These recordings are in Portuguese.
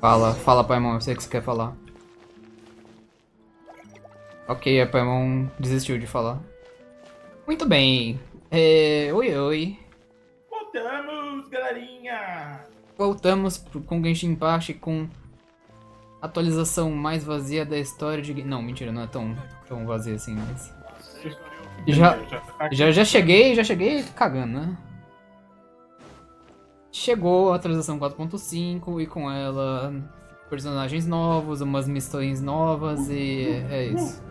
Fala, fala, Paimon, eu sei o que você quer falar. Ok, a Paimon desistiu de falar. Muito bem. É... Oi, oi. Voltamos, galerinha! Voltamos com Genshin Impact com atualização mais vazia da história de... Não, mentira, não é tão, tão vazia assim, mas... Já, já, já cheguei, já cheguei cagando, né? Chegou a atualização 4.5 e com ela personagens novos, umas missões novas e é isso.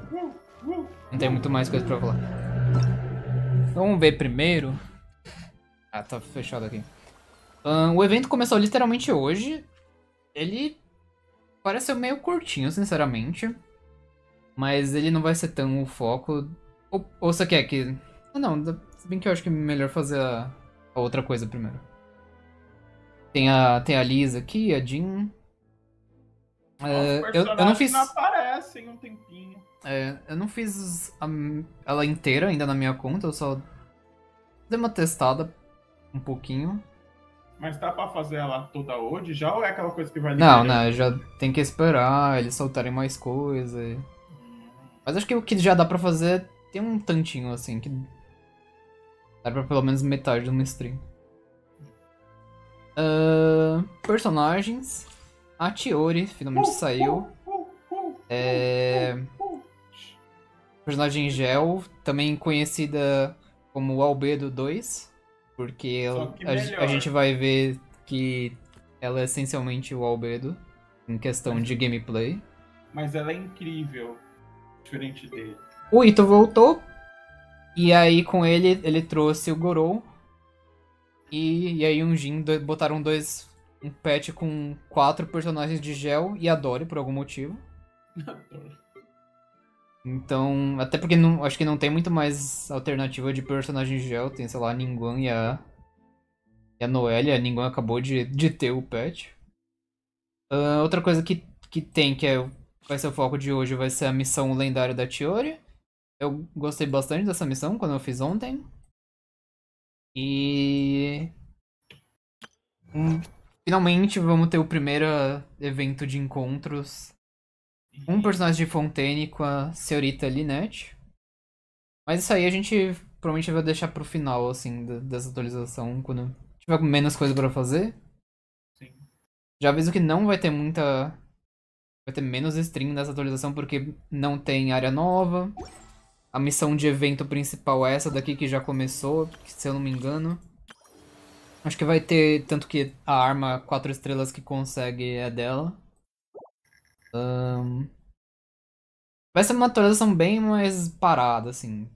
Não tem muito mais coisa pra falar. Vamos ver primeiro. Ah, tá fechado aqui. Um, o evento começou literalmente hoje. Ele pareceu meio curtinho, sinceramente. Mas ele não vai ser tão o foco. Ou, ou você quer que. Ah, não, se bem que eu acho que é melhor fazer a, a outra coisa primeiro. Tem a, tem a Lisa aqui, a Jean. É, eu, eu não fiz. Não aparecem um tempinho. É, eu não fiz a, ela inteira ainda na minha conta, eu só dei uma testada um pouquinho. Mas dá pra fazer ela toda hoje já ou é aquela coisa que vai Não, não, já tem que esperar eles soltarem mais coisa. Hum. Mas acho que o que já dá pra fazer tem um tantinho assim, que dá pra pelo menos metade de uma stream. Uh, personagens. A Tiori finalmente saiu. É... Personagem Gel, também conhecida como Albedo 2. Porque a, a, gente vai ver que ela é essencialmente o Albedo em questão de gameplay. Mas ela é incrível, diferente dele. O Ito voltou. E aí com ele, ele trouxe o Gorou, e, e aí um Jin botaram dois. Um patch com quatro personagens de gel e a Dory por algum motivo. Então, até porque não, acho que não tem muito mais alternativa de personagem de gel. Tem, sei lá, a Ningguang e a, e a Noelle. A Ningguang acabou de, de ter o patch. Uh, outra coisa que, que tem, que é, vai ser o foco de hoje, vai ser a missão lendária da Tiori. Eu gostei bastante dessa missão quando eu fiz ontem. E. finalmente vamos ter o primeiro evento de encontros. Um personagem de Fontaine com a senhorita Linette. Mas isso aí a gente provavelmente vai deixar pro final, assim, dessa atualização, quando tiver menos coisa para fazer. Sim. Já aviso que não vai ter muita. Vai ter menos stream nessa atualização porque não tem área nova. A missão de evento principal é essa daqui que já começou, se eu não me engano. Acho que vai ter, tanto que a arma 4 estrelas que consegue é dela. Um... Vai ser uma atualização bem mais parada, assim.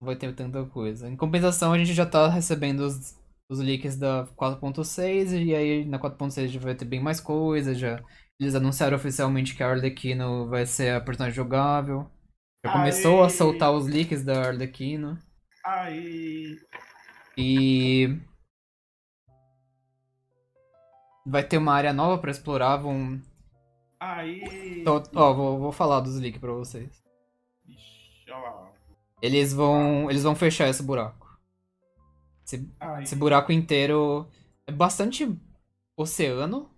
Não vai ter tanta coisa. Em compensação, a gente já tá recebendo os, os leaks da 4.6 e aí na 4.6 já vai ter bem mais coisa. Já, eles anunciaram oficialmente que a Arlequino vai ser a personagem jogável. Já começou Aê. a soltar os leaks da Arlequino. Aí. E. Vai ter uma área nova pra explorar, vão. Aí. Ó, vou, vou falar dos leaks pra vocês. Ixi, lá. Eles vão. Eles vão fechar esse buraco. Esse, esse buraco inteiro é bastante oceano.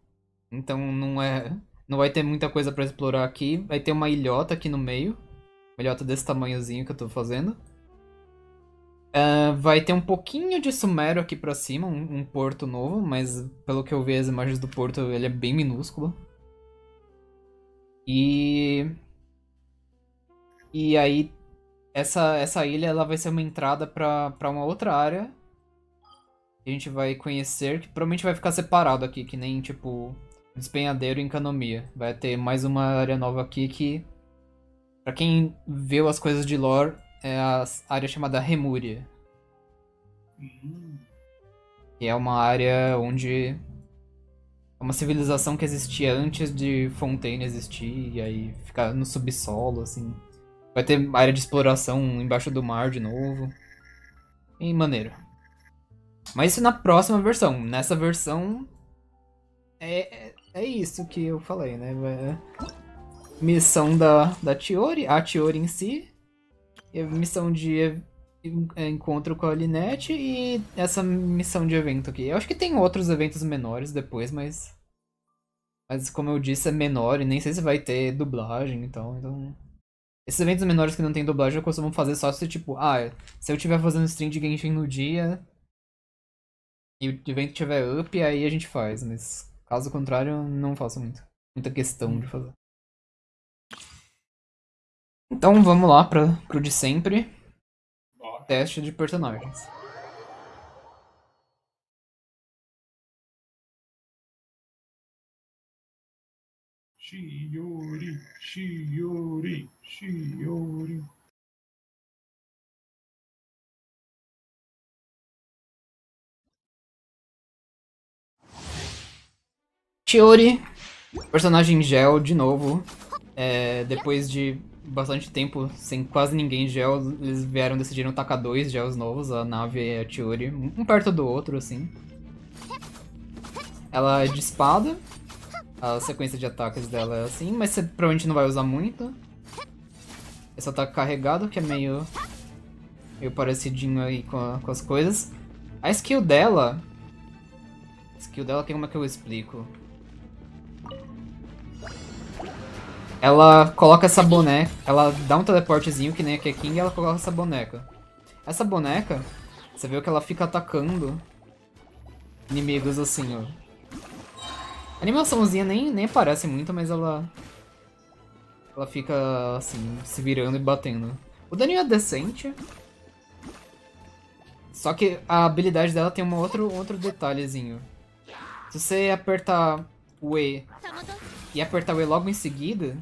Então não é. Não vai ter muita coisa para explorar aqui. Vai ter uma ilhota aqui no meio melhota desse tamanhozinho que eu tô fazendo. Uh, vai ter um pouquinho de Sumero aqui pra cima, um, um, porto novo, mas pelo que eu vi as imagens do porto, ele é bem minúsculo. E... E aí, essa, essa ilha ela vai ser uma entrada pra, uma outra área. Que a gente vai conhecer, que provavelmente vai ficar separado aqui, que nem, tipo, Despenhadeiro e Encanomia. Vai ter mais uma área nova aqui que Pra quem viu as coisas de lore, é a área chamada Remúria. Uhum. Que é uma área onde. É uma civilização que existia antes de Fontaine existir, e aí fica no subsolo, assim. Vai ter área de exploração embaixo do mar de novo. Bem maneiro. Mas isso na próxima versão. Nessa versão. É, é, é isso que eu falei, né? Missão da, da Tiori, a Tiori em si, e missão de é, encontro com a Linette e essa missão de evento aqui. Eu acho que tem outros eventos menores depois, mas. Mas como eu disse, é menor e nem sei se vai ter dublagem então. então... Esses eventos menores que não tem dublagem eu costumo fazer só se tipo, ah, se eu estiver fazendo stream de Genshin no dia e o evento tiver up, aí a gente faz, mas caso contrário, não faço muito. Muita questão de fazer. Então vamos lá para pro de sempre. Teste de personagens. Shiori, Shiori, Shiori. Shiori, personagem gel de novo. É, depois de bastante tempo sem quase ninguém gel, eles vieram decidiram tacar dois gels novos, a nave e a Chiori, um perto do outro, assim. Ela é de espada, a sequência de ataques dela é assim, mas você provavelmente não vai usar muito. Esse ataque carregado, que é meio, meio parecidinho aí com, a, com as coisas. A skill dela... A skill dela, como é que eu explico? Ela coloca essa boneca, ela dá um teleportezinho que nem a Keking e ela coloca essa boneca. Essa boneca, você vê que ela fica atacando inimigos assim, ó. A animaçãozinha nem, nem aparece muito, mas ela... Ela fica, assim, se virando e batendo. O dano é decente. Só que a habilidade dela tem um outro, outro detalhezinho. Se você apertar o E e apertar o E logo em seguida,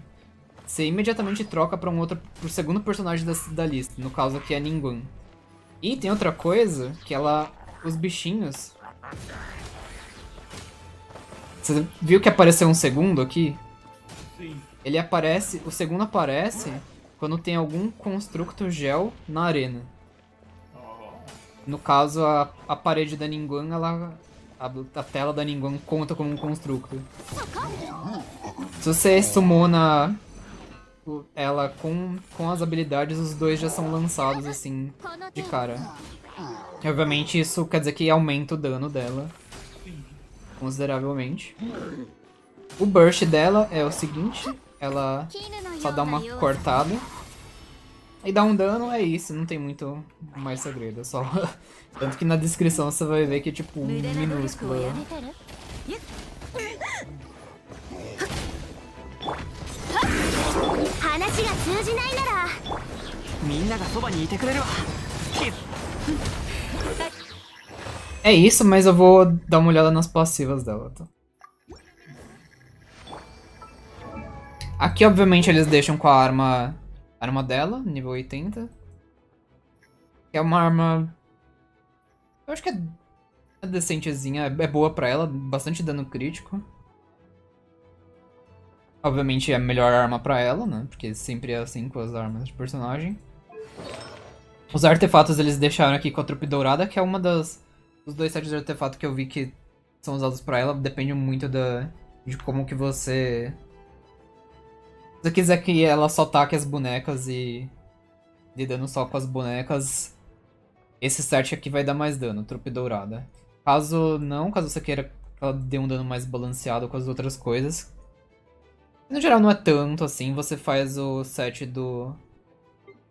você imediatamente troca para um outro, pro segundo personagem da, da lista, no caso aqui é Ninguém. E tem outra coisa, que ela, os bichinhos... Você viu que apareceu um segundo aqui? Sim. Ele aparece, o segundo aparece quando tem algum construto gel na arena. No caso, a, a parede da Ninguém, ela... A, a tela da Ninguém conta como um construto. Se você sumona Tipo, ela com, com as habilidades, os dois já são lançados assim, de cara. E, obviamente isso quer dizer que aumenta o dano dela consideravelmente. O burst dela é o seguinte, ela só dá uma cortada. E dá um dano, é isso, não tem muito mais segredo, é só... Tanto que na descrição você vai ver que é tipo minúsculo. 話が通じないならみんながそばにいてくれるわ É isso, mas eu vou dar uma olhada nas passivas dela, tá? Aqui, obviamente, eles deixam com a arma, arma dela, nível 80. Que é uma arma... Eu acho que é, é decentezinha, é boa pra ela, bastante dano crítico. Obviamente é a melhor arma pra ela, né? Porque sempre é assim com as armas de personagem. Os artefatos eles deixaram aqui com a trupe dourada, que é uma das... Os dois sets de artefato que eu vi que são usados pra ela, depende muito da, de como que você... Se você quiser que ela só taque as bonecas e... De dano só com as bonecas, esse set aqui vai dar mais dano, trupe dourada. Caso não, caso você queira que ela dê um dano mais balanceado com as outras coisas, no geral não é tanto assim, você faz o set do,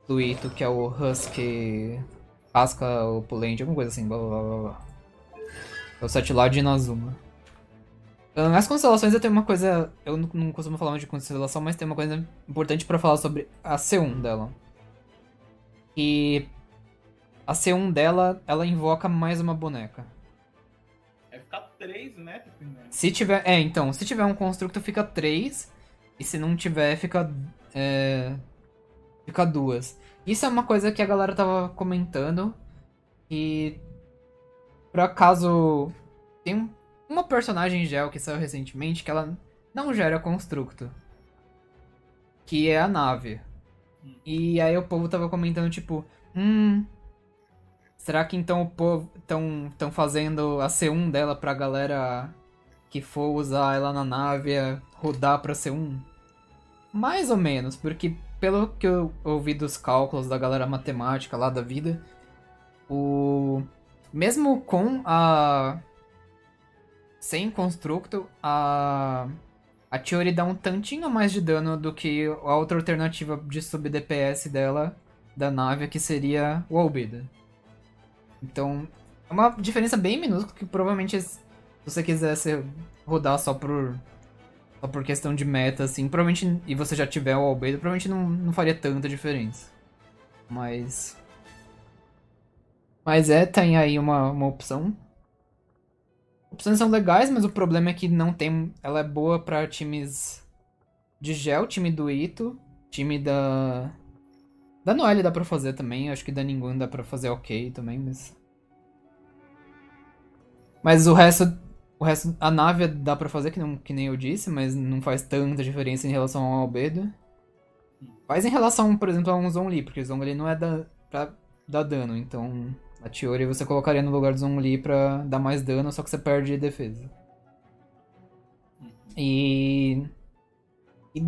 do Ito, que é o Husky Casca Opulente, alguma coisa assim, blá blá blá blá. É o set lá de Inazuma. As constelações eu tenho uma coisa, eu não costumo falar muito de constelação, mas tem uma coisa importante pra falar sobre a C1 dela. E a C1 dela, ela invoca mais uma boneca. É ficar 3, né? Se tiver, é, então, se tiver um construto fica 3 e se não tiver, fica. É, fica duas. Isso é uma coisa que a galera tava comentando. E. Por acaso. Tem uma personagem gel que saiu recentemente que ela não gera construto. Que é a nave. E aí o povo tava comentando, tipo, hum. Será que então o povo estão tão fazendo a C1 dela pra galera que for usar ela na nave rodar pra C1? Mais ou menos, porque pelo que eu ouvi dos cálculos da galera matemática lá da vida, o... Mesmo com a... Sem construto, a... A Chiori dá um tantinho mais de dano do que a outra alternativa de sub DPS dela, da nave, que seria o Albedo. Então, é uma diferença bem minúscula que provavelmente se você quisesse rodar só por só por questão de meta, assim, provavelmente, e você já tiver o Albedo, provavelmente não, não faria tanta diferença. Mas... Mas é, tem aí uma, uma opção. Opções são legais, mas o problema é que não tem... Ela é boa pra times de gel, time do Ito, time da... Da Noelle dá pra fazer também, acho que da Ninguém dá pra fazer ok também, mas... Mas o resto o resto, a nave dá pra fazer, que, não, que nem eu disse, mas não faz tanta diferença em relação ao albedo. Faz em relação, por exemplo, a um Zhongli, porque o Zhongli não é da, pra dar dano, então a Chiori você colocaria no lugar do Zhongli pra dar mais dano, só que você perde defesa. E... e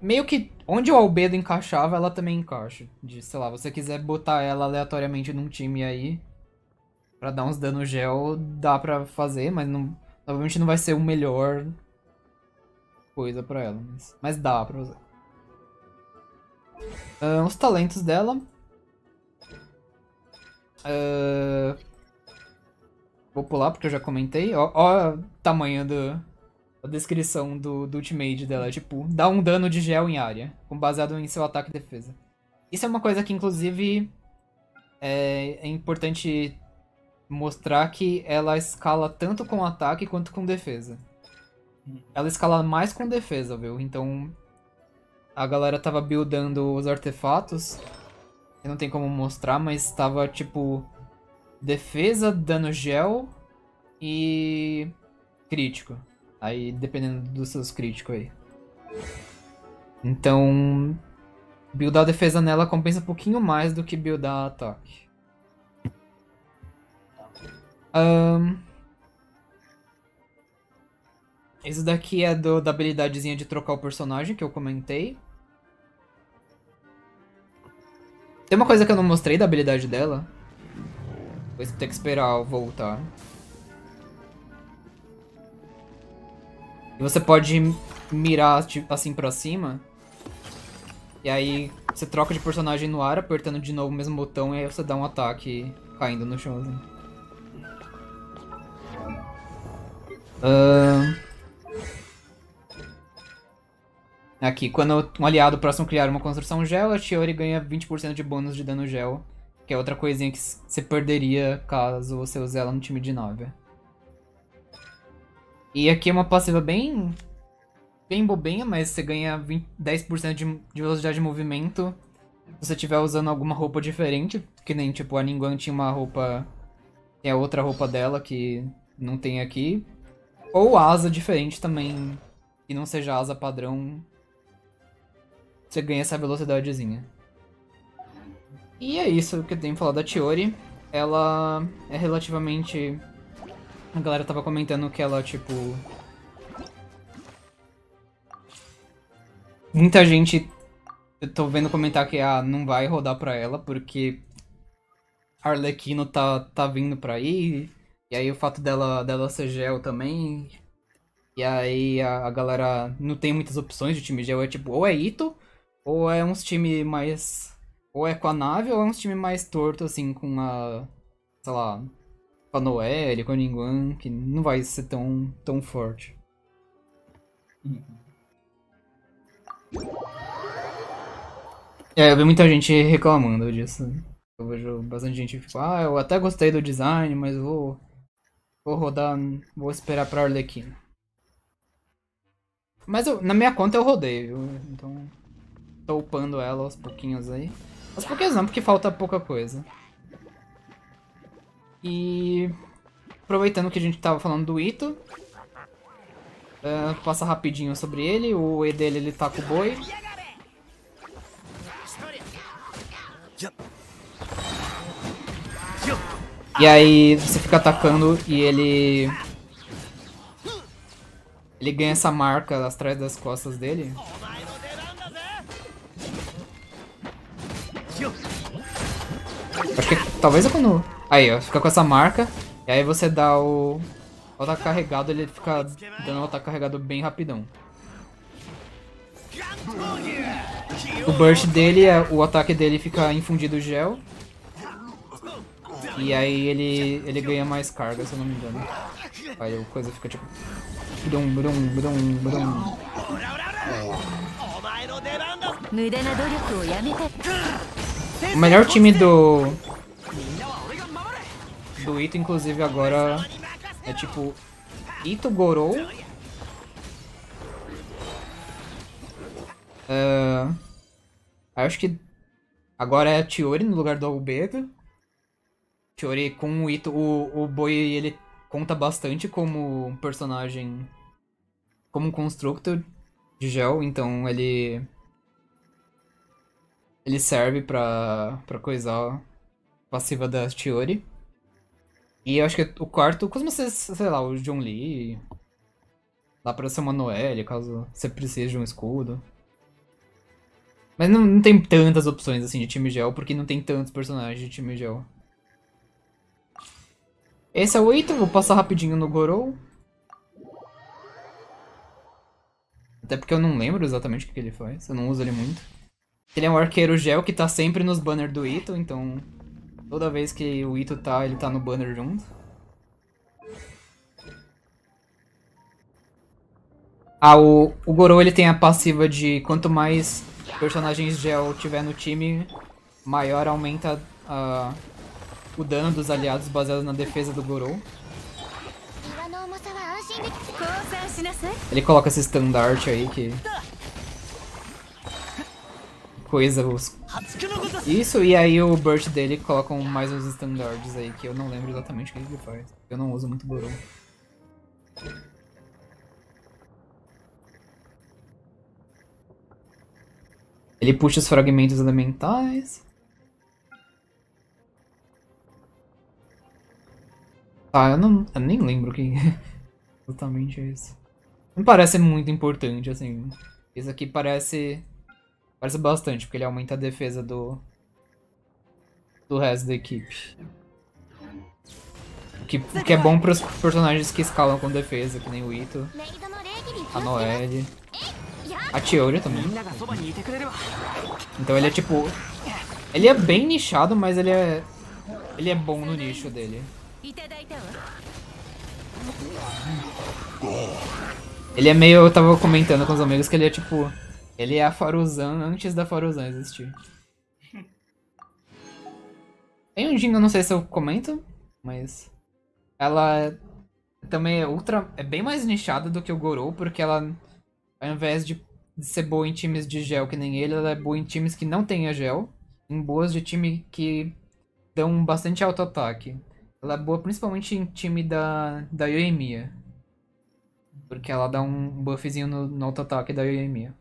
meio que onde o albedo encaixava, ela também encaixa. De, sei lá, você quiser botar ela aleatoriamente num time aí, pra dar uns danos gel, dá pra fazer, mas não, Obviamente não vai ser o melhor coisa pra ela, mas, mas dá pra usar. Uh, os talentos dela. Uh, vou pular porque eu já comentei. Ó, ó o tamanho do, a descrição do, do ultimate dela. Tipo, dá um dano de gel em área, com baseado em seu ataque e defesa. Isso é uma coisa que, inclusive, é, é importante mostrar que ela escala tanto com ataque quanto com defesa. Ela escala mais com defesa, viu? Então a galera tava buildando os artefatos. Eu não tem como mostrar, mas tava tipo defesa, dano gel e crítico. Aí dependendo dos seus críticos aí. Então, buildar defesa nela compensa um pouquinho mais do que buildar ataque. Um... Isso daqui é do, da habilidadezinha de trocar o personagem que eu comentei. Tem uma coisa que eu não mostrei da habilidade dela. Vou ter que esperar eu voltar. E você pode mirar assim pra cima. E aí você troca de personagem no ar, apertando de novo o mesmo botão, e aí você dá um ataque caindo no chão. Assim. Uh... Aqui, quando um aliado próximo criar uma construção gel, a Chiori ganha 20% de bônus de dano gel. Que é outra coisinha que você perderia caso você use ela no time de nave. E aqui é uma passiva bem... Bem bobinha, mas você ganha 20, 10% de, de velocidade de movimento se você estiver usando alguma roupa diferente. Que nem, tipo, a Ningguang tinha uma roupa... Tem a outra roupa dela que não tem aqui. Ou asa diferente também, que não seja asa padrão, você ganha essa velocidadezinha. E é isso que eu tenho falado da Chiori. Ela é relativamente... A galera tava comentando que ela, tipo... Muita gente... Eu tô vendo comentar que ah, não vai rodar pra ela, porque... Arlequino tá, tá vindo pra aí, e aí o fato dela, dela ser gel também. E aí a, a galera não tem muitas opções de time gel. É tipo, ou é Ito, ou é uns time mais. Ou é com a nave, ou é uns time mais torto, assim, com a. Sei lá. Com a Noelle, com a Ningguang, que não vai ser tão, tão forte. É, eu vi muita gente reclamando disso. Eu vejo bastante gente tipo, ah, eu até gostei do design, mas vou Vou rodar, vou esperar pra Arlequina. Mas eu, na minha conta eu rodei, viu? Então, tô upando ela aos pouquinhos aí. Aos pouquinhos não, porque falta pouca coisa. E... Aproveitando que a gente tava falando do Ito. Uh, passa rapidinho sobre ele. O E dele, ele tá com o boi. E aí você fica atacando e ele... Ele ganha essa marca atrás das costas dele. Acho que talvez é quando... Aí, ó, fica com essa marca. E aí você dá o... O ataque carregado, ele fica dando o ataque carregado bem rapidão. O burst dele, é, o ataque dele fica infundido gel. E aí ele, ele ganha mais carga, se eu não me engano. Aí a coisa fica tipo... Brum, brum, brum, brum. O melhor time do... Do Ito, inclusive, agora é tipo... Ito, Gorou... Uh, acho que agora é a Tiori no lugar do Albedo. Tiori com o Ito, o, o Boi ele conta bastante como um personagem, como um constructor de gel, então ele ele serve pra, pra coisar a passiva da Tiori. E eu acho que o quarto costuma ser, sei lá, o John Lee. Dá pra ser uma Noelle, caso você precise de um escudo. Mas não, não tem tantas opções assim de time gel, porque não tem tantos personagens de time gel. Esse é o item, vou passar rapidinho no Gorou. Até porque eu não lembro exatamente o que, ele faz, eu não uso ele muito. Ele é um arqueiro gel que tá sempre nos banners do Ito, então toda vez que o Ito tá, ele tá no banner junto. Ah, o, o Gorou ele tem a passiva de quanto mais personagens gel tiver no time, maior aumenta uh, o dano dos aliados baseado na defesa do Gorou. Ele coloca esse standard aí que... Coisa os... Isso, e aí o burst dele coloca mais uns standards aí, que eu não lembro exatamente o que ele faz. Eu não uso muito Gorou. Ele puxa os fragmentos elementais. Tá, eu, não, eu nem lembro o que exatamente é isso. Não parece muito importante, assim. Esse aqui parece... Parece bastante, porque ele aumenta a defesa do... Do resto da equipe. O que, o que é bom para os personagens que escalam com defesa, que nem o Ito, a Noelle. A Chiori também. Então ele é tipo... Ele é bem nichado, mas ele é... Ele é bom no nicho dele. Ele é meio... Eu tava comentando com os amigos que ele é tipo... Ele é a Faruzan antes da Faruzan existir. Tem um Jinga, não sei se eu comento, mas... Ela também é ultra... É bem mais nichada do que o Gorou, porque ela... Ao invés de ser boa em times de gel que nem ele, ela é boa em times que não tem a gel. Em boas de time que dão bastante auto-ataque. Ela é boa principalmente em time da, da Yoimiya. Porque ela dá um buffzinho no, no auto-ataque da Yoimiya.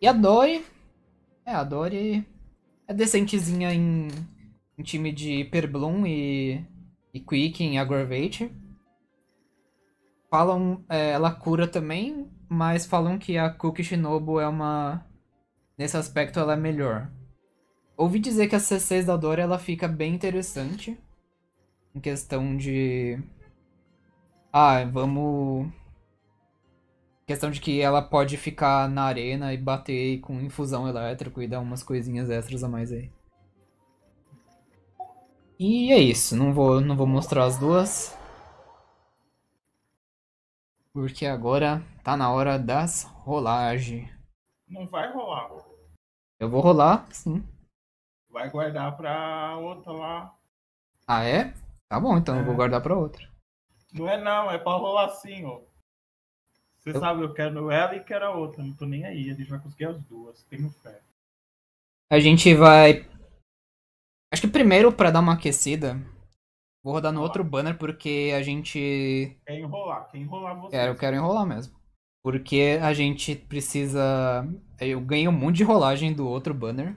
E a Dory... É, a Dory é decentezinha em, em time de Hyperbloom e, e Quick em Aggravate. Falam, é, ela cura também, mas falam que a Cookie Shinobu é uma... Nesse aspecto ela é melhor. Ouvi dizer que a C6 da Dora ela fica bem interessante. Em questão de... Ah, vamos... Questão de que ela pode ficar na arena e bater com infusão elétrico e dar umas coisinhas extras a mais aí. E é isso, não vou, não vou mostrar as duas. Porque agora tá na hora das rolagens. Não vai rolar. Eu vou rolar, sim. Vai guardar pra outra lá. Ah, é? Tá bom, então é. eu vou é. guardar pra outra. Não é não, é pra rolar sim, ó. Você eu... sabe, eu quero ela e quero a outra. Não tô nem aí. A gente vai conseguir as duas. Tenho fé. A gente vai. Acho que primeiro, pra dar uma aquecida, Vou rodar no outro banner porque a gente. Quer enrolar, quer enrolar você. Quero, eu quero enrolar mesmo. Porque a gente precisa. Eu ganhei um monte de rolagem do outro banner.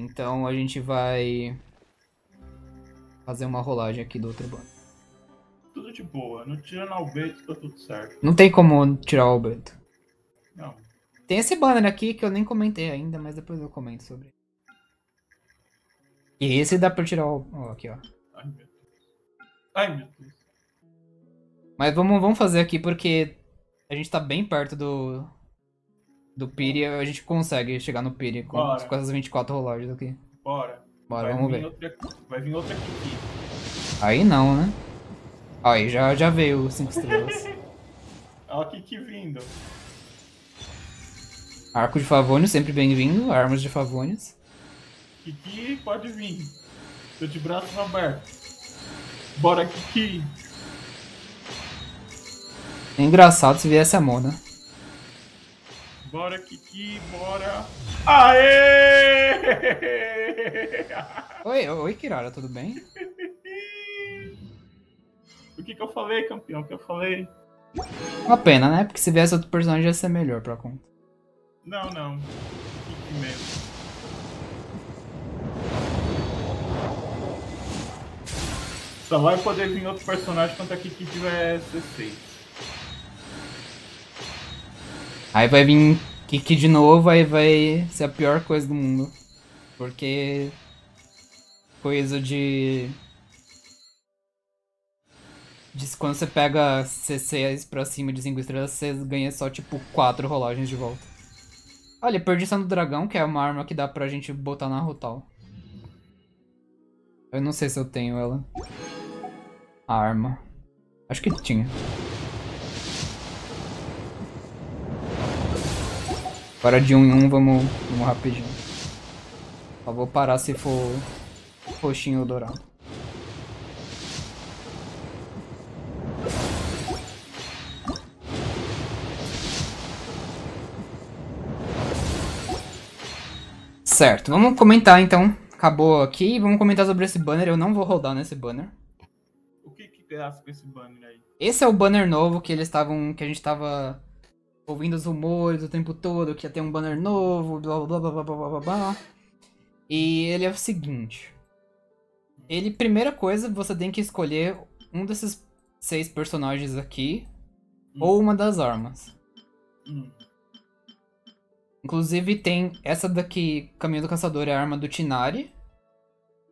Então a gente vai. Fazer uma rolagem aqui do outro banner. Tudo de boa, não tirando Albedo, tá tudo certo. Não tem como tirar o Albedo. Não. Tem esse banner aqui que eu nem comentei ainda, mas depois eu comento sobre. E esse dá pra tirar o... ó, aqui, ó. Ai, meu Deus. Ai, meu Deus. Mas vamos, vamos fazer aqui porque a gente tá bem perto do... Do Piri, a gente consegue chegar no Piri com, Bora. essas 24 rolagens aqui. Bora. Bora, vai vamos vir ver. Outra, vai vir outra Kiki. Aí não, né? Aí já, já veio 5 estrelas. Olha a Kiki vindo. Arco de Favônios, sempre bem-vindo. Armas de Favônios. Kiki pode vir. Tô de braços abertos. Bora, Kiki. É engraçado se viesse a Mona. Bora, Kiki, bora. Aê! Oi, oi, Kirara, tudo bem? O que que eu falei, campeão? O que eu falei? Uma pena, né? Porque se viesse outro personagem ia ser melhor pra conta. Não, não. Kiki mesmo. Só vai poder vir outro personagem quando a Kiki tiver C6. Aí vai vir Kiki de novo, aí vai ser a pior coisa do mundo. Porque. Coisa de. de quando você pega C6 pra cima de 5 estrelas, você ganha só tipo 4 rolagens de volta. Olha, Perdição do Dragão, que é uma arma que dá pra gente botar na Rutal. Eu não sei se eu tenho ela. A arma. Acho que tinha. Agora de um em um, vamos, vamos rapidinho. Só vou parar se for roxinho ou dourado. Certo, vamos comentar então. Acabou aqui, vamos comentar sobre esse banner. Eu não vou rodar nesse banner. O que que graça com esse banner aí? Esse é o banner novo que eles estavam. que a gente tava ouvindo os rumores o tempo todo que ia ter um banner novo, blá blá blá blá blá blá blá. E ele é o seguinte. Ele, primeira coisa, você tem que escolher um desses seis personagens aqui hum. ou uma das armas. Hum. Inclusive tem essa daqui, Caminho do Caçador, é a arma do Tinari.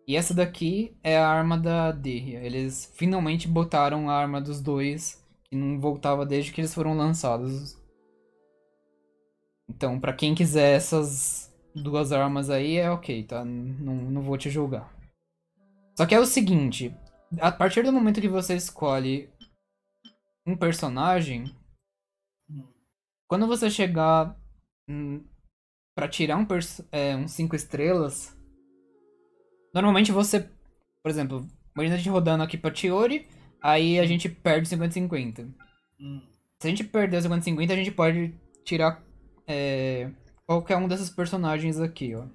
E essa daqui é a arma da Dirria. Eles finalmente botaram a arma dos dois, que não voltava desde que eles foram lançados então, pra quem quiser essas duas armas aí, é ok, tá? Não, não vou te julgar. Só que é o seguinte, a partir do momento que você escolhe um personagem, quando você chegar hum, pra tirar um 5 é, um cinco estrelas, normalmente você, por exemplo, imagina a gente rodando aqui pra Tiori, aí a gente perde 50-50. Hum. Se a gente perder o 50-50, a gente pode tirar é, qualquer um desses personagens aqui, ó.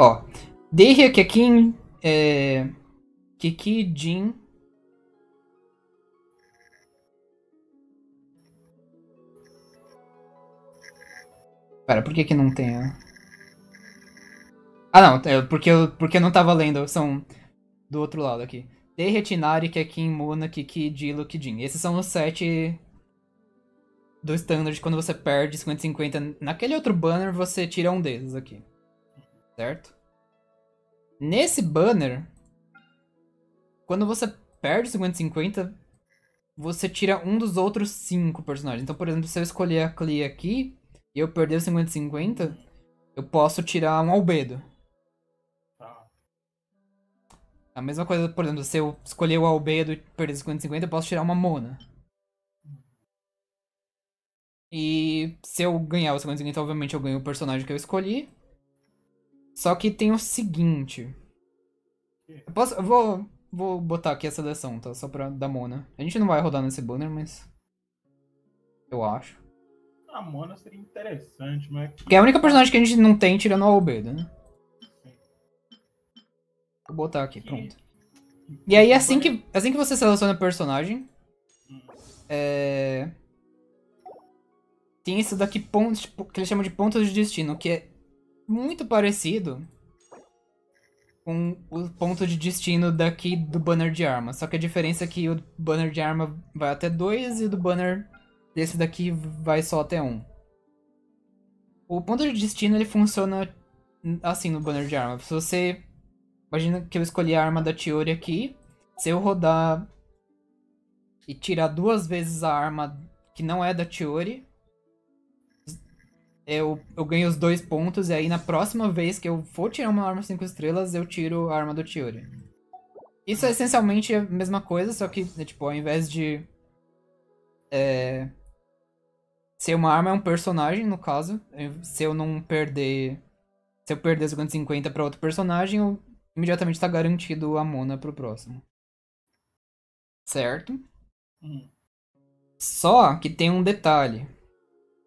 Ó, Deia, Kekin, é, Kiki, Jin. Pera, por que que não tem a... Ah, não, é porque eu, porque eu não tava lendo, são do outro lado aqui. Deia, Tinari, Kekin, Mona, Kiki, Dilo, Kijin. Esses são os sete do standard. Quando você perde 50-50 naquele outro banner, você tira um desses aqui. Certo? Nesse banner, quando você perde 50-50, você tira um dos outros cinco personagens. Então, por exemplo, se eu escolher a Clea aqui e eu perder o 50-50, eu posso tirar um Albedo. A mesma coisa, por exemplo, se eu escolher o Albedo e perder 50-50, eu posso tirar uma Mona. E se eu ganhar o 50-50, obviamente eu ganho o personagem que eu escolhi. Só que tem o seguinte. Eu, posso, eu vou, vou botar aqui a seleção, tá? Só pra dar Mona. A gente não vai rodar nesse banner, mas. Eu acho. A Mona seria interessante, mas. Porque é a única personagem que a gente não tem tirando o Albedo, né? Vou botar aqui, pronto. E aí, assim que, assim que você seleciona o personagem, é... tem esse daqui pontos, tipo, que eles chamam de pontos de destino, que é muito parecido com o ponto de destino daqui do banner de arma. Só que a diferença é que o banner de arma vai até 2 e o do banner desse daqui vai só até 1. Um. O ponto de destino ele funciona assim no banner de arma. Se você. Imagina que eu escolhi a arma da Tiori aqui. Se eu rodar e tirar duas vezes a arma que não é da Tiori, eu, eu ganho os dois pontos, e aí na próxima vez que eu for tirar uma arma 5 estrelas, eu tiro a arma do Tiori. Isso é essencialmente a mesma coisa, só que, né, tipo, ao invés de. É, ser uma arma, é um personagem, no caso. Se eu não perder. Se eu perder 50 pra outro personagem, eu imediatamente tá garantido a Mona pro próximo. Certo? Hum. Só que tem um detalhe.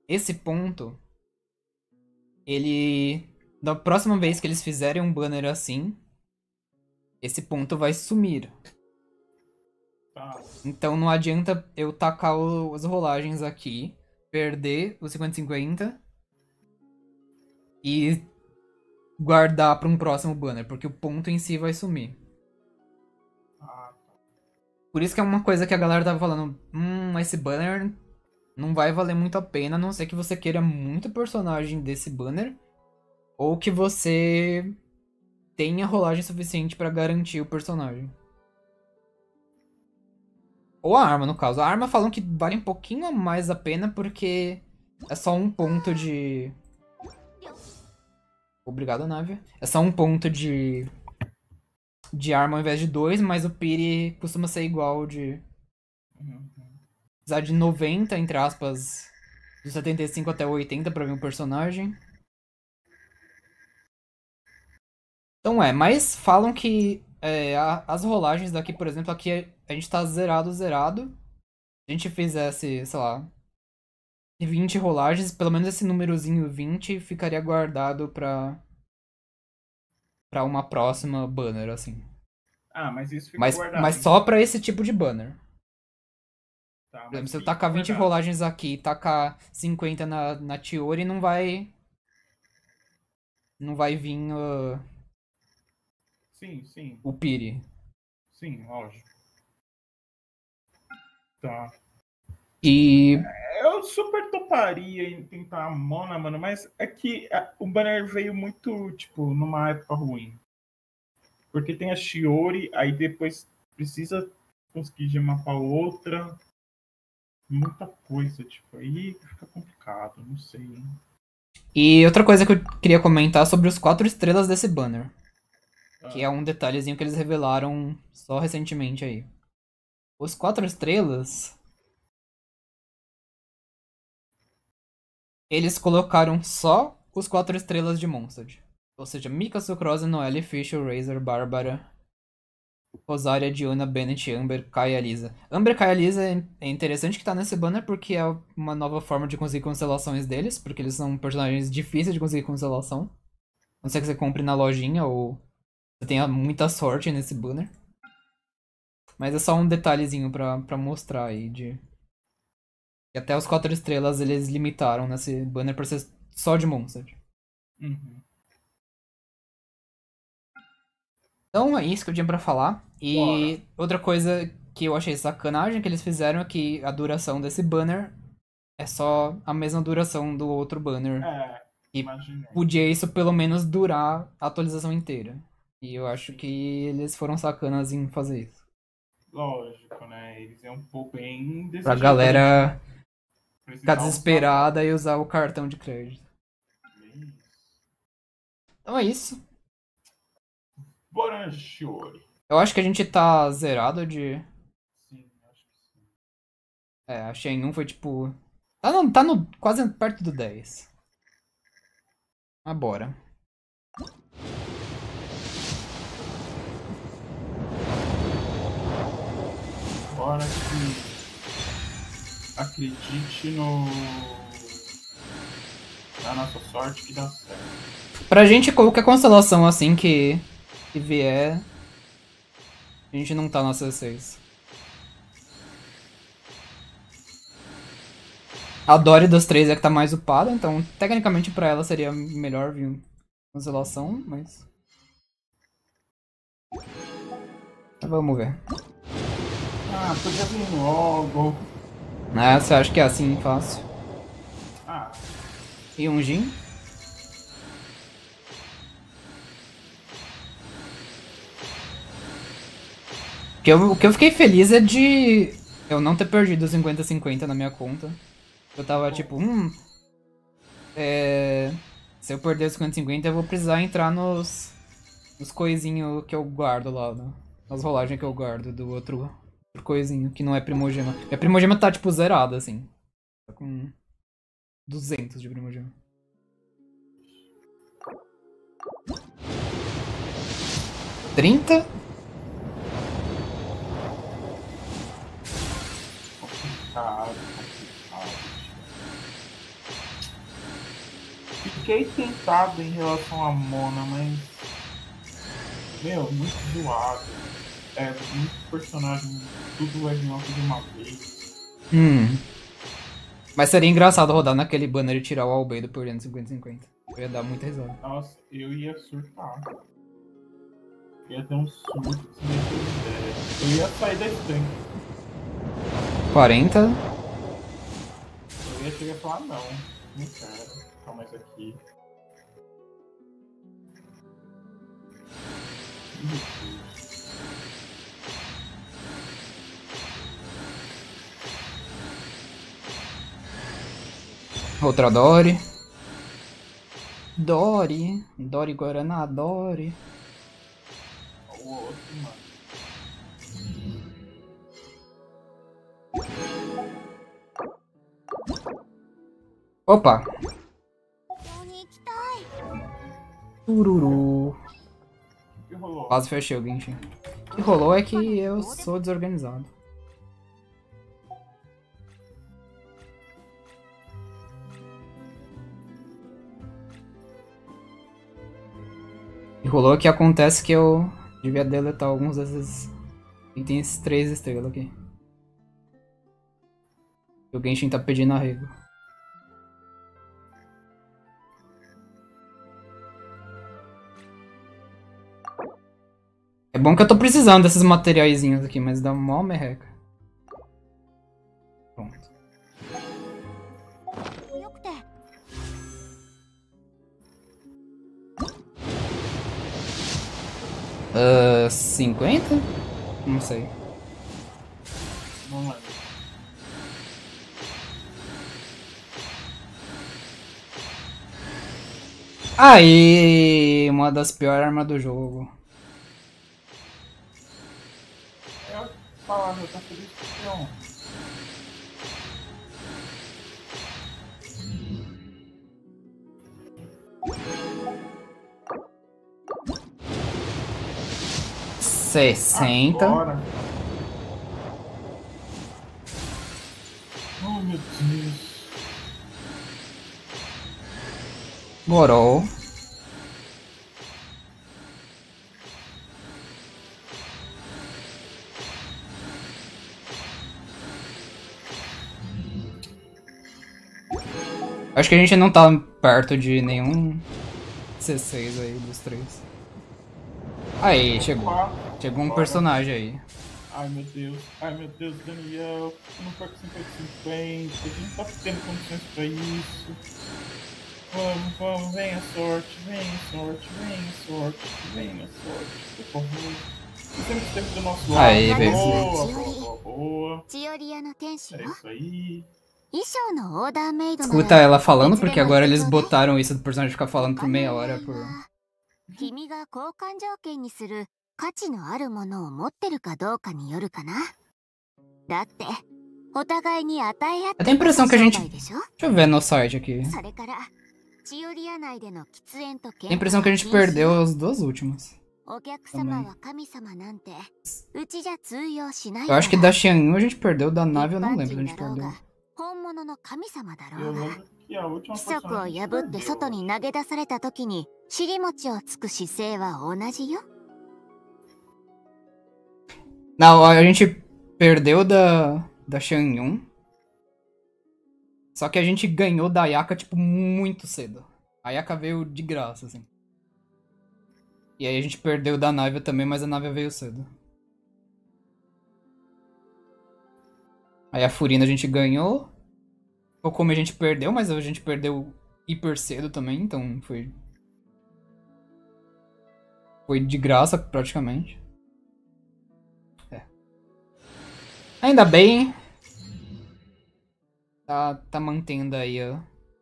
Esse ponto ele. Da próxima vez que eles fizerem um banner assim, esse ponto vai sumir. Tá. Então não adianta eu tacar o, as rolagens aqui, perder o 50-50 e guardar para um próximo banner, porque o ponto em si vai sumir. Por isso que é uma coisa que a galera tava falando, hum, esse banner não vai valer muito a pena, a não ser que você queira muito personagem desse banner. Ou que você tenha rolagem suficiente para garantir o personagem. Ou a arma, no caso. A arma falam que vale um pouquinho mais a pena porque é só um ponto de. Obrigado, Navia. É só um ponto de. De arma ao invés de dois, mas o Piri costuma ser igual de. Precisar de 90, entre aspas, de 75 até 80 pra ver um personagem. Então é, mas falam que é, a, as rolagens daqui, por exemplo, aqui a gente tá zerado, zerado. Se a gente fizesse, sei lá, 20 rolagens, pelo menos esse númerozinho 20 ficaria guardado pra, pra uma próxima banner, assim. Ah, mas isso fica Mas, guardado. mas só pra esse tipo de banner. Tá, Por exemplo, se eu tacar 20 guardado. rolagens aqui e tacar 50 na, na Tiori, não vai. Não vai vir uh, Sim, sim, o Piri. sim, lógico. Tá. E. Eu super toparia em tentar a Mona, mano, mas é que o banner veio muito, tipo, numa época ruim. Porque tem a Shiori, aí depois precisa conseguir gemar pra outra. Muita coisa, tipo, aí fica complicado, não sei. hein. E outra coisa que eu queria comentar sobre os quatro estrelas desse banner. Que é um detalhezinho que eles revelaram só recentemente aí. Os quatro estrelas. Eles colocaram só os quatro estrelas de Mondstadt. Ou seja, Mika, Sucrose, Noelle, Fisher, Razor, Bárbara, Rosária, Diona, Bennett, Amber, Kai Lisa. Amber, Kai Lisa é é interessante que tá nesse banner porque é uma nova forma de conseguir constelações deles, porque eles são personagens difíceis de conseguir constelação. A não ser que você compre na lojinha ou você tenha muita sorte nesse banner. Mas é só um detalhezinho pra, pra mostrar aí de. E até os quatro estrelas eles limitaram nesse banner pra ser só de Mondstadt. Uhum. Então é isso que eu tinha pra falar. E Bora. outra coisa que eu achei sacanagem que eles fizeram é que a duração desse banner é só a mesma duração do outro banner. É, E imaginei. Podia isso pelo menos durar a atualização inteira. E eu acho que eles foram sacanas em fazer isso. Lógico, né? Eles iam um pouco bem Pra galera ficar desesperada e usar o cartão de crédito. Então é isso. Bora, Shiori. Eu acho que a gente tá zerado de. Sim, acho que sim. É, a Shen 1 foi tipo. Tá no, tá no quase perto do 10. Mas bora. Bora que acredite no na nossa sorte que dá certo. Pra gente, qualquer constelação assim que, que vier, a gente não tá na C6. A Dory dos três é que tá mais upada, então tecnicamente pra ela seria melhor vir constelação, mas. vamos ver. Ah, podia vir logo. Ah, você acha que é assim fácil? Ah, E um Jin? O que, eu, o que eu fiquei feliz é de eu não ter perdido 50-50 na minha conta. Eu tava tipo, hum. É. Se eu perder os 50-50, eu vou precisar entrar nos. Nos coisinhos que eu guardo lá, né? Nas rolagens que eu guardo do outro, outro coisinho, que não é primogema. Minha primogema tá tipo zerada, assim. Tá com 200 de primogema. Trinta? Fiquei tentado em relação a Mona, mas. Meu, muito zoado. É, muito personagem, tudo é de uma de uma vez. Hum. Mas seria engraçado rodar naquele banner e tirar o Albedo por 50-50. Eu ia dar muita risada. Nossa, eu ia surtar. Eu ia ter um surto, ter ideia. Eu ia sair da estanque. 40. Eu ia chegar e falar, não, não quero ficar mais aqui. Meu Outra Dory. Dory. Dory Guaraná, Dory. Opa! Tururu. Quase fechei o Genshin. O que rolou é que eu sou desorganizado. E rolou que acontece que eu devia deletar alguns desses itens três estrelas aqui. O Genshin tá pedindo arrego. É bom que eu tô precisando desses materiaizinhos aqui, mas dá mó merreca. Ah, uh, 50? Não sei. Vamos lá. Aí, uma das piores armas do jogo. Eu falava, palavra, tá feliz Não. 60. Agora. Oh, meu Deus. Morou. Acho que a gente não tá perto de nenhum 16 aí dos três. Aí, chegou. Chegou um personagem aí. Ai meu Deus, ai meu Deus, Daniel, eu não perco 50 50, a gente tá tendo condições pra isso. Vamos, vamos, venha sorte, venha sorte, venha sorte, venha sorte, por favor. Sempre esteve do nosso lado. Boa, boa, boa, boa. É isso aí. Escuta ela falando, porque agora eles botaram isso do personagem ficar falando por meia hora por. 価値のあるものを持ってるかどうかによるかな。だって、お互いに与え合ってるかもしれないでしょ？ちょっと見てそれから、チオリア内での喫煙と検査は禁止。お客様は神様なんて、うちじゃ通用しないから。だし、今、私たちは、ナビを何年か。本物の神様だろうが。規則を破って外に投げ出された時に、尻餅をつく姿勢は同じよ。Não, a gente perdeu da, da Shanyun. Só que a gente ganhou da Yaka, tipo, muito cedo. A Yaka veio de graça, assim. E aí a gente perdeu da Naiva também, mas a Naiva veio cedo. Aí a Furina a gente ganhou. Ou como a gente perdeu, mas a gente perdeu hiper cedo também, então foi. Foi de graça praticamente. Ainda bem. Tá, tá mantendo aí, ó.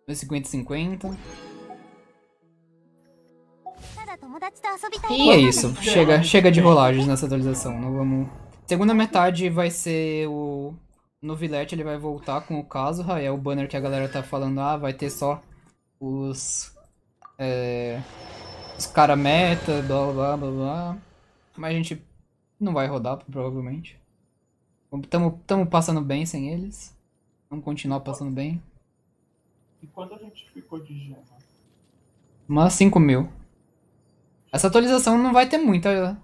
No 50-50. E é isso. Chega, chega de rolagens nessa atualização. Não vamos. Segunda metade vai ser o. No Villette ele vai voltar com o caso, é o banner que a galera tá falando, ah, vai ter só os. É, os cara meta, blá blá blá blá. Mas a gente não vai rodar, provavelmente. Tamo, tamo passando bem sem eles. Vamos continuar passando bem. E quando a gente ficou de gema? Umas 5 mil. Essa atualização não vai ter muita.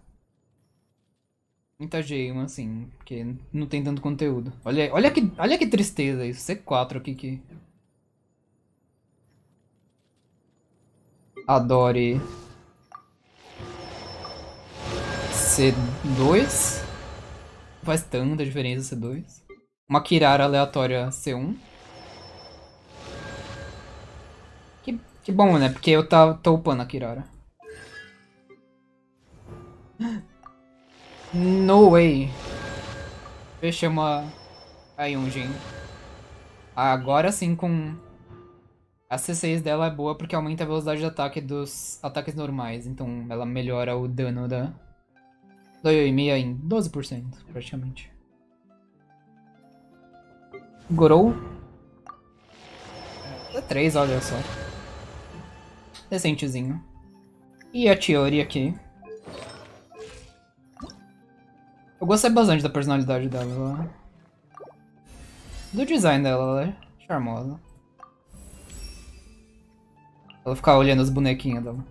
Muita gema, assim, porque não tem tanto conteúdo. Olha, olha, que, olha que tristeza isso. C4 aqui que. Adore. C2. Faz tanta diferença C2. Uma Kirara aleatória C1. Que, que bom, né? Porque eu tá, tô upando a Kirara. No way. Fechamos a, a Yunjin. Agora sim com... A C6 dela é boa porque aumenta a velocidade de ataque dos ataques normais. Então ela melhora o dano da... Da Yoimiya em 12% praticamente. Gorou. É 3, olha só. Decentezinho. E a Tiori aqui. Eu gostei bastante da personalidade dela. Ela... Do design dela, ela é charmosa. Ela ficar olhando as bonequinhas dela.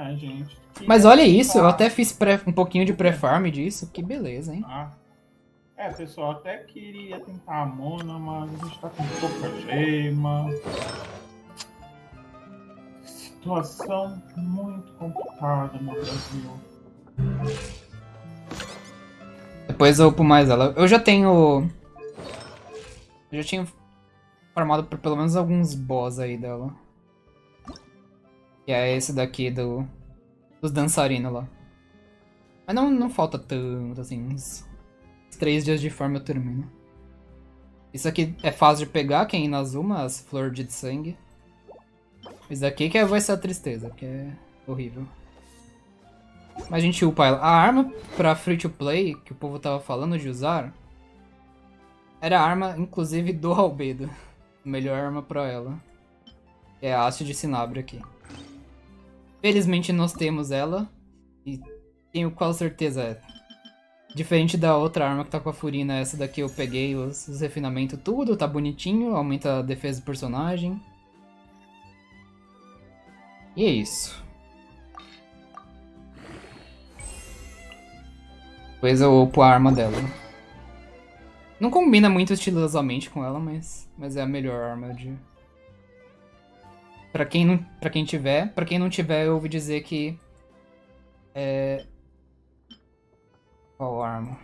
É, gente. Mas olha isso, eu até fiz pré, um pouquinho de pré-farm disso. Que beleza, hein? Ah. É, pessoal, até queria tentar a Mona, mas a gente tá com pouca gema situação muito complicada no Brasil. Depois eu upo mais ela. Eu já tenho. Eu já tinha formado por pelo menos alguns boss aí dela. Que é esse daqui do. Dos dançarinos lá. Mas não, não falta tanto, assim. Uns, uns três dias de forma eu termino. Isso aqui é fácil de pegar, quem é Inazuma, as flores de sangue. Isso daqui que é, vai ser a tristeza, que é horrível. Mas a gente upa ela. A arma pra free to play, que o povo tava falando de usar, era a arma, inclusive, do Albedo. Melhor arma pra ela. É a haste de Sinabre aqui. Felizmente nós temos ela. E tenho qual certeza. Diferente da outra arma que tá com a Furina, essa daqui eu peguei os, os refinamentos tudo, tá bonitinho, aumenta a defesa do personagem. E é isso. Depois eu upo a arma dela. Não combina muito estilosamente com ela, mas, mas é a melhor arma de... Pra quem, não, pra quem tiver, pra quem não tiver, eu ouvi dizer que... É... Qual arma?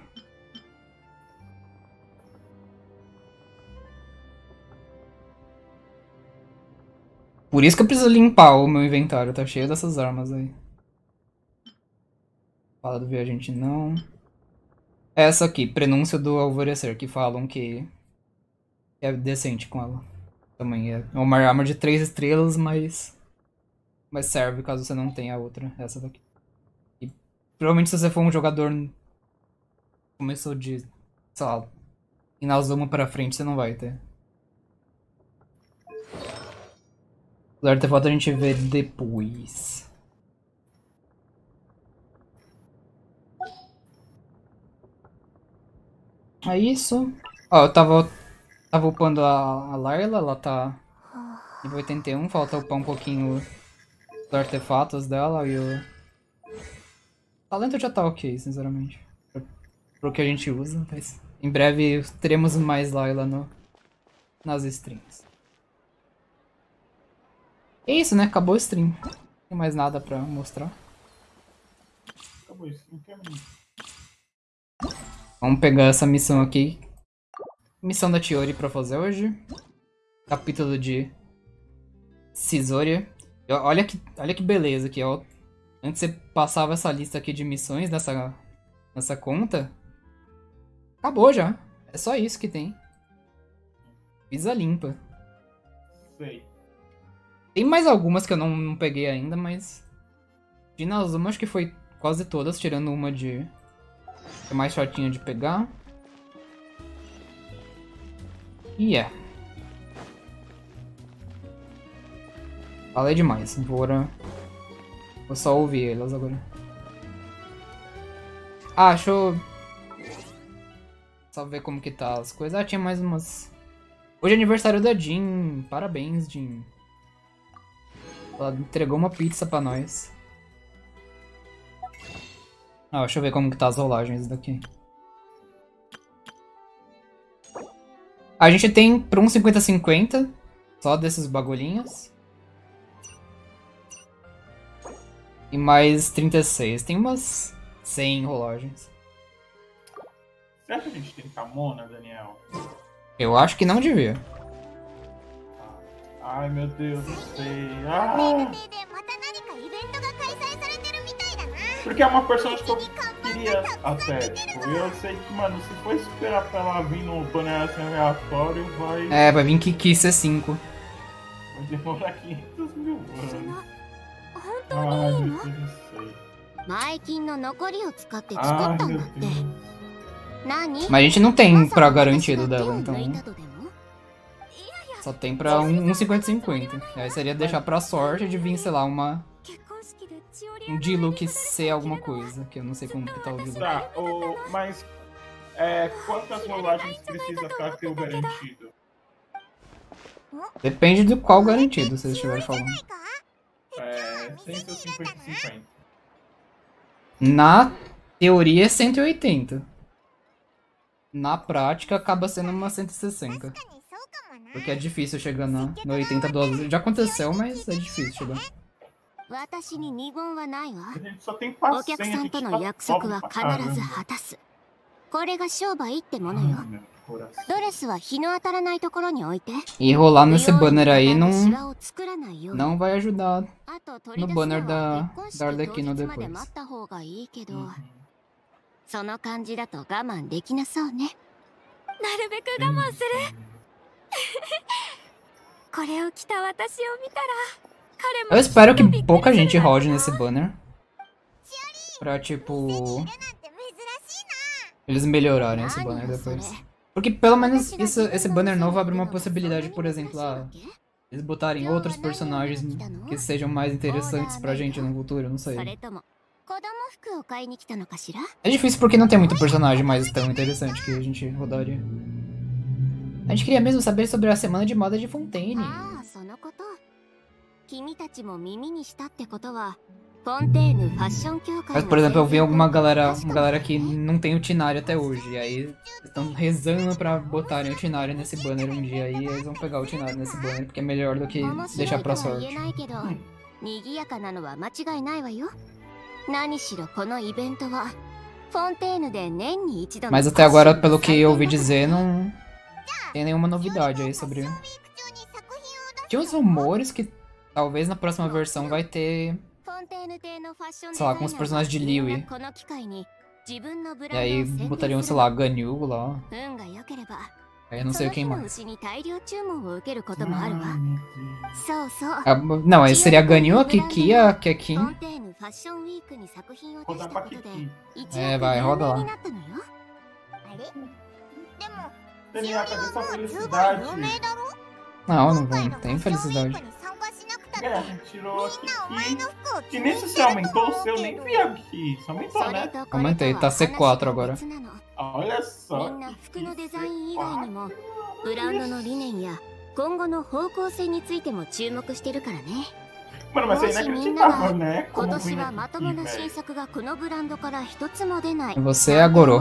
Por isso que eu preciso limpar o meu inventário, tá cheio dessas armas aí. Fala do viajante não. Essa aqui, prenúncio do alvorecer, que falam que é decente com ela. Também é uma arma de 3 estrelas, mas mas serve caso você não tenha a outra, essa daqui. E provavelmente se você for um jogador começou de, sei lá, Inazuma pra frente, você não vai ter. Os artefatos a gente vê depois. É isso. Ó, eu tava, tava upando a, a Layla, ela tá nível 81, falta upar um pouquinho os artefatos dela e o... O talento já tá ok, sinceramente. Pro, pro que a gente usa, mas em breve teremos mais Layla no, nas streams. É isso, né? Acabou o stream. Não tem mais nada pra mostrar. Acabou não quero Vamos pegar essa missão aqui. Missão da Tiori pra fazer hoje. Capítulo de Cisoria. Olha que, olha que beleza aqui, ó. Antes você passava essa lista aqui de missões nessa, nessa conta. Acabou já. É só isso que tem. Pisa limpa. Sei. Tem mais algumas que eu não, não peguei ainda, mas. De Nazuma acho que foi quase todas, tirando uma de. Que é mais chatinha de pegar. E é. Falei demais. Vou, Vou só ouvir elas agora. Ah, deixa eu... Só ver como que tá as coisas. Ah, tinha mais umas... Hoje é aniversário da Jean. Parabéns, Jean. Ela entregou uma pizza pra nós. Ah, deixa eu ver como que tá as rolagens daqui. A gente tem pra um 50-50. Só desses bagulhinhos. E mais 36. Tem umas 100 rolagens. Será que a gente tem Camona, Daniel? Eu acho que não devia. Ai meu Deus, não sei. Ah! Porque é uma personagem que eu queria até. Tipo, eu sei que, mano, se for esperar pra ela vir no banner assim aleatório, vai. É, vai vir Kiki C5. Vai demorar 500 mil anos. Ai, meu Deus, não sei. 前金の残りを使って作ったんだって Deus. 何 Mas a gente não tem pra garantido dela, então. Só tem pra um, um 50-50. Aí seria deixar pra sorte de vir, sei lá, uma. um Diluc ser alguma coisa. Que eu não sei como que tá o Diluc. Tá, o, mas é, quantas rolagens precisa pra ter o garantido? Depende do qual garantido vocês estiverem falando. É, 150 e 50. Na teoria é 180. Na prática acaba sendo uma 160. Porque é difícil chegar na, no 80 dólares. Já aconteceu, mas é difícil chegar. 私に二言はないわ。お客さんとの約束は必ず果たす。これが商売ってものよ。ドレスは日の当たらないところに置いて。E rolar nesse banner aí não não vai ajudar no banner da Darlequina depois その感じだと我慢できなそうね。なるべく我慢する。これを着た私を見たら。Eu espero que pouca gente rode nesse banner. Pra, tipo... Eles melhorarem esse banner depois. Porque pelo menos isso, esse banner novo abre uma possibilidade, por exemplo, a... Ah, eles botarem outros personagens que sejam mais interessantes pra gente no futuro, não sei. É difícil porque não tem muito personagem mais tão interessante que a gente rodaria. A gente queria mesmo saber sobre a semana de moda de Fontaine ああそのこと君たちも耳にしたってことはフォンテーヌファッション協会 Mas, por exemplo, eu vi alguma galera, uma galera que não tem o Tinário até hoje. E aí estão rezando pra botarem o Tinário nesse banner um dia. E eles vão pegar o Tinário nesse banner, porque é melhor do que 面白 deixar いと pra は言 sorte. えないけど賑やかなのは間違いないわよ何しろこのイベントはフォンテーヌで年に一度の Mas até agora, ファッションの pelo que eu ouvi 祭典 dizer, não tem nenhuma novidade aí sobre. Tinha uns rumores que Talvez na próxima versão vai ter... Sei lá, com os personagens de Liu E aí botariam, sei lá, Ganyu lá. Aí não sei quem mais. Hum. Não, aí seria Ganyu, a Kiki, a Kekin. É, vai, roda lá. Não, não, não tem felicidade. Não, não vem, tem felicidade. É, tirou a Kiki. Que nem se você aumentou o seu, nem vi aqui. Você aumentou, それ né? とこれと Aumentei, は tá 話 C4 が agora. 別なの Olha み só. んな que 服のデザイ que ン以外にも C4. ブランドの理念や今後の方向性についても注目してるからね Mano, mas é inacreditável, né? 今 Como 年 vem はまと aqui, もな新 velho. 作がこのブランドから一つも出ない Você é a Goro.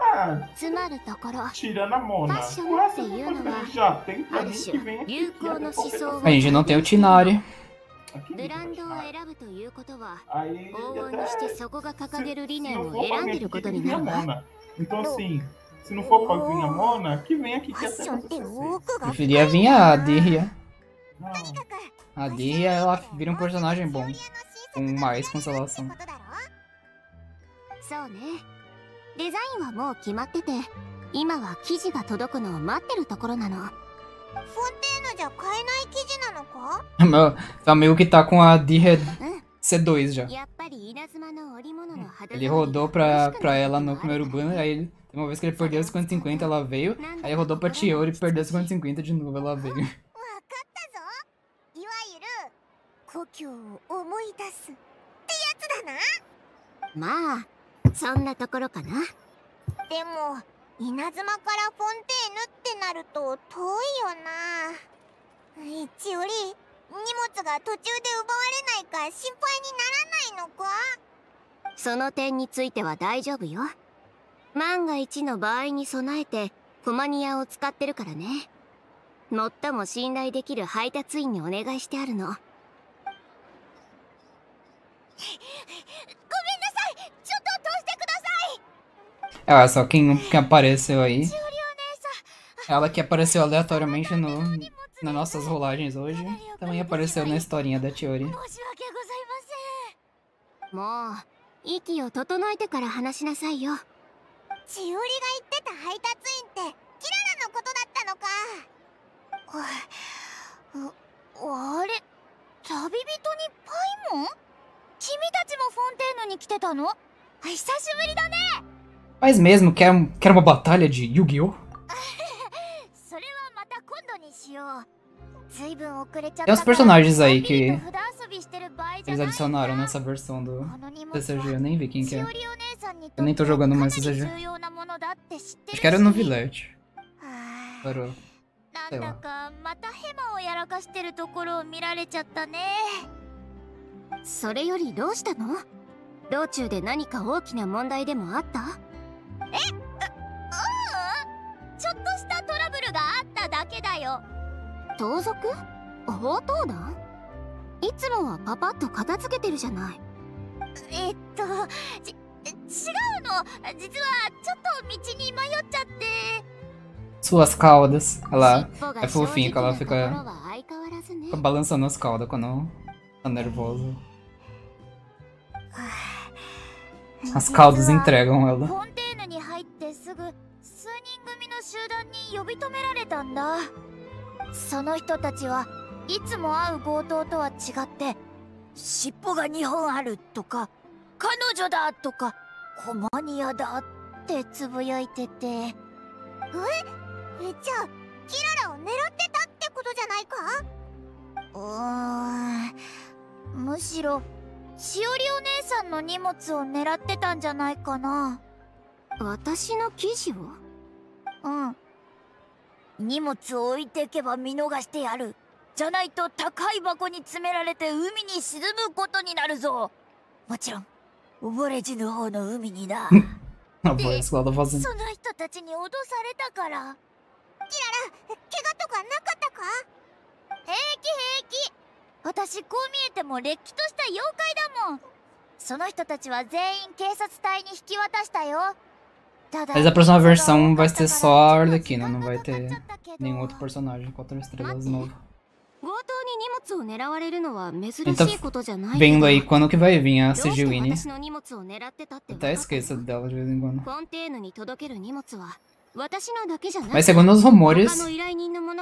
思うようになったら誰もお店に来なくなっちゃうでしょ Ah, つまるところ tirando a Mona. Fashion O resto tem do uma- conteúdo já tem pra Ah, mim deixa que eu- vem aqui. Yuko que é no competição. Shisou. A gente não tem o Tinari. Aqui, ブランドを personagem. 選ぶということは Aí 往 ele 々にして até そこが掲げる Se, 理 se 念 não を for pra 選ん alguém でる aqui, こと tem に que vir な a るわ Mona. Então, assim, se não for pra vir a Mona, que vem aqui フ que ァ é ッションって até 奥が Preferia vir a Dirria. Não. A Dirria, ela vira um personagem bom. Com mais constelação. そうね デザインはもう決まってて今は生地が届くのを待ってるところなのフォンテーヌじゃ買えない生地なのか Meu, tá meio que tá com a Dirria うん C2 já. やっぱり稲妻の織物の肌 Ele rodou pra, pra ela no primeiro banner, aí ele, uma vez que ele perdeu 50-50, ela veio. Aí rodou pra Chiori e perdeu 50-50 de novo, ela veio. わかったぞいわゆる故郷を思い出すってやつだなまあ そんなところかな。でも稲妻からフォンテーヌってなると遠いよな。一より荷物が途中で奪われないか心配にならないのか？その点については大丈夫よ。万が一の場合に備えてコマニアを使ってるからね。最も信頼できる配達員にお願いしてあるの。ごめんなさい さい Ah, só quem, quem apareceu aí. しおりお姉さん Ela que apareceu aleatoriamente no, nas nossas rolagens hoje. Também apareceu na historinha da Chiori. 申し訳ございませんもう息を整えてから話しなさいよ千織が言ってた配達員ってキララのことだったのかああれ旅人にパイモン君たちもフォンテーヌに来てたの久しぶりだね mas mesmo, quer, quer uma batalha de Yu-Gi-Oh? Tem uns personagens aí que eles adicionaram nessa versão do CCG, eu nem vi quem que é. Eu nem tô jogando mais CCG. Acho que era no Village. Parou. Sei えううんちょっとしたトラブルがあっただけだよ盗賊強盗団いつもはパパッと片付けてるじゃないえっとち違うの実はちょっと道に迷っちゃって Suas caudas. Ela é fofinha que ela 正 fica, fica balançando as caudas quando tá nervosa. As caudas entregam フ ela. ってすぐ数人組の集団に呼び止められたんだ。その人たちはいつも会う強盗とは違って尻尾が2本あるとか彼女だとかコマニアだってつぶやいてて。え？えじゃあキララを狙ってたってことじゃないか？うーん。むしろしおりお姉さんの荷物を狙ってたんじゃないかな私の記事をうん。荷物を置いてけば見逃してやる。じゃないと高い箱に詰められて海に沈むことになるぞ。もちろん溺れ死ぬ方の海にな. その人たちに脅されたから。キララ怪我とかなかったか？平気平気。私こう見えてもれっきとした妖怪だもん。その人たちは全員警察隊に引き渡したよ Mas a próxima versão vai ser só a Arlequina, não vai ter nenhum outro personagem quatro estrelas novo. Então, vendo aí quando que vai vir a Sigiline. Até esqueço dela de vez em quando. Mas segundo os rumores,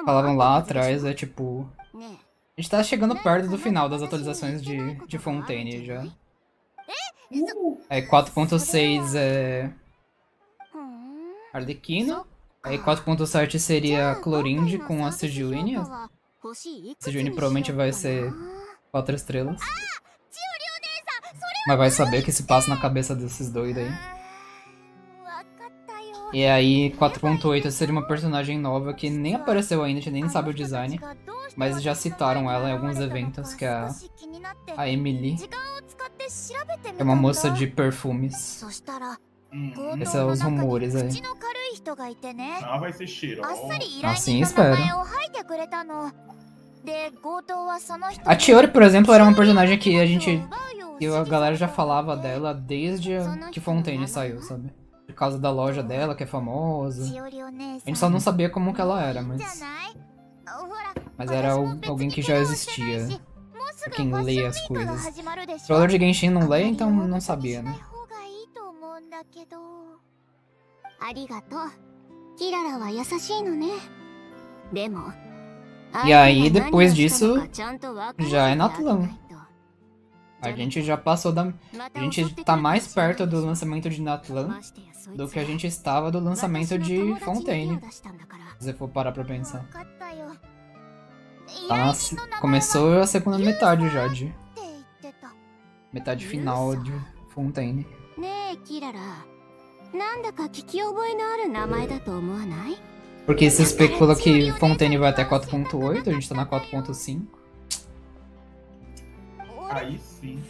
falavam lá atrás, é tipo... A gente tá chegando perto do final das atualizações de, de Fontaine já. É 4.6 é... ん Arlequino. Aí 4.7 seria Clorinde com a. A Sigiline provavelmente vai ser 4 estrelas. Mas vai saber o que se passa na cabeça desses doidos aí. E aí 4.8 seria uma personagem nova que nem apareceu ainda, a gente nem sabe o design. Mas já citaram ela em alguns eventos, que é a, a Emily. É uma moça de perfumes. Hum. Esses são os rumores aí. Ah, vai ser Shiro. Assim espero. A Chiori, por exemplo, era uma personagem que a gente... e a galera já falava dela desde que Fontaine saiu, sabe? Por causa da loja dela, que é famosa. A gente só não sabia como que ela era, mas... Mas era alguém que já existia. Pra quem lê as coisas. O de Genshin não lê, então não sabia, né? E aí, depois disso, já é Natlan. A gente já passou da... A gente tá mais perto do lançamento de Natlan do que a gente estava do lançamento de Fontaine. Se você for parar pra pensar. Tá. Começou a segunda metade já de... Metade final de Fontaine. Porque se especula que Fontaine vai até 4.8, a gente tá na 4.5. Aí sim.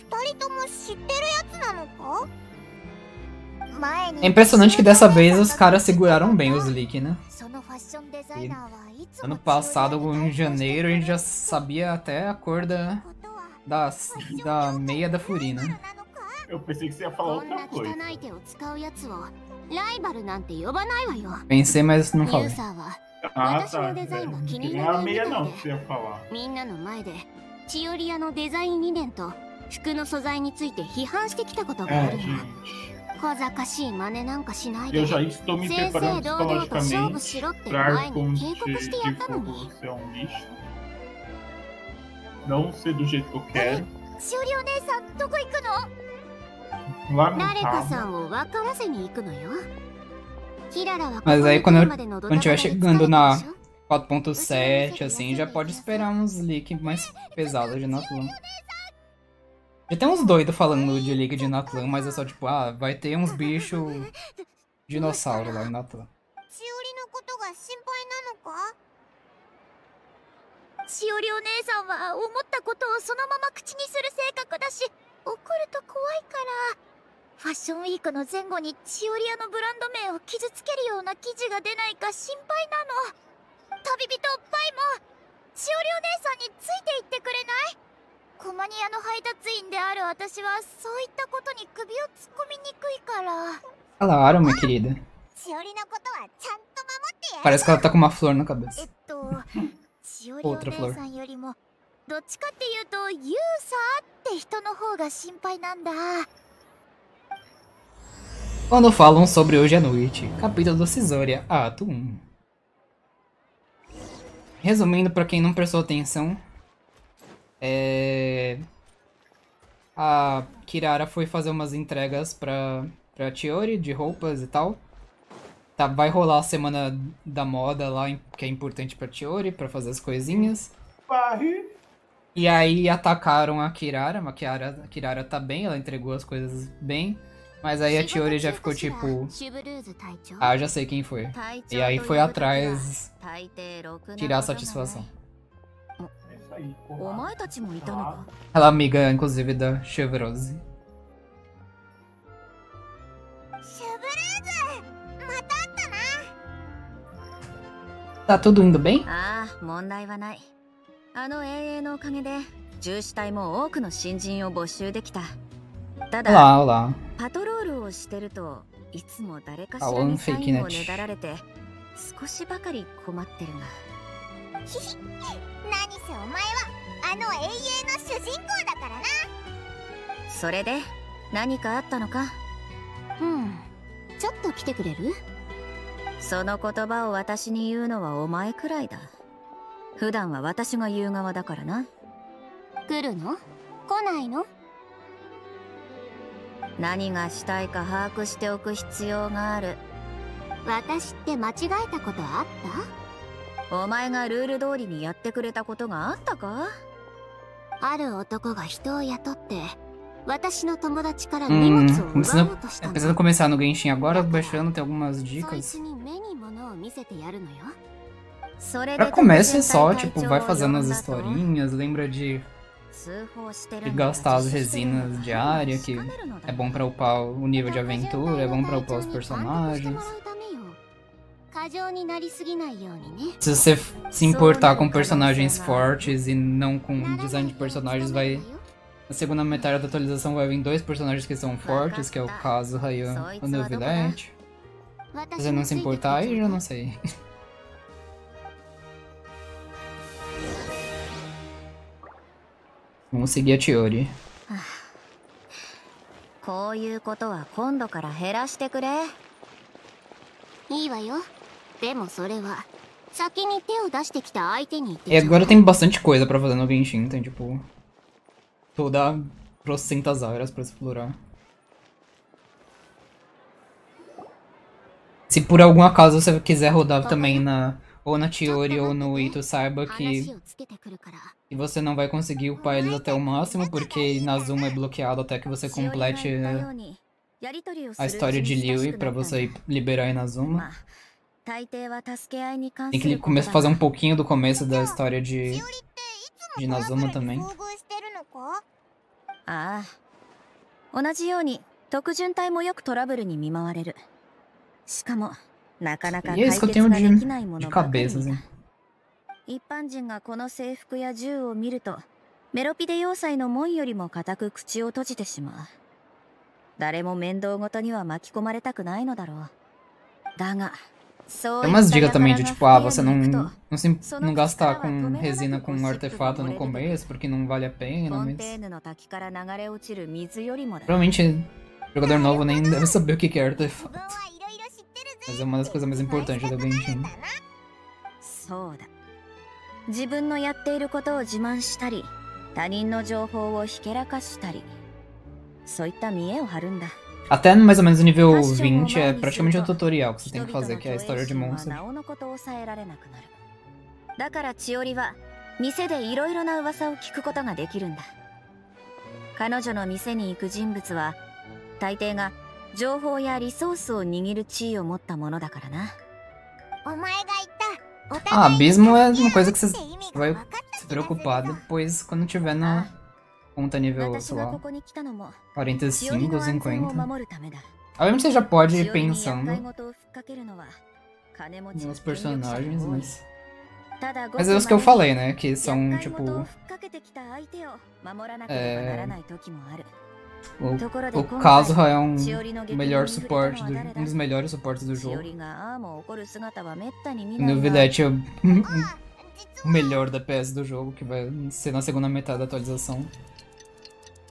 É impressionante que dessa vez os caras seguraram bem os leaks, né? E ano passado, em janeiro, a gente já sabia até a cor da, da, da meia da Furina. Eu pensei que você ia falar outra coisa. Pensei, mas não falei. Ah, tá. Nem a meia não que você ia falar. チオリアのデザイン理念と服の素材について批判してきたことがあるが小賢しい真似なんかしないで先生堂々と勝負しろって前に警告してやったのに Não ser do jeito que eu quero. Shiori, o Nessa, onde você vai? よ。Mas aí quando, eu, quando estiver chegando na 4.7, assim, já pode esperar uns leaks mais pesados de Natlan. Já tem uns doidos falando de leak de Natlan, mas é só tipo, ah, vai ter uns bichos dinossauro lá em Natlan. ファッションウィークの前後にチオリアのブランド名を傷つけるような記事が出ないか心配なの旅人パイもしおりお姉さんについていってくれない？コマニアの配達員である私はそういったことに首を突っ込みにくいから Claro, minha querida. Parece que ela tá com uma flor na cabeça. Outra flor. どっちかっていうとユーサーって人の方が心配なんだ Quando falam sobre hoje à noite, capítulo do Cisória, ato 1. Resumindo, para quem não prestou atenção, é... a Kirara foi fazer umas entregas pra, pra Chiori de roupas e tal. Tá, vai rolar a semana da moda lá, que é importante pra Chiori, pra fazer as coisinhas. E aí atacaram a Kirara, a Kirara, a Kirara tá bem, ela entregou as coisas bem. Mas aí a Chiori já ficou tipo. Ah, já sei quem foi. E aí foi atrás tirar a satisfação. Ela é amiga, inclusive, da Chevroze. Tá tudo indo bem? Ah, あの永遠のおかげで重視隊も多くの新人を募集できた。 ただ、olá, olá. パトロールをしてるといつも誰かしらにサインをねだられて少しばかり困ってるが。何せお前はあの永遠の主人公だからな。それで何かあったのか？うん。ちょっと来てくれる？その言葉を私に言うのはお前くらいだ。普段は私が言う側だからな。来るの？来ないの？何がしたいか把握しておく必要がある私って間違えたことあったお前がルール通りにやってくれたことがあったかある男が人を雇って私の友達から荷物を奪おうとしたの。Apesar de começar no Genshin agora, baixando tem algumas dicas. Pra começo só, tipo, vai fazendo as historinhas, lembra de e gastar as resinas diárias, que é bom pra upar o nível de aventura, é bom pra upar os personagens. Se você se importar com personagens fortes e não com design de personagens, vai. Na segunda metade da atualização vai vir dois personagens que são fortes, que é o caso Ryan e o Novidade. Se você não se importar, aí já não sei. Vamos seguir a Tiori. こういうことは今度から減らしてくれいいわよでもそれは先に手を出してきた相手に E agora tem bastante coisa pra fazer no Genshin, tem tipo... Toda trocentas áreas pra explorar. Se por algum acaso você quiser rodar também na... Ou na Tiori ou no Ito, saiba que... E você não vai conseguir upar eles até o máximo, porque Inazuma é bloqueado até que você complete a história de Liu pra você liberar Inazuma. Tem que começar a fazer um pouquinho do começo da história de, de Inazuma também. Ah, 同じように特順隊もよくトラブルに見舞われる。しかも、なかなか解決ができないものばかりだ。 一般人がこの制服や銃を見るとメロピデ要塞の門よりも固く口を閉じてしまう誰も面倒ごとには巻き込まれたくないのだろうだが Tem umas dicas também de tipo, ah, você não, não, se, não gastar com resina com artefato no começo, porque não vale a pena, mas... Provavelmente jogador novo nem deve saber o que é artefato. Mas é uma das coisas mais importantes do Genshin. 自分のやっていることを自慢したり他人の情報をひけらかしたりそういった見栄を張るんだ。Até mais ou menos no nível 20 é praticamente um tutorial que você tem que fazer, que é a história de monstro. だから千織は店でいろいろな噂を聞くことができるんだ彼女の店に行く人物は大抵が情報やリソースを握る地位を持ったものだからなお前が言った Ah, abismo é uma coisa que você vai se preocupar depois quando tiver na conta nível, sei lá, 45 ou 50. Obviamente você já pode ir pensando nos personagens, mas... Mas é os que eu falei, né? Que são, tipo... É... O, o Kazuha é um melhor suporte, do, um dos melhores suportes do jogo. No Videte é o melhor DPS do jogo, que vai ser na segunda metade da atualização.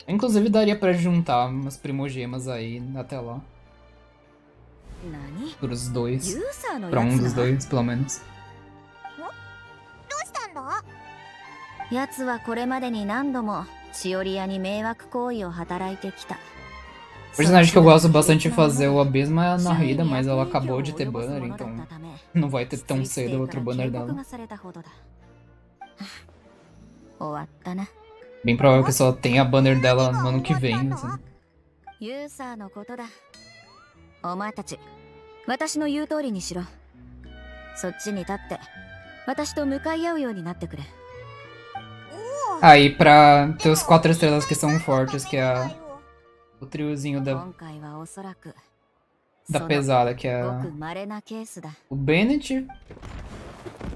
Inclusive daria pra juntar umas primogemas aí até lá. Pros dois. Pra um dos dois, pelo menos. やつはこれまでに何度も しおり屋に迷惑行為を働いてきた。Personagem que eu gosto bastante de fazer o Abismo é a Narida, mas ela acabou de ter banner, então não vai ter tão cedo outro banner dela. Bem provável que só tenha banner dela no ano que vem, assim. お前たち、私の言う通りにしろ。そっちに立って、私と向かい合うようになってくれ。Aí pra ter os quatro estrelas que são fortes, que é o triozinho da, da pesada, que é o Bennett,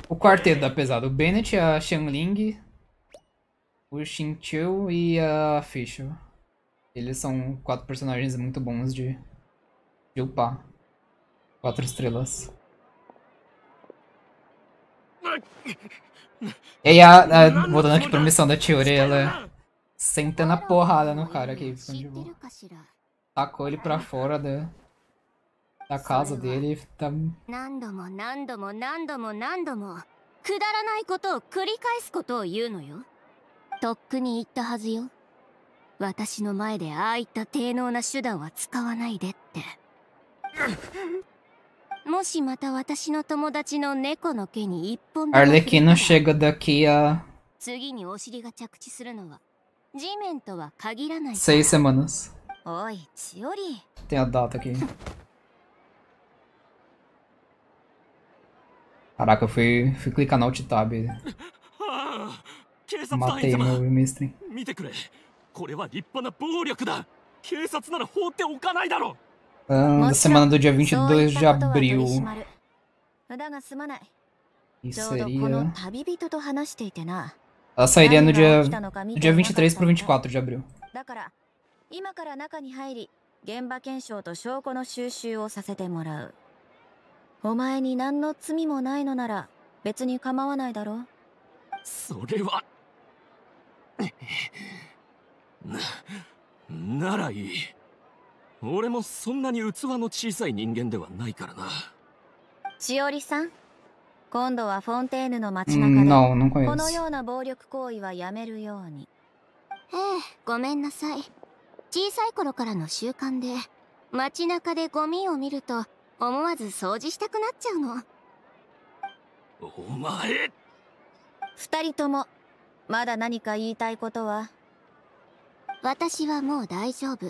o quarteto da pesada, o Bennett, a Xiangling, o Xinqiu e a Fischl. Eles são quatro personagens muito bons de, de upar. Quatro estrelas. E aí, a, a, voltando aqui pra missão da Tiori, ela sentando a porrada no cara aqui. Tipo, tacou ele pra fora da, da casa dele e tá... くだらないことを繰り返すことを言うのよとっくに言ったはずよ私の前でああいった低能な手段は使わないでってもしまた私の友達の猫の毛に一本アレキのシェガダキア次にお尻が着地するのは地面とは限らないセイセマノスおい、チオリってやった時。カラカフィフクリカノチタビ警察隊員様。待ってミステ見てくれ。これは立派な暴力だ。警察なら放っておかないだろう。Ah, da semana do dia 22 de abril. E ちょうどこの seria. 旅人と話していてな。 Ela sairia no 何が dia, 起きたのか見 no て dia いなかった 23 pro のね 24 de abril. だから今から中に入り現場検証と証拠の収集をさせてもらうお前に何の罪もないのなら別に構わないだろうそれはなならいい 俺もそんなに器の小さい人間ではないからな。しおりさん今度はフォンテーヌの街中でこの.ような暴力行為はやめるように。ええごめんなさい。小さい頃からの習慣で街中でゴミを見ると思わず掃除したくなっちゃうの。お前！二人ともまだ何か言いたいことは？私はもう大丈夫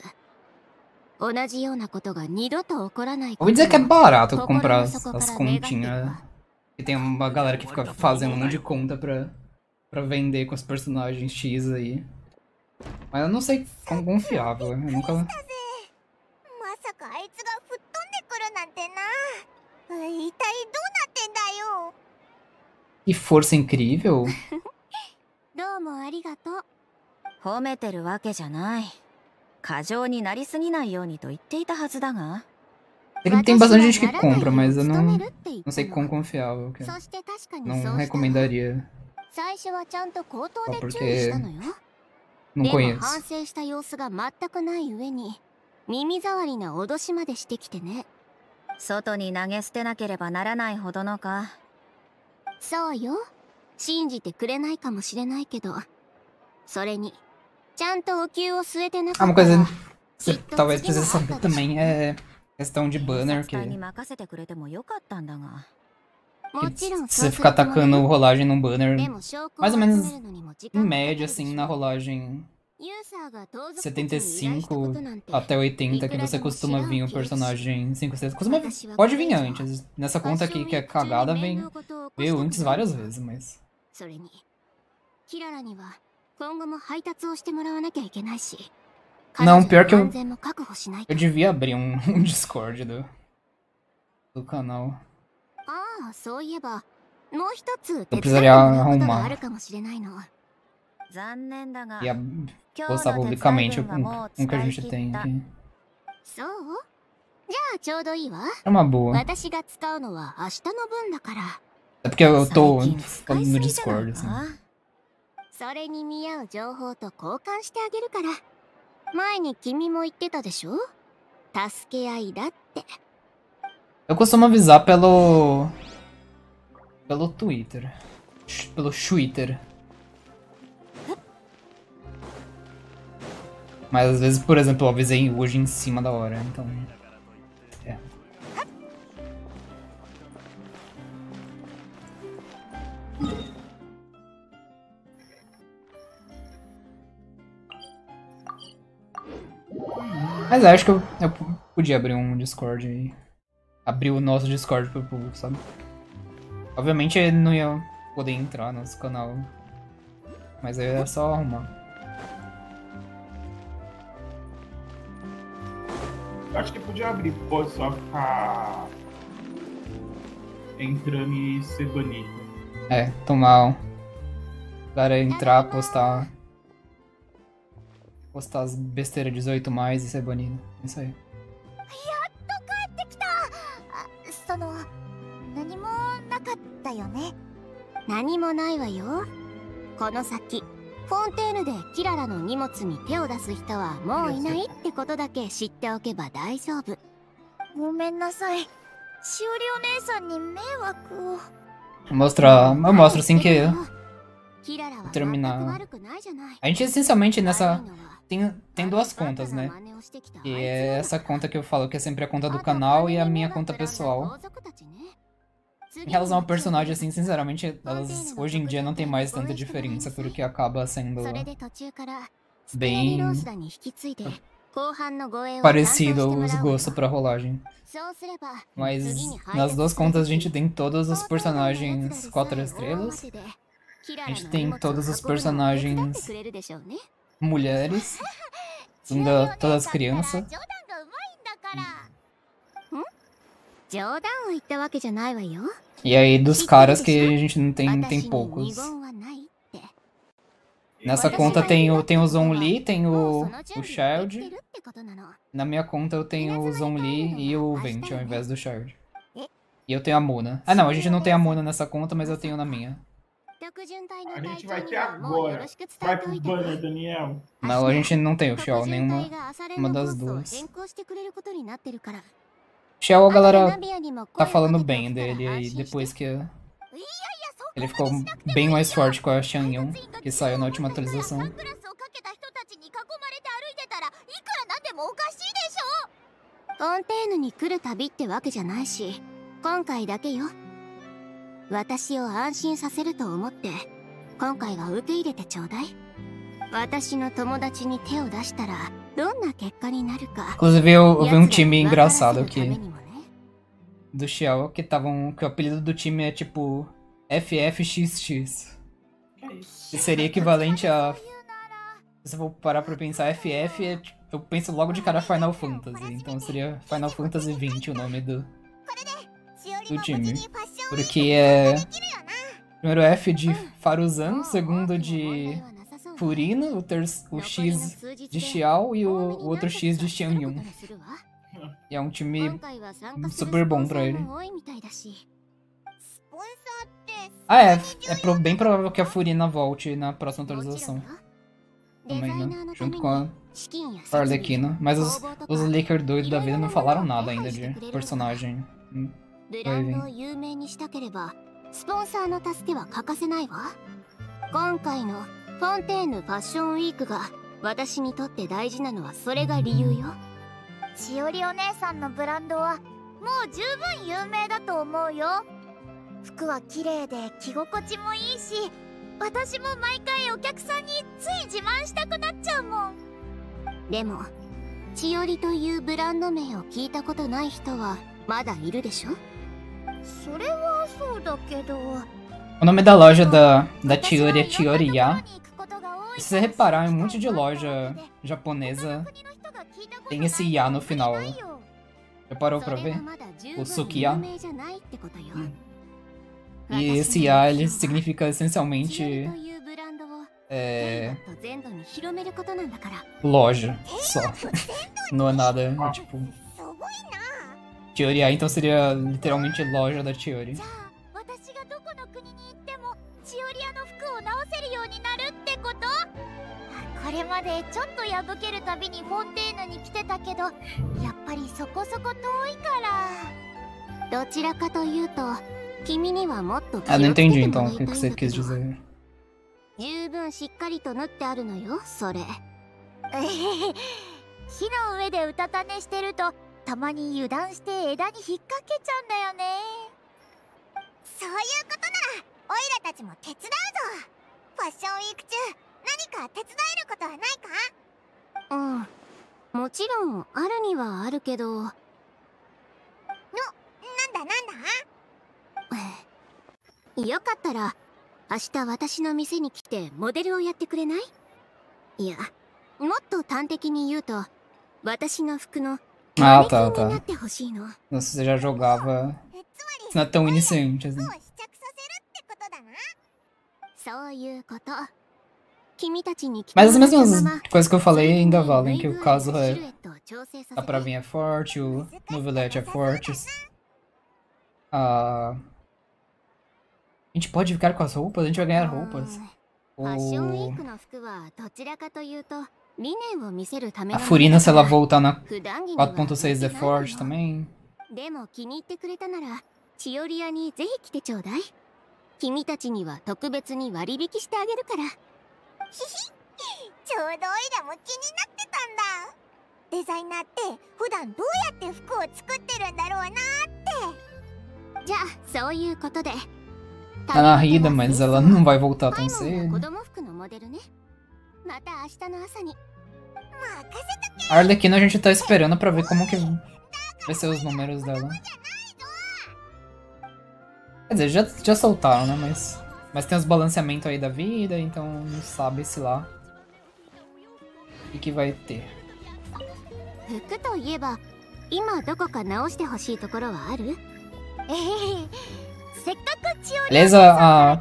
同じようなことが二度と起こらない Ouvi dizer que é を barato 心 comprar の as, 底か as ら願ってる continhas. わ E tem uma galera que fica fazendo um monte de conta pra, pra vender com os personagens X aí. Mas eu não sei quão confiável. Eu nunca. まさかあいつが吹っ飛んでくるなんてな一体どうなってんだよ Que força incrível! どうもありがとう褒めてるわけじゃない 過剰になりすぎないようにと言っていたはずだが Tem, tem bastante gente que compra, mas eu não, に努めるって言った não sei の quão confiável. Que é. そして確かに Não そうした recomendaria. 最初はちゃんと口頭 Só で注意したのよ Não でも conheço. 反省した様子が全くない上に耳障りな脅しまでしてきてね外に投げ捨てなければならないほどのかそうよ信じてくれないかもしれないけどそれに Ah, uma coisa que talvez precisa saber também é questão de banner, que, que se você ficar atacando rolagem num banner, mais ou menos em média, assim, na rolagem 75 até 80 que você costuma vir o personagem 5 6 costuma pode vir antes. nessa conta aqui que é cagada vem veio antes várias vezes mas 今後も配達をしてもらわなきゃいけないし。Não, pior que eu. Eu devia abrir um, um Discord do, do canal. Ah, so yeba. Eu precisaria arrumar. E a, postar publicamente com um que a gente tem aqui. É uma boa. É porque eu tô, tô no Discord, assim. それに見合う情報と交換してあげるから前に君も言ってたでしょ助け合いだって Eu costumo avisar pelo. pelo Twitter. Pelo Twitter. Mas às vezes, por exemplo, eu avisei hoje em cima da hora, então. É. Mas acho que eu, eu podia abrir um Discord aí. Abrir o nosso Discord pro público, sabe? Obviamente ele não ia poder entrar no nosso canal. Mas aí é só arrumar. Acho que podia abrir, pode só ficar entrando e ser banido. É, tomar. um- Galera entrar, postar Postar as besteiras 18 mais e ser banido. Isso aí. 帰ってきたあその何もなかったよね何もないわよこの先フォンテーヌでキララの荷物に手を出す人はもういないってことだけ知っておけば大丈夫ごめんなさいしおりお姉さんに迷惑を Mostrar. Eu mostro assim que. キララは terminar. 全く悪くないじゃない A gente essencialmente 悪い nessa. tem, tem duas contas, né? Que é essa conta que eu falo, que é sempre a conta do canal e a minha conta pessoal. Em relação ao personagem, assim, sinceramente, elas hoje em dia não tem mais tanta diferença, porque acaba sendo bem parecido os gostos pra rolagem. Mas nas duas contas a gente tem todos os personagens quatro estrelas. A gente tem todos os personagens mulheres, しおりお ainda 姉 todas さんったら crianças. 冗談がうまいんだからん冗談を言ったわけじゃないわよ E aí dos caras que a gente não tem, tem poucos. Nessa conta tem o, tem o Zhongli, tem o, o Shard. Na minha conta eu tenho o Zhongli e o Venti ao invés do Shard. E eu tenho a Mona. Ah não, a gente não tem a Mona nessa conta, mas eu tenho na minha. A gente vai ter agora. Vai pro banner, Daniel. Não, a gente não tem o Xiao, nenhuma uma das duas. Xiao, a galera tá falando bem dele aí, depois que ele ficou bem mais forte com a Xiangyun, que saiu na última atualização. 私を安心させると思って今回は受け入れてちょうだい私の友達に手を出したらどんな結果になるか Inclusive eu, eu vi um time engraçado aqui do Xiao que estavam que o apelido do time é tipo FFXX. Que seria equivalente a se eu for parar pra pensar FF é, eu penso logo de cara Final Fantasy, então seria Final Fantasy 20 o nome do do time. Porque é. Primeiro F de Faruzan, segundo de Furina, o, ter o X de Xiao e o, o outro X de Xiangyun. E é um time super bom pra ele. Ah, é. É pro, bem provável que a Furina volte na próxima atualização. Também, né? Junto com a Arlequina. Mas os, os doidos da vida não falaram nada ainda de personagem. ブランドを有名にしたければスポンサーの助けは欠かせないわ。今回のフォンテーヌファッションウィークが私にとって大事なのはそれが理由よ。しおりお姉さんのブランドはもう十分有名だと思うよ。服は綺麗で着心地もいいし私も毎回お客さんについ自慢したくなっちゃうもん。でも千織というブランド名を聞いたことない人はまだいるでしょ？O nome da loja da, da Chiori é Chioriya. Se você reparar, em um monte de loja japonesa tem esse Ya no final. Já parou pra ver? O Sukiya. E esse Ya, ele significa essencialmente... É... Loja, só. Não é nada, é tipo... Chiori, então seria literalmente loja da Chiori. これまでちょっと破けるたびにフォンテーヌに来てたけどやっぱりそこそこ遠いからどちらかというと君にはもっと気をつけてもらいたいんだけど十分しっかりと縫ってあるのよそれ木の上でうたた寝してると たまに油断して枝に引っ掛けちゃうんだよね。そういうことならオイラたちも手伝うぞ。ファッションウィーク中何か手伝えることはないか？うん。もちろんあるにはあるけど。のなんだなんだ？よかったら明日私の店に来てモデルをやってくれない？いやもっと端的に言うと私の服の Ah, tá, tá. Nossa, você já jogava. Isso não é tão iniciante assim. Mas as mesmas coisas que eu falei ainda valem, que o caso é... A pravinha é forte, o novelete é forte. Ah... A gente pode ficar com as roupas? A gente vai ganhar roupas. O... A Furina, se ela voltar na 4.6 The Forge também. でも気に入ってくれたなら、チオリアにぜひ来てちょうだい。君たちには特別に割引してあげるから。ひひ、ちょうどオイラも気になってたんだ。デザイナーって普段どうやって服を作ってるんだろうなって。じゃあ、そういうことで。Tá na rida, mas ela não vai voltar tão cedo. A Arlequina a gente tá esperando pra ver como que vai ser os números dela. Quer dizer, já, já soltaram, né? Mas, mas tem os balanceamentos aí da vida, então não sabe se lá o que, vai ter. Beleza, a,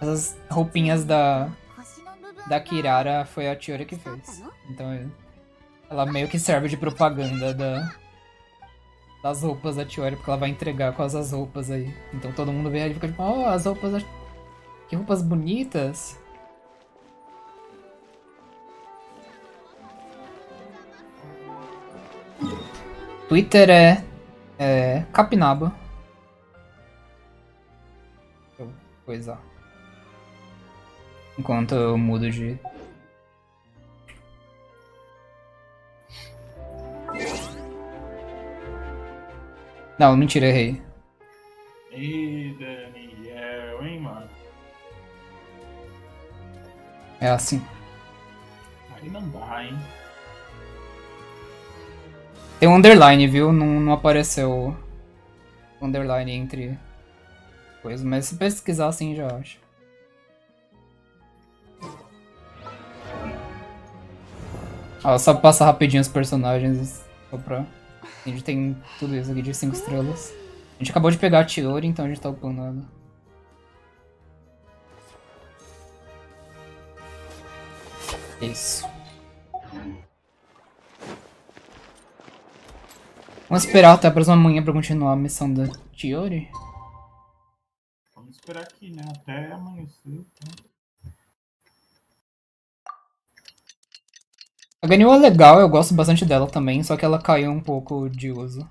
as roupinhas da, da Kirara foi a Chiori que fez. Então ela meio que serve de propaganda da, das roupas da Chiori, porque ela vai entregar com as roupas aí. Então todo mundo vê ali e fica tipo, oh, as roupas da... Que roupas bonitas. Twitter é, é Capinaba. Coisar. Enquanto eu mudo de. Não, mentira, errei. Ih, Daniel, hein, mano? É assim. Aí não dá, hein? Tem um underline, viu? Não, não apareceu underline entre coisas, mas se pesquisar assim já acha. Só pra passar rapidinho os personagens, só pra... A gente tem tudo isso aqui de 5 estrelas. A gente acabou de pegar a Tiori, então a gente tá upando ela. Isso. Vamos esperar até a próxima manhã pra continuar a missão da Tiori? Vamos esperar aqui, né? Até amanhecer. Tá? A Ganyu é legal, eu gosto bastante dela também, só que ela caiu um pouco de uso.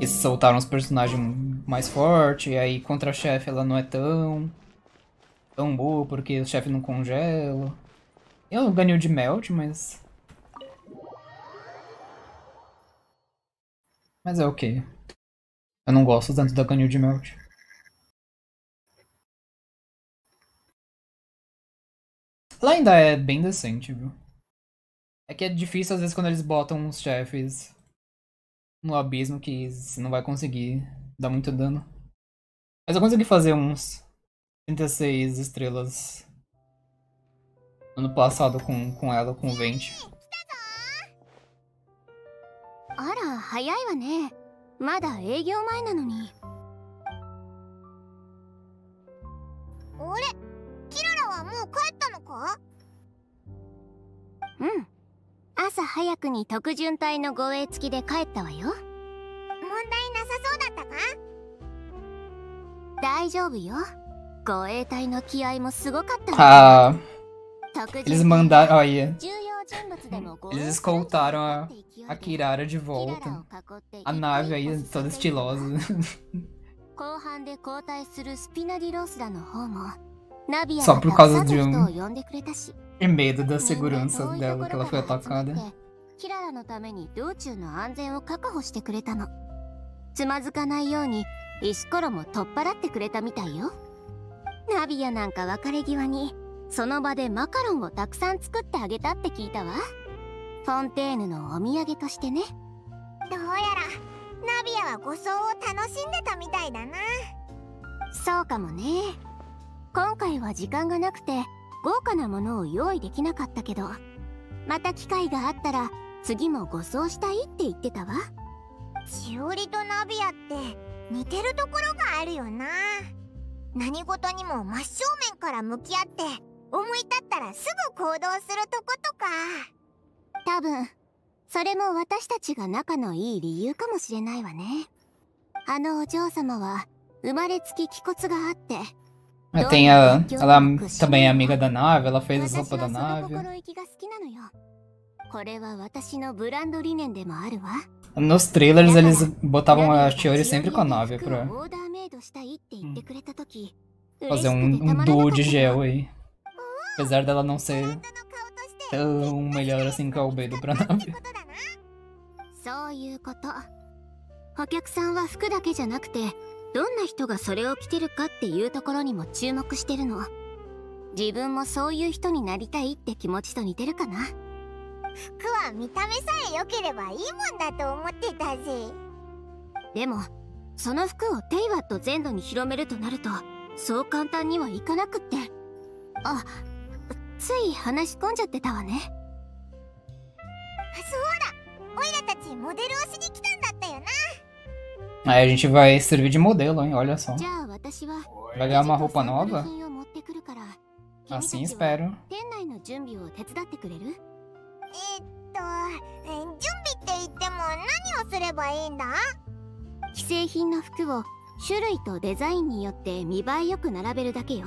E soltaram os personagens mais fortes, aí contra a chefe ela não é tão... tão boa, porque o chefe não congela. Eu ganhei de melt, mas... Mas é ok. Eu não gosto tanto da Ganyu de melt. Ela ainda é bem decente, viu? É que é difícil às vezes quando eles botam uns chefes no abismo que você não vai conseguir dar muito dano. Mas eu consegui fazer uns 36 estrelas ano passado com, com ela, com o Vente. あうん朝早くに特巡隊の護衛付きで帰ったわよ問題なさそうだったか大丈夫よ護衛隊の気合もすごかったわ Ah, 特 eles mandaram. Olha, 重要人物でも護衛 eles 隊 escoltaram a, a Kirara de volta. A nave aí, toda estilosa. Só が por causa de の um 人を呼んでくれたし de medo da segurança dela こ que ろ ela foi atacada. キララのために道中の安全を確保してくれたの。つまずかないように石ころも取っ払ってくれたみたいよ。ナビアなんか別れ際にその場でマカロンをたくさん作ってあげたって聞いたわ。フォンテーヌのお土産としてね。どうやらナビアは護送を楽しんでたみたいだな。そうかもね今回は時間がなくて豪華なものを用意できなかったけどまた機会があったら次も護送したいって言ってたわ。しおりとナビアって似てるところがあるよな。何事にも真正面から向き合って思い立ったらすぐ行動するとことか。多分それも私たちが仲のいい理由かもしれないわね。あのお嬢様は生まれつき気骨があって tem a. Ela também é amiga da nave, ela fez as 私 roupas は da その nave. 心意気が好きなのよこれは私のブランド理念でもあるわ Nos trailers eles botavam a Chiori sempre com a nave pra オーダーメイドしたいって言ってくれた時 fazer um, um duo de gel aí. Apesar dela não ser tão melhor assim que a Albedo pra nave. そういうことお客さんは服だけじゃなくて どんな人がそれを着てるかっていうところにも注目してるの。自分もそういう人になりたいって気持ちと似てるかな。服は見た目さえ良ければいいもんだと思ってたぜ。でもその服をテイワット全土に広めるとなるとそう簡単にはいかなくって。あつい話し込んじゃってたわね。そうだ。オイラたちモデルをしに来たん Aí a gente vai servir de modelo, hein? Olha só. Vai ganhar uma roupa nova? Assim espero. 種類とデザインによって見栄えよく並べるだけよ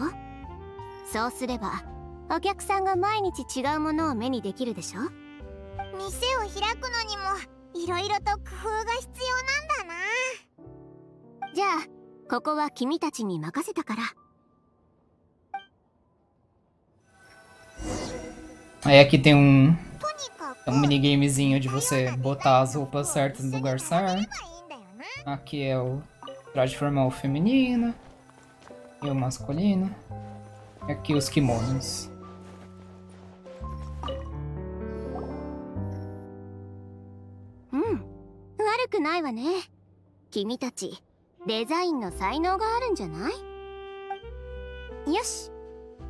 そうすればお客さんが毎日違うものを目にできるでしょ？店を開くのにもいろいろと工夫が必要なんだなじゃあここは君たちに任せたから Aí aqui tem um, とにかく um minigamezinho de você botar as roupas certas no lugar 一緒に certo. 並べればいいんだよな Aqui é o traje formal feminino e o masculino. E aqui os kimonos. うん悪くないわね君たち デザインの才能があるんじゃない？よし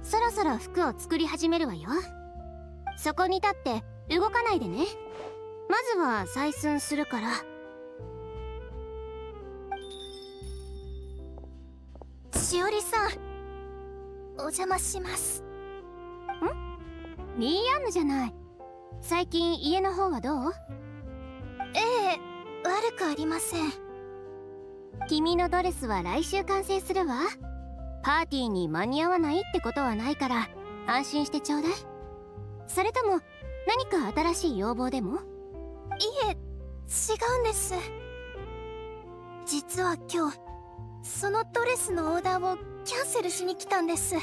そろそろ服を作り始めるわよ。そこに立って動かないでね。まずは採寸するから。しおりさんお邪魔します。ん？リーアンヌじゃない。最近家の方はどう？ええ悪くありません。君のドレスは来週完成するわ。パーティーに間に合わないってことはないから安心してちょうだい。それとも何か新しい要望でも？いえ違うんです。実は今日そのドレスのオーダーをキャンセルしに来たんです。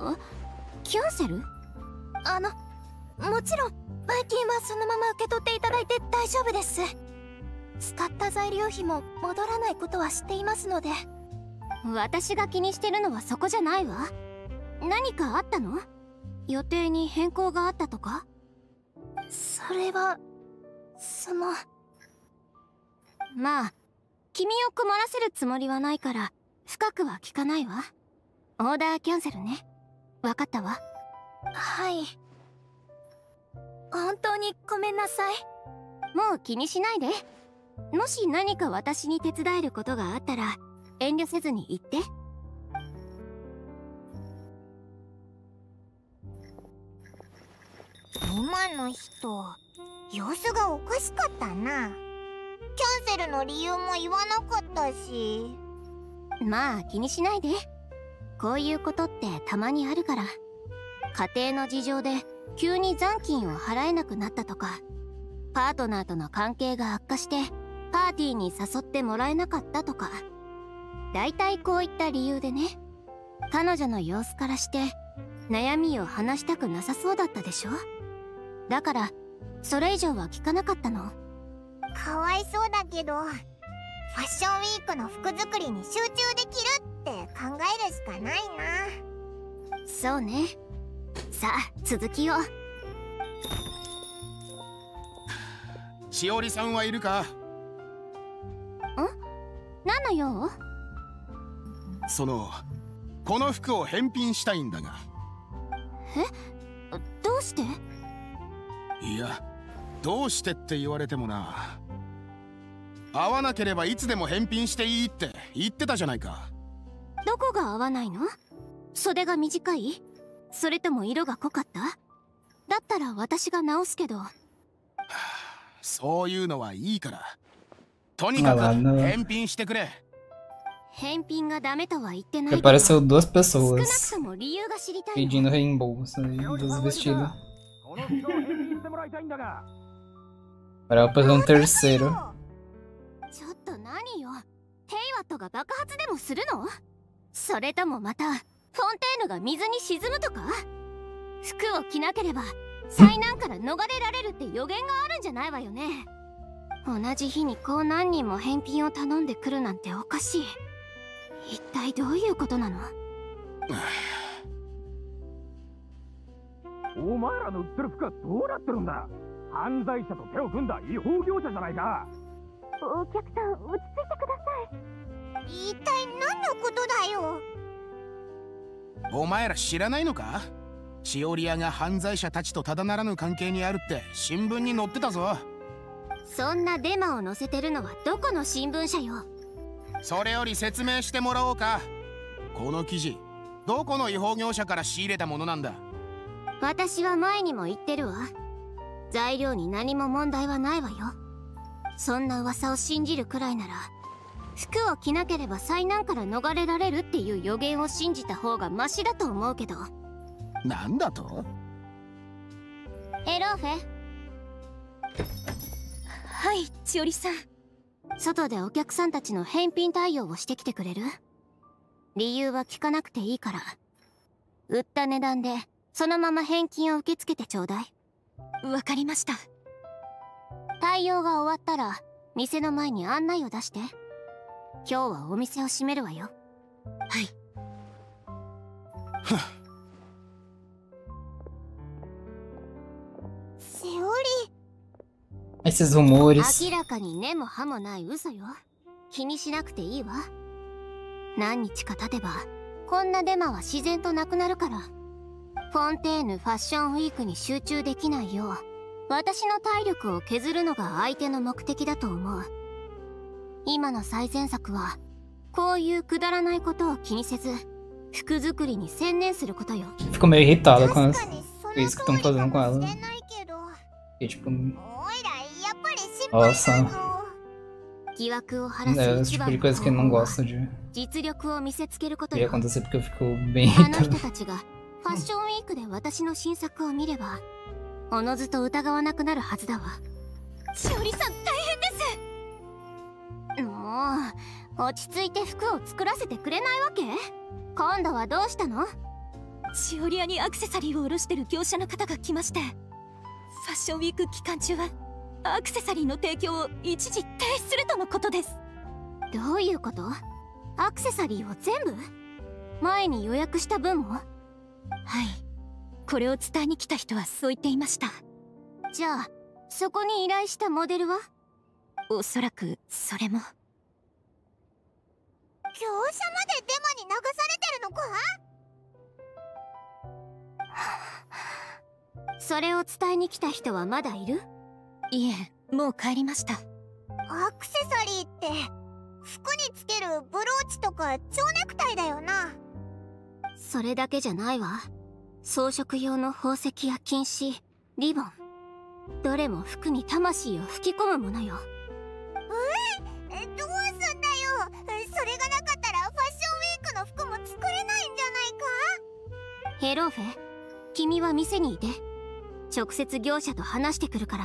あキャンセル？あのもちろんバイキンはそのまま受け取っていただいて大丈夫です使った材料費も戻らないことは知っていますので。私が気にしてるのはそこじゃないわ。何かあったの？予定に変更があったとか？それはそのまあ君を困らせるつもりはないから深くは聞かないわ。オーダーキャンセルね。わかったわ。はい。本当にごめんなさい。もう気にしないでもし何か私に手伝えることがあったら遠慮せずに言って。今の人様子がおかしかったな。キャンセルの理由も言わなかったし。まあ気にしないで。こういうことってたまにあるから。家庭の事情で急に残金を払えなくなったとかパートナーとの関係が悪化してパーティーに誘ってもらえなかったとか。だいたいこういった理由でね。彼女の様子からして悩みを話したくなさそうだったでしょ？だからそれ以上は聞かなかったの。かわいそうだけどファッションウィークの服作りに集中できるって考えるしかないな。そうね。さあ続きを。しおりさんはいるか？何の用？そのこの服を返品したいんだが。どうして？いやどうしてって言われてもな。合わなければいつでも返品していいって言ってたじゃないか。どこが合わないの？袖が短い？それとも色が濃かった？だったら私が直すけど。そういうのはいいからとにかく返品してくれ。返品がダメとは言ってない apareceu duas 少なく pessoas とも理由が知りたいの。pedindo reembolso aí dos vestidos. この服を返品してもらいたいんだが。Agora vai fazer um terceiro. ちょっと何よ。ヘイワットが爆発でもするの？それともまたフォンテーヌが水に沈むとか？服を着なければ災難から逃れられるって予言があるんじゃないわよね同じ日にこう何人も返品を頼んでくるなんておかしい。一体どういうことなの？お前らの売ってる服はどうなってるんだ？犯罪者と手を組んだ違法業者じゃないか！お客さん落ち着いてください。一体何のことだよ？お前ら知らないのか？しおり屋が犯罪者たちとただならぬ関係にあるって新聞に載ってたぞそんなデマを載せてるのはどこの新聞社よ？それより説明してもらおうか。この記事どこの違法業者から仕入れたものなんだ？私は前にも言ってるわ。材料に何も問題はないわよ。そんな噂を信じるくらいなら服を着なければ災難から逃れられるっていう予言を信じた方がマシだと思うけど。なんだと？エローフェはい千織さん。外でお客さんたちの返品対応をしてきてくれる？理由は聞かなくていいから。売った値段でそのまま返金を受け付けてちょうだい。わかりました。対応が終わったら店の前に案内を出して。今日はお店を閉めるわよ。はい。セオリ Esses rumores. 明らかに根も葉もない嘘よ気にしなくていいわ何日か経てばこんなデマは自然となくなるからフォンテーヌファッションウィークに集中できないよう私の体力を削るのが相手の目的だと思う。今の最善策はこういうくだらないことを気にせず服作りに専念することよ。Fico meio irritada com isso. que estão fazendo com か ela. E, ぱり失敗だぞ疑惑を晴ら é o tipo de coisa que eu não gosto de, 実力を見せつけること de よ acontecer porque eu fico bem irritado. たちがファッションウィークで私の新作を見ればおのずと疑わなくなるはずだわしおりさん大変ですもう落ち着いて服を作らせてくれないわけ今度はどうしたのしおり屋にアクセサリーを卸してる業者の方が来ましてファッションウィーク期間中はアクセサリーの提供を一時停止するとのことです。どういうこと？アクセサリーを全部？前に予約した分も？はい。これを伝えに来た人はそう言っていました。じゃあそこに依頼したモデルは？おそらくそれも。業者までデマに流されてるのか？それを伝えに来た人はまだいる？いえもう帰りました。アクセサリーって服につけるブローチとか蝶ネクタイだよな。それだけじゃないわ。装飾用の宝石や金糸リボン。どれも服に魂を吹き込むものよ。えどうすんだよ。それがなかったらファッションウィークの服も作れないんじゃないか？ヘローフェ君は店にいて直接業者と話してくるから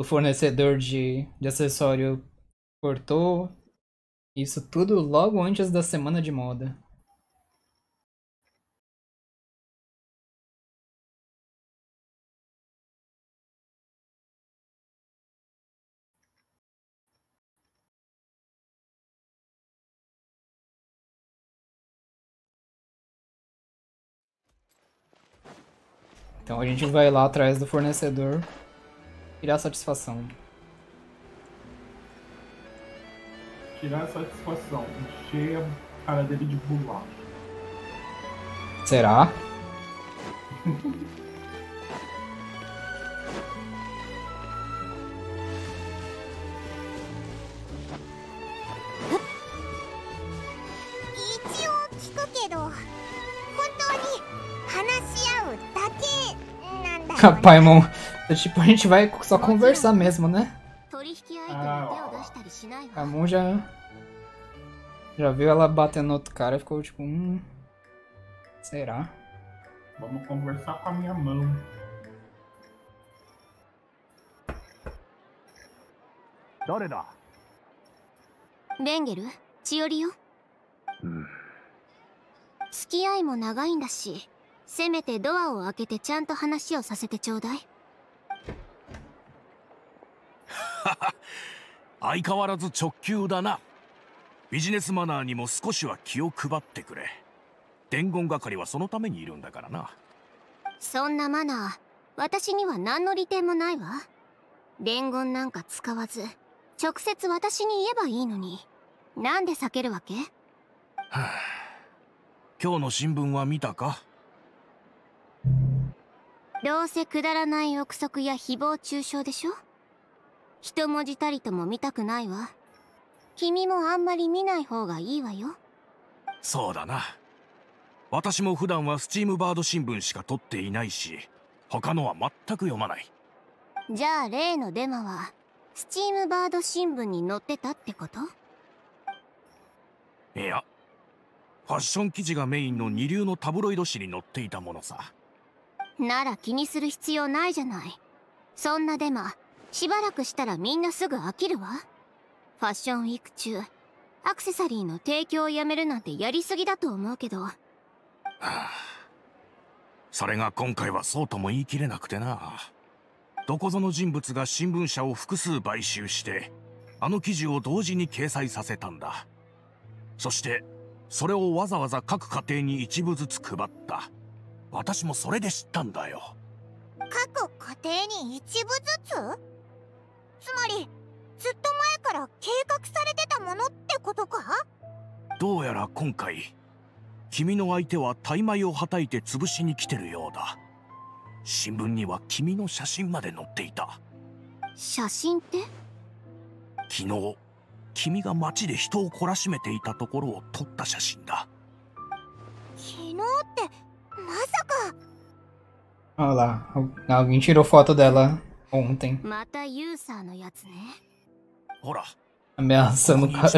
O fornecedor de, de acessório cortou. Isso tudo logo antes da semana de moda. Então a gente vai lá atrás do fornecedor Tirar satisfação. Tirar satisfação. Encher a cara dele de bolacha. Será? Paimon tipo, a gente vai só conversar mesmo, né? 取引相手に手を出したりしないわ Paimon já. Já viu ela batendo no outro cara e ficou tipo, hum. Será? Vamos conversar com a minha mão. 誰だレンゲル千織ようん付き合いも長いんだしせめてドアを開けてちゃんと話をさせてちょうだい 相変わらず直球だな。ビジネスマナーにも少しは気を配ってくれ。伝言係はそのためにいるんだからな。そんなマナー私には何の利点もないわ。伝言なんか使わず直接私に言えばいいのに。なんで避けるわけ、はあ、今日の新聞は見たか？どうせくだらない憶測や誹謗中傷でしょ？一文字たりとも見たくないわ。君もあんまり見ない方がいいわよ。そうだな。私も普段はスチームバード新聞しか取っていないし他のは全く読まない。じゃあ例のデマはスチームバード新聞に載ってたってこと？いやファッション記事がメインの二流のタブロイド紙に載っていたものさ。なら気にする必要ないじゃない。そんなデマしばらくしたらみんなすぐ飽きるわ。ファッションウィーク中アクセサリーの提供をやめるなんてやりすぎだと思うけど、はあ、それが今回はそうとも言い切れなくてな。どこぞの人物が新聞社を複数買収してあの記事を同時に掲載させたんだ。そしてそれをわざわざ各家庭に一部ずつ配った。私もそれで知ったんだよ。各家庭に一部ずつ？つまりずっと前から計画されてたものってことか？どうやら今回君の相手は大枚をはたいて潰しに来てるようだ。新聞には君の写真まで載っていた。写真って？昨日君が街で人を懲らしめていたところを撮った写真だ。昨日ってまさか。Olha lá, alguém tirou foto dela Ontem. Ameaçando o cara.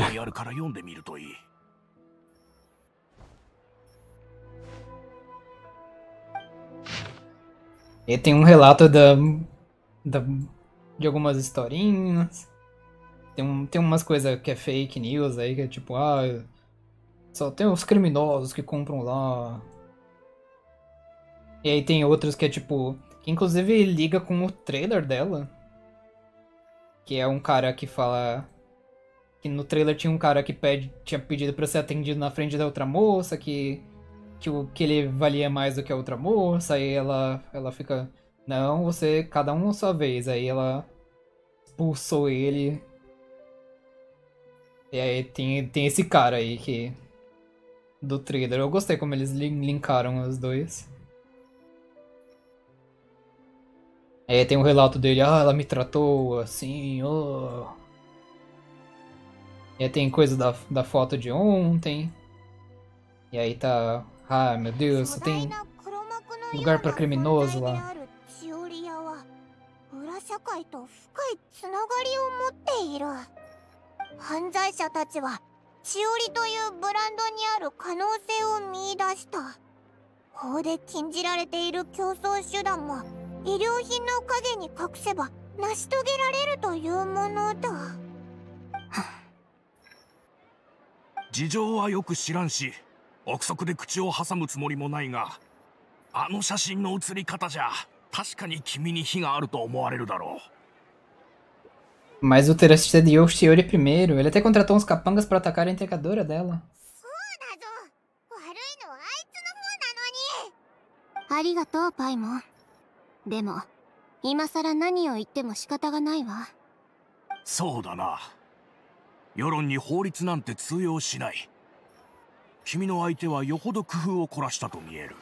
E tem um relato da, da de algumas historinhas. Tem, um, tem umas coisas que é fake news aí, que é tipo, ah, só tem os criminosos que compram lá. E aí tem outros que é tipo, que inclusive liga com o trailer dela que é um cara que fala que no trailer tinha um cara que pede, tinha pedido para ser atendido na frente da outra moça, que que, o, que ele valia mais do que a outra moça, aí ela ela fica, não, você cada um a sua vez, aí ela expulsou ele. E aí tem, tem esse cara aí que do trailer. Eu gostei como eles linkaram os dois. É, tem um relato dele, ah, ela me tratou assim, oh. E aí tem coisa da, da foto de ontem. E aí tá, ah, meu Deus, tem lugar para criminoso lá. 犯罪者たちはしおりというブランドにある可能性を見出した法で禁じられている競争手段も衣料品の影に隠せば成し遂げられるというものだ。事情はよく知らんし憶測で口を挟むつもりもないがあの写真の写り方じゃ確かに君に非があると思われるだろう。Mas o terrorista de Yoshiori primeiro, ele até contratou uns capangas para atacar a entregadora dela. ありがとう、パイモン。でも今さら何を言っても仕方がないわ。そうだな。世論に法律なんて通用しない。君の相手はよほど工夫を凝らしたと見える。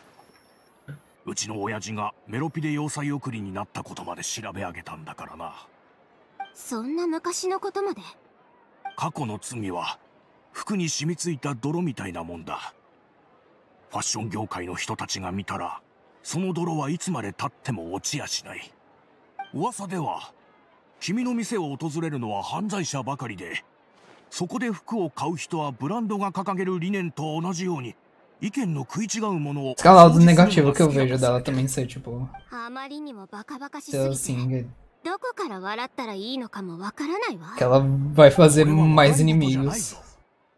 うちの親父がメロピで要塞送りになったことまで調べ上げたんだからな。そんな昔のことまで？過去の罪は服に染みついた泥みたいなもんだ。ファッション業界の人たちが見たらその泥はいつまで経っても落ちやしない。噂では君の店を訪れるのは犯罪者ばかりでそこで服を買う人はブランドが掲げる理念と同じように意見の食い違うものを Esse lado negativo que eu vejo dela também ser tipo あまりにもバカバカしすぎてどこから笑ったらいいのかもわからないわ。que ela vai fazer mais inimigos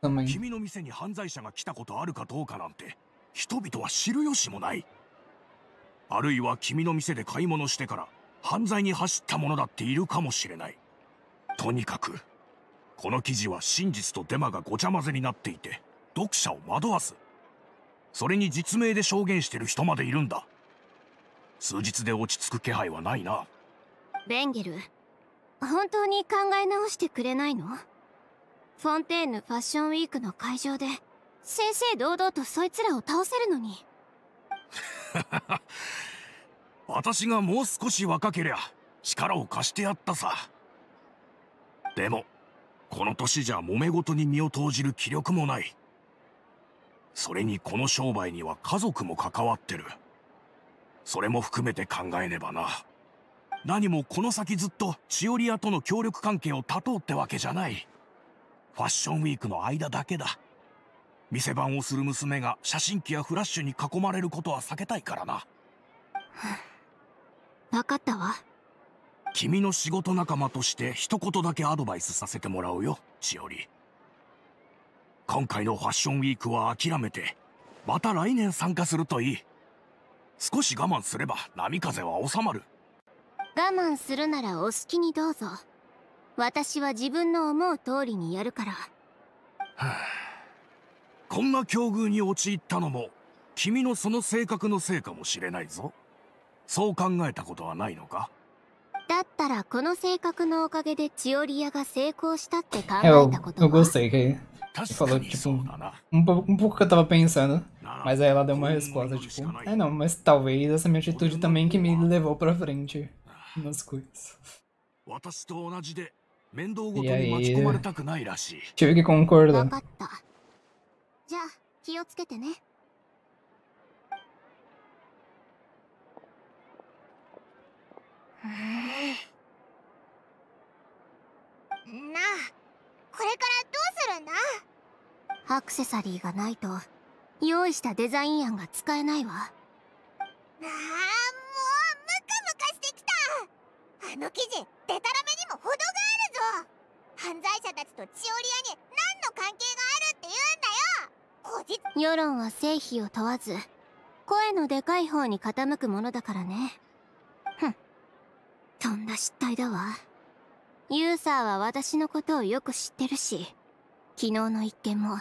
também 君の店に犯罪者が来たことあるかどうかなんて人々は知る由もないあるいは君の店で買い物してから犯罪に走った者だっているかもしれない。とにかくこの記事は真実とデマがごちゃ混ぜになっていて読者を惑わす。それに実名で証言してる人までいるんだ。数日で落ち着く気配はないな。ベンゲル本当に考え直してくれないの？フォンテーヌファッションウィークの会場で正々堂々とそいつらを倒せるのに。私がもう少し若けりゃ力を貸してやったさ。でもこの年じゃ揉め事に身を投じる気力もない。それにこの商売には家族も関わってる。それも含めて考えねばな。何もこの先ずっとチオリアとの協力関係を断とうってわけじゃない。ファッションウィークの間だけだ。店番をする娘が写真機やフラッシュに囲まれることは避けたいからな。分かったわ。君の仕事仲間として一言だけアドバイスさせてもらうよ千織今回のファッションウィークは諦めてまた来年参加するといい。少し我慢すれば波風は収まる。我慢するならお好きにどうぞ。私は自分の思う通りにやるから、はあ、こんな境遇に陥ったのも君のその性格のせいかもしれないぞそう考えたことはないのかだったらこの性格のおかげでチオリアが成功したって考えたことは Eu, eu gostei que ele falou, tipo, um pouco, um pouco que eu tava pensando. Mas aí ela deu uma resposta, tipo, é não, mas talvez essa minha atitude também que me levou pra frente nas coisas. E aí, tive que concordar. じゃあ気をつけてね。なあこれからどうするんだ？アクセサリーがないと用意したデザイン案が使えないわ。ああもうムカムカしてきた。あの記事デタラメにも程があるぞ。犯罪者たちとチオリアに何の関係があるって言うんだ？よ世論は成否を問わず声のでかい方に傾くものだからね。とん。だ失態だわ。ユーサーは私のことをよく知ってるし昨日の一件も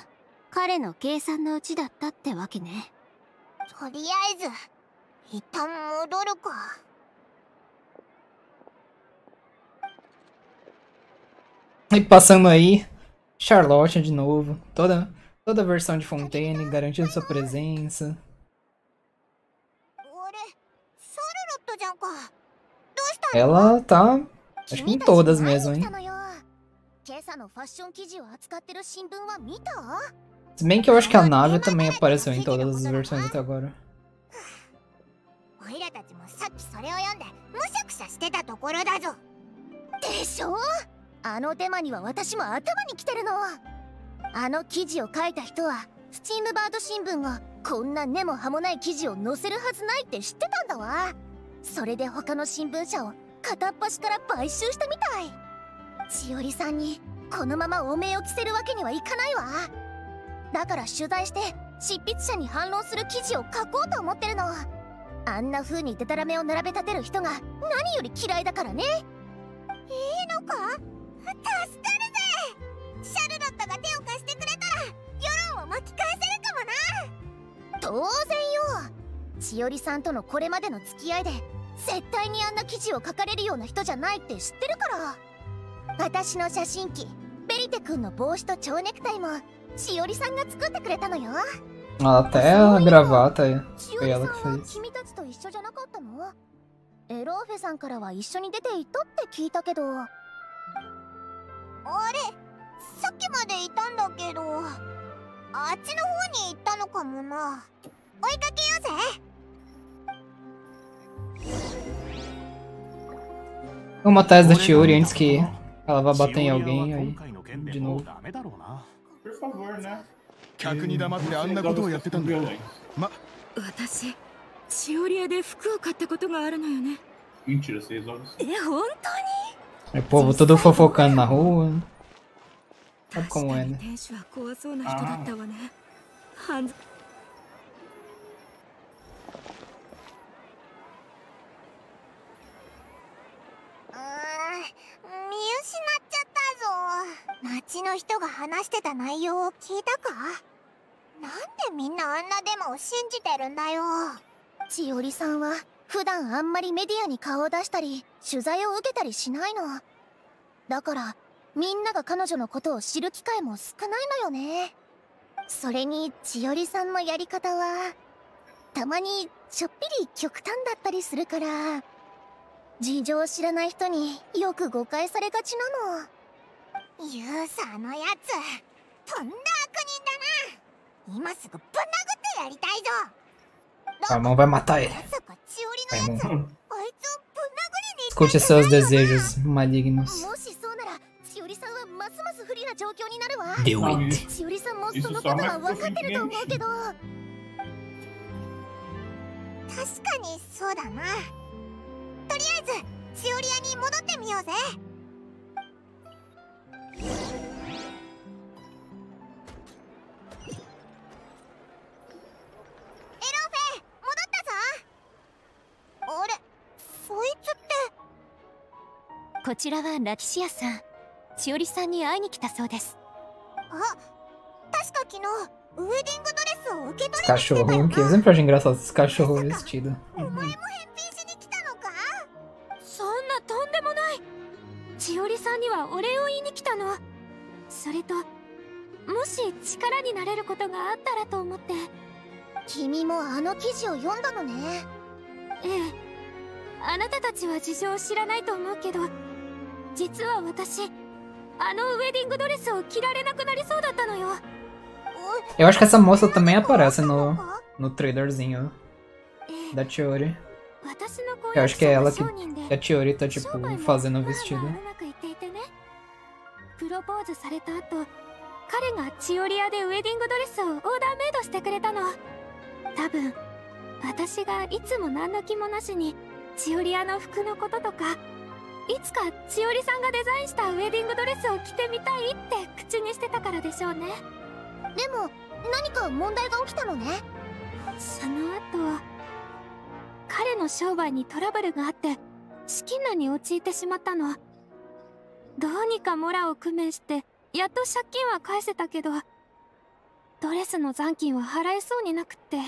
彼の計算のうちだったってわけね。とりあえず一旦戻るか。E passando aí, Charlotte de novo, toda toda a versão de Fontaine garantindo sua presença. Ela tá. Acho que em todas mesmo, hein? Se bem que eu acho que a nave também apareceu em todas as versões até agora. あのデマには私も頭に来てるのあの記事を書いた人はスチームバード新聞がこんな根も葉もない記事を載せるはずないって知ってたんだわ。それで他の新聞社を片っ端から買収したみたい。千織さんにこのまま汚名を着せるわけにはいかないわ。だから取材して執筆者に反論する記事を書こうと思ってるの。あんな風にデタラメを並べ立てる人が何より嫌いだからね。いいのか助かるぜ。シャルロットが手を貸巻き返せるかもな当然よ。千織さんとのこれまでの付き合いで絶対にあんな記事を書かれるような人じゃないって知ってるから。私の写真機ベリテ君の帽子と蝶ネクタイもしおりさんが作ってくれたのよ。Até a gravata foi ela que fez. 君たちと一緒じゃなかったのエローフェさんからは一緒に出ていったって聞いたけどあれさっきまでいたんだけどあっちの方に行ったのかもな追いかけようぜ Vamos matar essa da Chiori antes que ela vá bater em alguém aí. De novo. Por favor, né? 客に黙ってあんなことをやってたんだよ。ま、私、チオリアで服を買ったことがあるのよね。Mentira, seis horas. É, 本当に O povo todo fofocando na rua. Sabe como é, né? 店主は怖そうな人だったわね。犯見失っちゃったぞ街人が話してた内容を聞いたか？なんでみんなあんなデマを信じてるんだよ千織さんは普段あんまりメディアに顔を出したり取材を受けたりしないのだからみんなが彼女のことを知る機会も少ないのよねそれに千織さんのやり方はたまにちょっぴり極端だったりするから事情を知らない人によく誤解されがちなのユーサーのやつとんだ悪人だな今すぐぶん殴ってやりたいぞ Ramon vai matar ele. Raimon. Escute seus desejos malignos. 不利な状況になるわ。でおいて。しおりさんもそのことは分かってると思うけど。確かにそうだな。とりあえずしおり屋に戻ってみようぜ。こちらはラキシアさん Cachorro, que eu sempre acho engraçado esse cachorro vestido. そんなとんでもない。千織さんにはお礼を言いに来たの。それともし力になれることがあったらと思って。君もあの記事を読んだのね。ええ。あなたたちは事情を知らないと思うけど実は私あのウェディングドレスを着られなくなりそうだったのよ Eu acho que essa moça também aparece no, no trailerzinho da Chiori. Eu acho que é ela que, que a Chiori tá, tipo, fazendo o vestido. プロポーズされた後彼がチオリアでウェディングドレスをオーダーメイドしてくれたの多分私がいつも何の気もなしにチオリアの服のこととかいつか千織さんがデザインしたウェディングドレスを着てみたいって口にしてたからでしょうね。でも何か問題が起きたのね。その後彼の商売にトラブルがあって資金難に陥ってしまったの。どうにかモラを工面してやっと借金は返せたけどドレスの残金は払えそうになくって。んで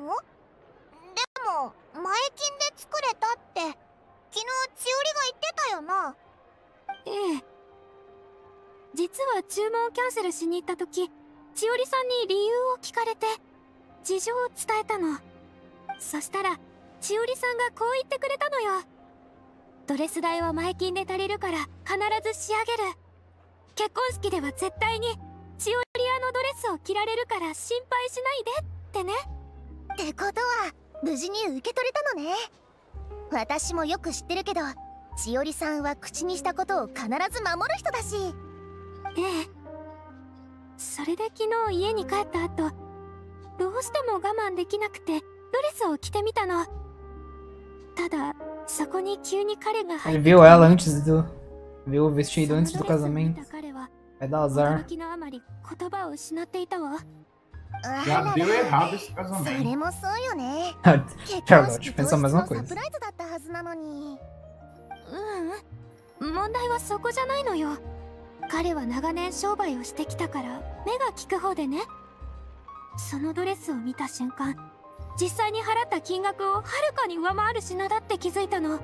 も前金で作れたって昨日千織が言ってたよな。ええ。実は注文をキャンセルしに行った時千織さんに理由を聞かれて事情を伝えたの。そしたら千織さんがこう言ってくれたのよ。ドレス代は前金で足りるから必ず仕上げる。結婚式では絶対に千織屋のドレスを着られるから心配しないでってね。ってことは無事に受け取れたのね私もよく知ってるけど千織さんは口にしたことを必ず守る人だし。ええ。それで昨日家に帰った後どうしても我慢できなくてドレスを着てみたの。ただそこに急に彼が入って viu ela antes do viu o vestido antes do casamento. vai dar azar. 言葉を失っていたわ Já deu errado esse casamento. Charlotte pensou a mesma coisa. うん、問題はそこじゃないのよ。彼は長年商売をしてきたから目が利く方でね。そのドレスを見た瞬間、実際に払った金額をはるかに上回る品だって気づいたの。お？つ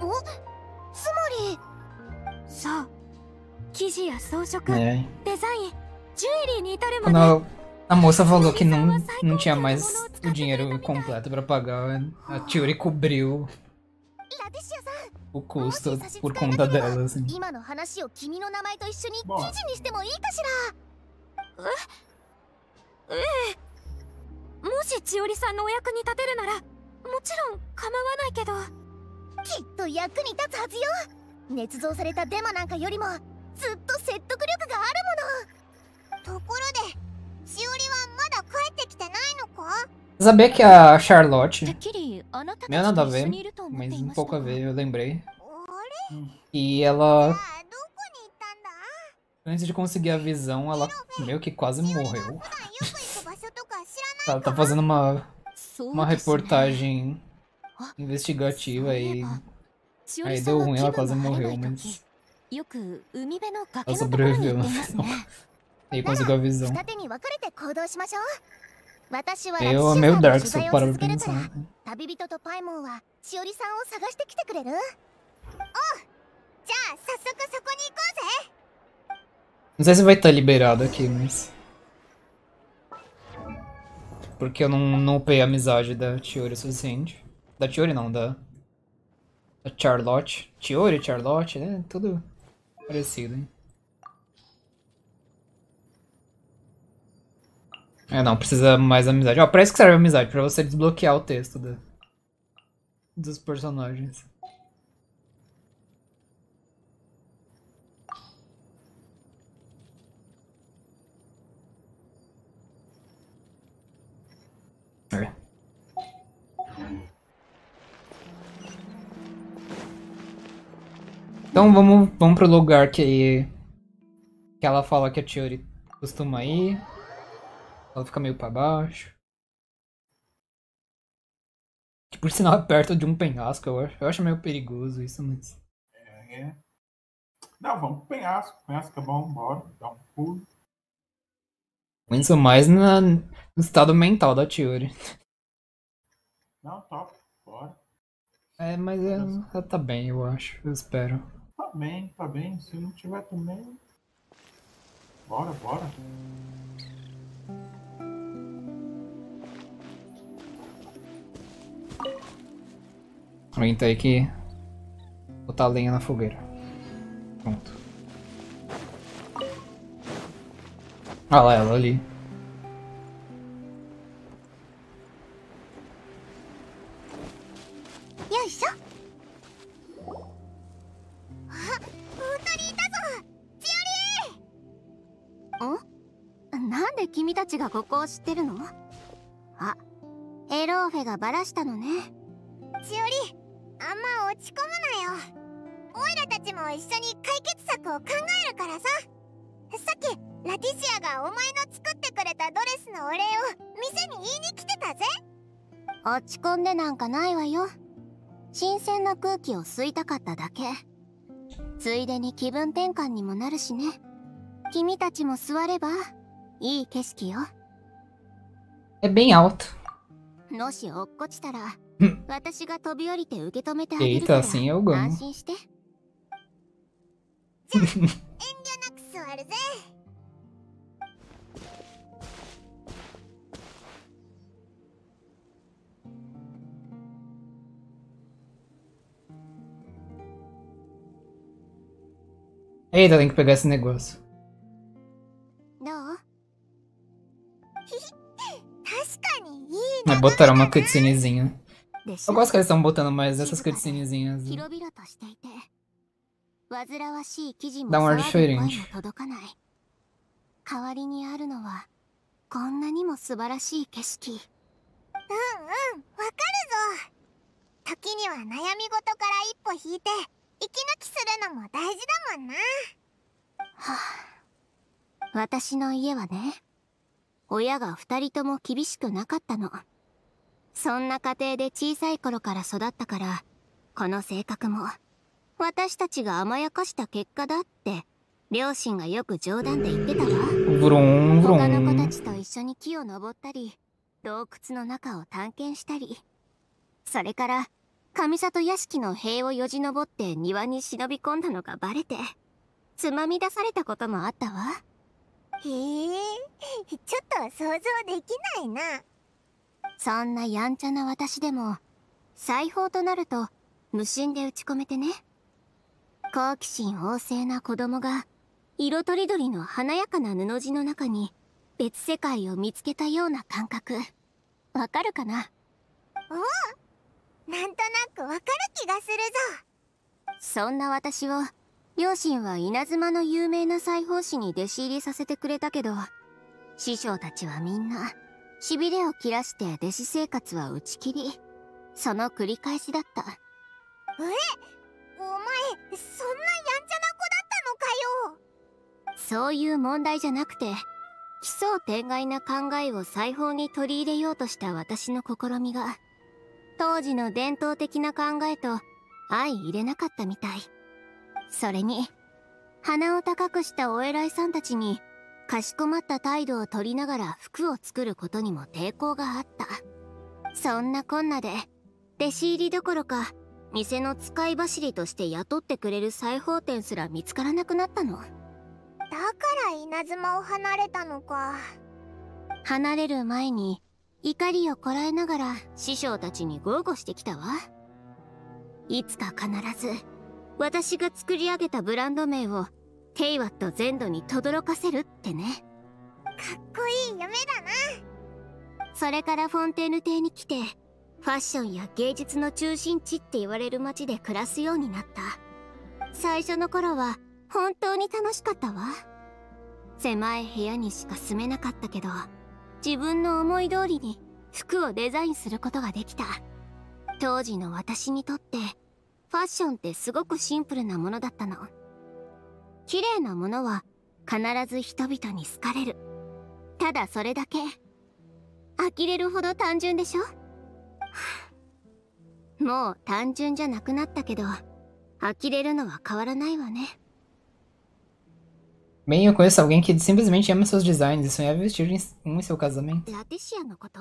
まり？そう生地や装飾、デザインジュエリーに至るまで A moça falou que não, não tinha mais o dinheiro completo para pagar. A Tiori cobriu o custo por conta dela, assim. Bom. Bom. ところで Saber que a Charlotte não é nada a ver, mas um pouco a ver, eu lembrei. E ela... Antes de conseguir a visão, ela meio que quase morreu. ela tá fazendo uma, uma reportagem investigativa e... Aí deu ruim, ela quase morreu, mas... Ela sobreviveu no final. Ele conseguiu a visão. Eu amei o Dark, se eu parar pra pensar. Não sei se vai estar liberado aqui, mas... Porque eu não, não upei a amizade da Tiori o suficiente. Da Tiori não, da... Da Charlotte. Tiori, Charlotte, né? Tudo parecido, hein? É, não, precisa mais amizade. Ó, pra isso que serve amizade, pra você desbloquear o texto da, dos personagens. Então vamos, vamos pro lugar que, que ela fala que a Tiori costuma ir. Ela fica meio pra baixo. Que por sinal é perto de um penhasco, eu acho. Eu acho meio perigoso isso, mas. É, é. Não, vamos pro penhasco. Penhasco é bom, bora. Dá um pulo. Penso mais na, no estado mental da Tiori. Não, top. Bora. É, mas é- ela tá bem, eu acho. Eu espero. Tá bem, tá bem. Se não tiver também. Bora, bora. Aumentei aqui. Botar a lenha na fogueira. Pronto. Olha lá ela ali. 知ってるのあエローフェがバラしたのね千織あんま落ち込むなよ。オイラたちも一緒に解決策を考えるからさ。さっきラティシアがお前の作ってくれたドレスのお礼を店に言いに来てたぜ。落ち込んでなんかないわよ。新鮮な空気を吸いたかっただけ。ついでに気分転換にもなるしね。君たちも座ればいい景色よ。É bem alto. もし落っこちたら Eita, assim eu ganho. Eita, tem que pegar esse negócio. Mas botaram uma cutscenezinha. Eu ょ gosto que eles estão botando mais dessas cutscenezinhas. 広々としていて煩わしい記事も Dá um 騒 ar ぐ diferente. 代わりにあるのはこんなにも素晴らしい景色。うんうんわかるぞ。時には悩み事から一歩引いて息抜きするのも大事だもんな。はあ。私の家はね親が二人とも厳しくなかったのそんな家庭で小さい頃から育ったからこの性格も私たちが甘やかした結果だって両親がよく冗談で言ってたわ。Vrum, 他の子た.ちと一緒に木を登ったり洞窟の中を探検したりそれから上里屋敷の塀をよじ登って庭に忍び込んだのがバレてつまみ出されたこともあったわ。へえちょっと想像できないなそんなやんちゃな私でも裁縫となると無心で打ち込めてね。好奇心旺盛な子供が色とりどりの華やかな布地の中に別世界を見つけたような感覚。わかるかな？おなんとなくわかる気がするぞ。そんな私を両親は稲妻の有名な裁縫師に弟子入りさせてくれたけど師匠たちはみんなしびれを切らして弟子生活は打ち切りその繰り返しだった。え？お前そんなやんちゃな子だったのかよ？そういう問題じゃなくて奇想天外な考えを裁縫に取り入れようとした私の試みが当時の伝統的な考えと相入れなかったみたい。それに鼻を高くしたお偉いさんたちにかしこまった態度を取りながら服を作ることにも抵抗があった。そんなこんなで弟子入りどころか店の使い走りとして雇ってくれる裁縫店すら見つからなくなったの。だから稲妻を離れたのか。離れる前に怒りをこらえながら師匠たちに豪語してきたわ。いつか必ず私が作り上げたブランド名をテイワット全土に轟かせるってね。かっこいい夢だな。それからフォンテーヌ邸に来てファッションや芸術の中心地って言われる街で暮らすようになった。最初の頃は本当に楽しかったわ。狭い部屋にしか住めなかったけど自分の思い通りに服をデザインすることができた。当時の私にとってファッションってすごくシンプルなものだったの綺麗なものは必ず人々に好かれる。ただそれだけ。呆れるほど単純でしょ？もう単純じゃなくなったけど呆れるのは変わらないわね。Bem, eu conheço alguém que simplesmente ama seus designs e sonhava vestir um em seu casamento. ラティシアのこと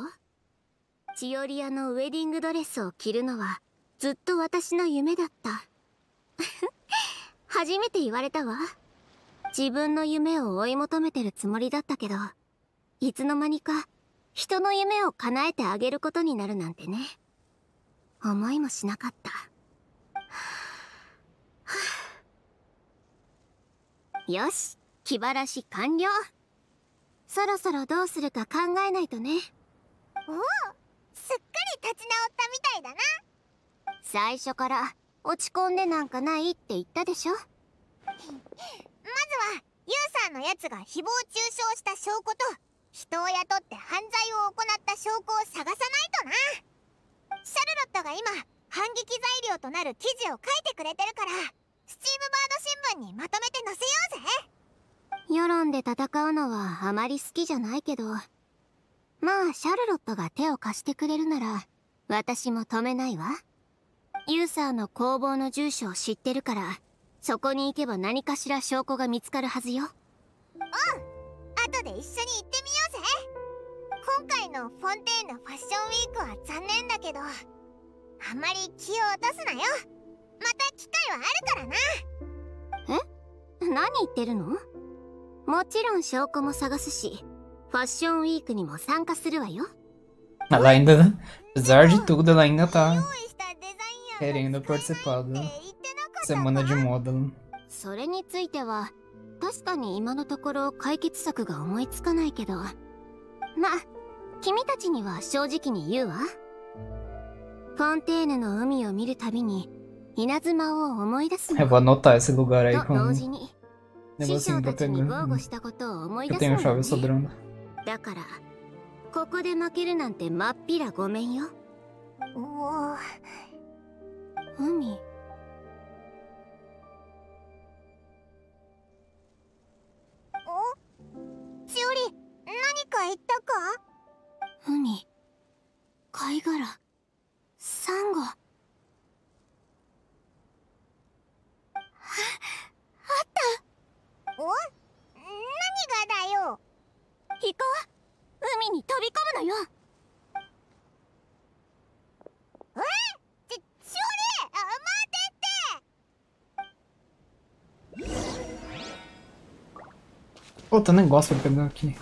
チオリアのウェディングドレスを着るのはずっと私の夢だった 初めて言われたわ。自分の夢を追い求めてるつもりだったけどいつの間にか人の夢を叶えてあげることになるなんてね。思いもしなかった。よし気晴らし完了。そろそろどうするか考えないとね。おおすっかり立ち直ったみたいだな。最初から落ち込んでなんかないって言ったでしょ？まずはユウさんのやつが誹謗中傷した証拠と人を雇って犯罪を行った証拠を探さないとな。シャルロットが今反撃材料となる記事を書いてくれてるからスチームバード新聞にまとめて載せようぜ。世論で戦うのはあまり好きじゃないけど。まあシャルロットが手を貸してくれるなら私も止めないわ。ユーサーの工房の住所を知ってるからそこに行けば何かしら証拠が見つかるはずよ。うん後で一緒に行ってみようぜ。今回のフォンテーヌファッションウィークは残念だけどあんまり気を落とすなよ。また機会はあるからな。え？何言ってるの？もちろん証拠も探すし、ファッションウィークにも参加するわよ。Ela ainda, apesar de tudo, ela ainda tá querendo participar da semana de moda. それについては、確かに今のところ解決策が思いつかないけど、ま、君たちには正直に言うわ。フォンテーヌの海を見るたびに、稲妻を思い出すの。Eu vou anotar esse lugar aí com 同時に negocinho pra pegar. Eu tenho chave sobrando. だからここで負けるなんてまっぴらごめんよおお海。お？しおり何か言ったか？海。貝殻。サンゴ。ああった。お？何がだよ？行こう。海に飛び込むのよ。え？ち、ちお Puta, eu nem gosto de pegar aqui.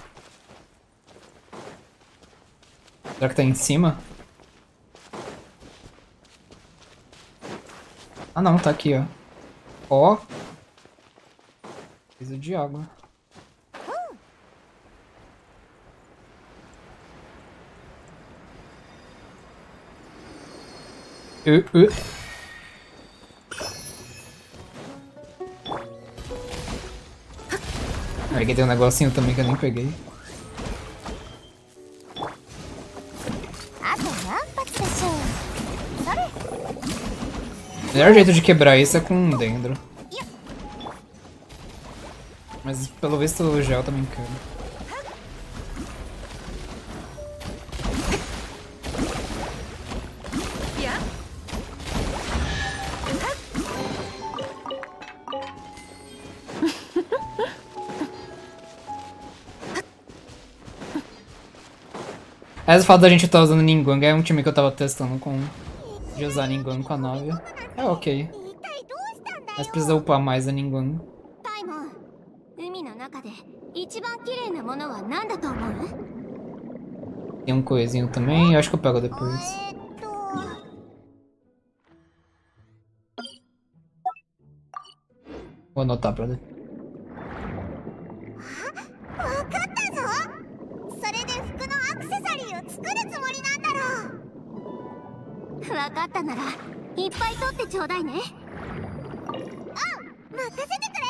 Será que tá em cima? Ah não, tá aqui, ó. Ó. Preciso de água. Uh, uh. Peguei tem um negocinho também que eu nem peguei. O melhor jeito de quebrar isso é com um dendro. Mas pelo visto o gel tá também quebra. Mas o fato da gente estar tá usando Ningguang é um time que eu tava testando com... De usar Ningguang com a nave. É ok. Mas precisa upar mais a Ningguang. Tem um coisinho também, eu acho que eu pego depois. Vou anotar pra ぱい取ってちょうだいねうん任せてくれ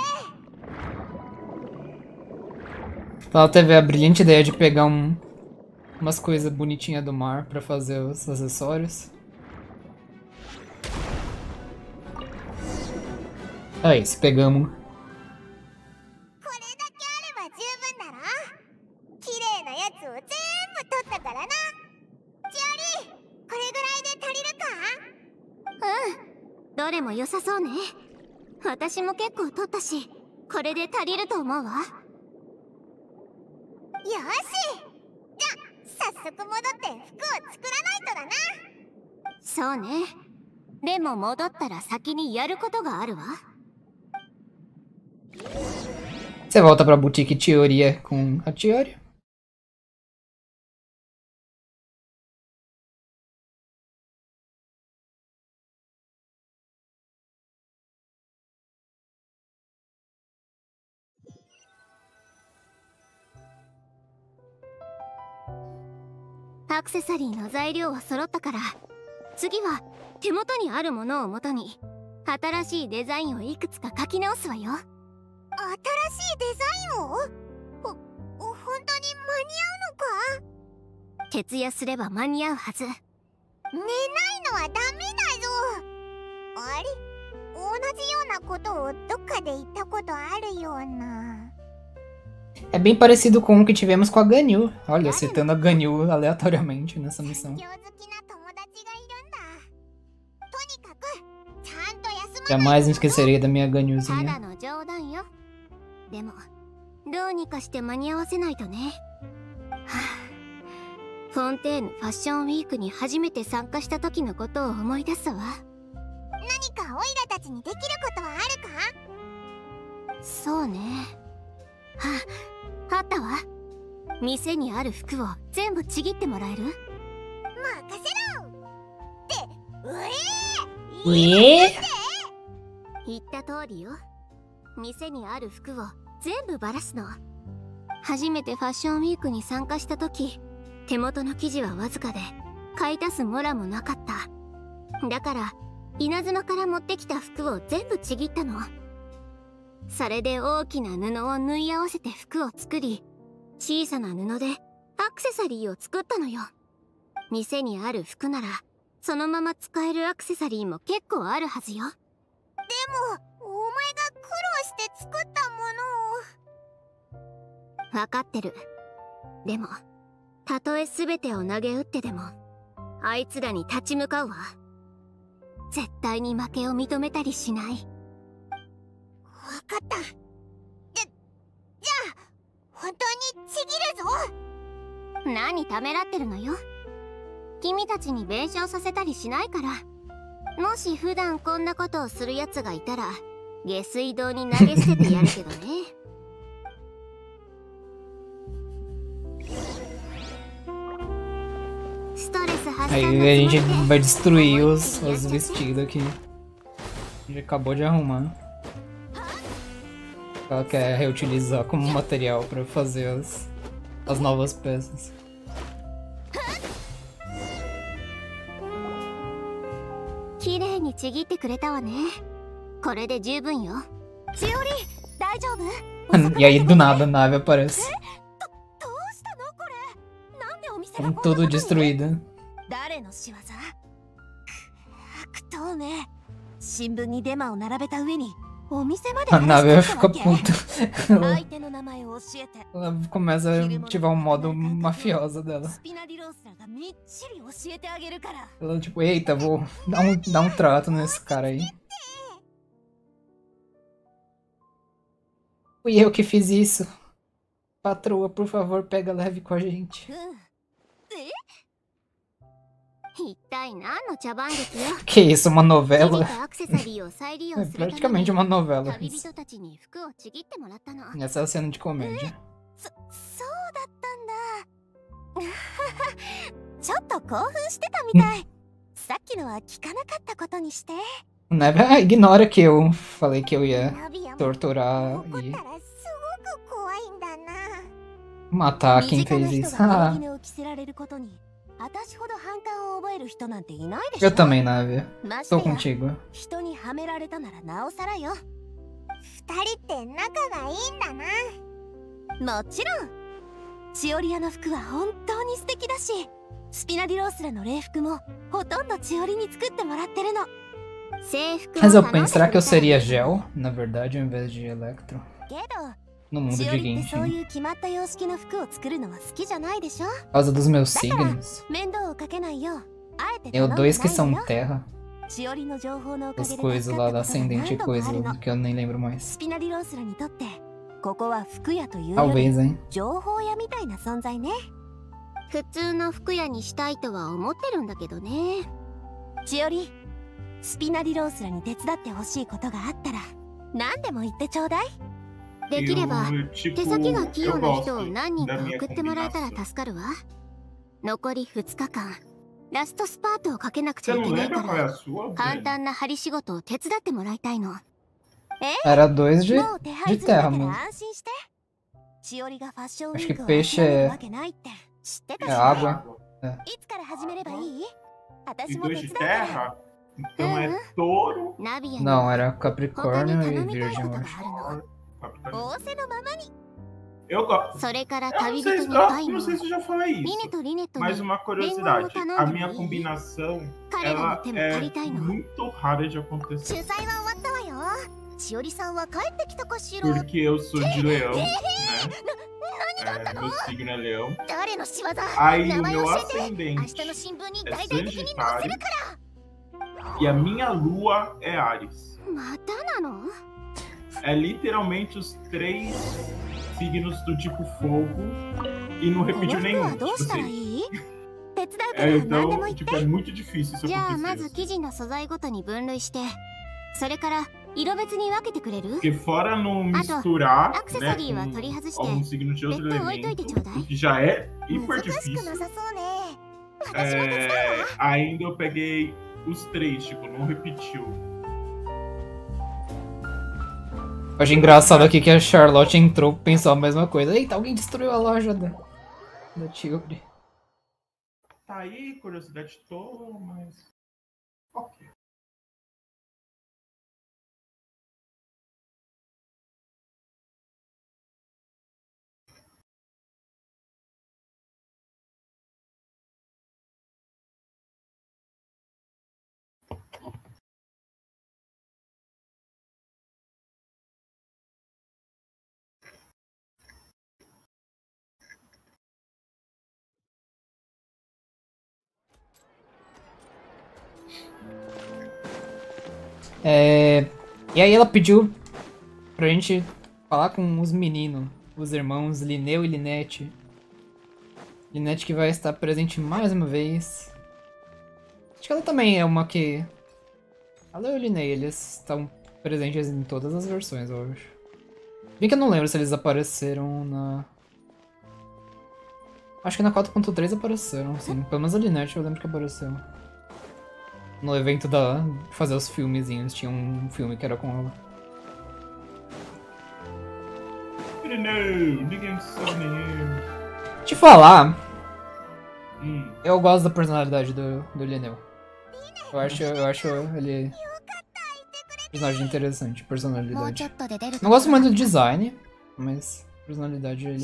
Ela teve a brilhante ideia de pegar um, umas coisas bonitinhas do mar pra fazer os acessórios. É isso, pegamos. 良さそうね。私も結構取ったし、これで足りると思うわ。よしじゃあ、早速戻って服を作らないとだな。そうね。でも戻ったら先にやることがあるわ。Você volta pra boutique Teoria com a Teoria. A クセサリーの材料は揃ったから。次は手元にあるものをもとに。新しいデザインをいくつか書き直すわよ。新しいデザインを？ほ本当に間に合うのか？徹夜すれば間に合うはず。寝ないのはダメだぞ。あれ？同じようなことをどっかで言ったことあるような É bem parecido com o que tivemos com a Ganyu. Olha, citando a Ganyu aleatoriamente nessa missão. Jamais me esquecerei da minha Ganyuzinha. でもどうにかして間に合わせないとね、はあ、フォンテーヌファッションウィークに初めて参加した時のことを思い出すわ何かオイラたちにできることはあるかそうねは ああったわ。店にある服を全部ちぎってもらえる？任せろって。うえー、え言った通りよ。店にある服を全部バラすの。初めてファッションウィークに参加した時手元の生地はわずかで買い足すモラもなかった。だから稲妻から持ってきた服を全部ちぎったのそれで大きな布を縫い合わせて服を作り小さな布でアクセサリーを作ったのよ。店にある服ならそのまま使えるアクセサリーも結構あるはずよ。でもお前が苦労して作ったものを。分かってる。でもたとえ全てを投げ打ってでもあいつらに立ち向かうわ。絶対に負けを認めたりしない。かった。じゃじゃあ本当にちぎるぞ。何ためらってるのよ。君たちに弁償させたりしないから。もし普段こんなことをする奴がいたら下水道に投げ捨ててやるけどね。Aí a gente vai destruir os, os vestidos aqui. A gente acabou de arrumar. Ela quer reutilizar como material para fazer as, as novas peças. 綺麗にちぎってくれたわね。これで十分よしおり大丈夫 e aí do nada a nave aparece com tudo destruído 誰の仕業悪党め新聞にデマを並べた上に a nave fica puta. Ela começa a ativar um modo mafiosa dela. Ela tipo, eita, vou dar um, dar um trato nesse cara aí. Fui eu que fiz isso. Patroa, por favor, pega leve com a gente. Que isso, uma novela? é praticamente uma novela. Isso. Essa é a cena de comédia. Neve, é, ah, ignora que eu falei que eu ia torturar e matar quem fez isso. 私ほど反感を覚える人なんていないでしょ Eu também, Nave. Estou contigo. 人にはめられたならなおさらよ。二人って仲がいいんだな。もちろん。チオリアの服は本当に素敵だし、スピナディロースラの礼服もほとんどチオリに作ってもらってるの。制服 Mas eu penso, será que eu seria gel? Na verdade, ao invés de electro. けどしおそういう決まった様式の服を作るのは好きじゃないでしょ？causa dos meus signos. 面倒をかけないよう。あえて dois que são terra. As coisas lá da ascendente e coisa que eu nem lembro mais. Talvez, hein? 情報屋みたいな存在ね。普通の服屋にしたいとは思ってるんだけどね。しおり、スピナリロースらに手伝ってほしいことがあったら、何でも言ってちょうだい。できれば手先が器用な人を何人か送ってもらえたら助かるわ。残り2日間ラストスパートをかけなくちゃいけないから簡単な針仕事を手伝ってもらいたいの。え？もう手配済みだから安心して。しおりがファッションウィークを諦めわけないって。知ってたし、ね、いつから始めればいい？私も手伝う Não, era Capricórnio e Virgem, eu acho. 仰せのままに。よ。か。った？É literalmente os três signos do tipo fogo e não repetiu nenhum. Tipo assim. É, então, tipo, é muito difícil isso acontecer. Porque fora não misturar né, com algum signo de outro elemento, que já é hiper difícil. É, ainda eu peguei os três, tipo, não repetiu. Eu achei engraçado aqui que a Charlotte entrou pensou a mesma coisa. Eita, alguém destruiu a loja da, da. Tá aí, curiosidade toda, mas. Ok. É... E aí ela pediu pra gente falar com os meninos, os irmãos Lineu e Linette. Linette que vai estar presente mais uma vez. Acho que ela também é uma que... Ela e o Linei, eles estão presentes em todas as versões, eu acho. Bem que eu não lembro se eles apareceram na... Acho que na 4.3 apareceram, sim. Pelo menos a Linette eu lembro que apareceu no evento da fazer os filmezinhos, tinha um filme que era com ela. ninguém sabe. Te falar, hum. eu gosto da personalidade do, do Lineu. Eu acho, eu acho ele personagem interessante, personalidade. Não gosto muito do design, mas personalidade ele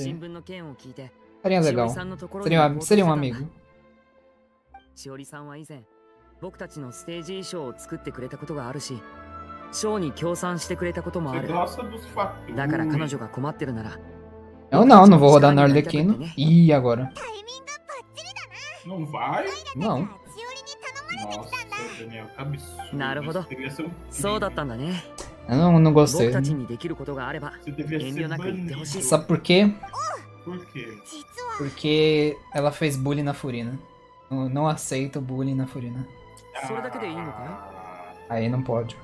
seria legal. Seria, seria um amigo. 僕たちのステージ衣装を作ってくれたことがあるし、ショーに協賛してくれたこともある。だから彼女が困ってるなら。Eu não, não vou rodar no Arlequino. E agora? Não vai? Não. Nossa, Daniel, que absurdo. なるほど。そうだったんだね。Eu não, não gostei. Você deveria ser banido. Sabe por quê? Por quê? Porque ela fez bullying na Furina. Não, não aceita o bullying na Furina. Aí não pode.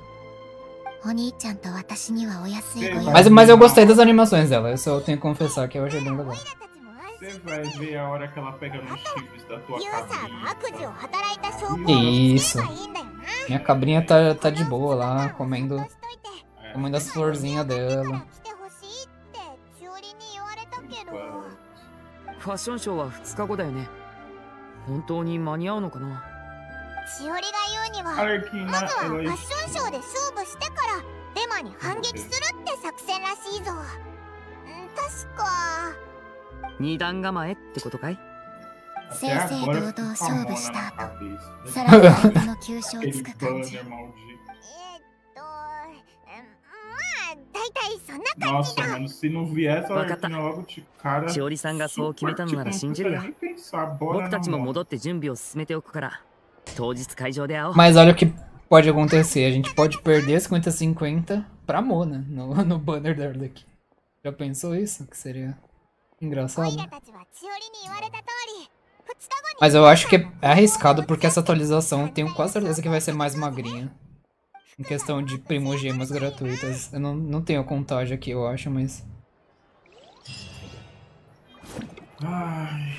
Mas, mas eu gostei das animações dela, eu só tenho que confessar que eu achei bem legal. Você vai ver a hora que ela pega nos chifres da tua cabrinha. Isso. Minha cabrinha tá, tá de boa lá, comendo, comendo as florzinhas dela. ファッションショーは2日後だよね本当に間に合うのかな しおりが言うにはまずはファッションショーで勝負してからデマに反撃するって作戦らしいぞ。確か。二段構えってことかい？正々堂々勝負した後さらに相手の急所をつく感じ。Nossa, mano, se não vier essa arquinha logo de cara. しおりさんがそう決めたのなら信じるよ。僕たちも戻って準備を進めておくから。Mas olha o que pode acontecer. A gente pode perder 50-50 pra Mona no, no banner dela daqui. Já pensou isso? Que seria engraçado. Mas eu acho que é arriscado porque essa atualização tenho quase certeza que vai ser mais magrinha. Em questão de primogemas gratuitas. Eu não, não tenho a contagem aqui, eu acho, mas... Ai.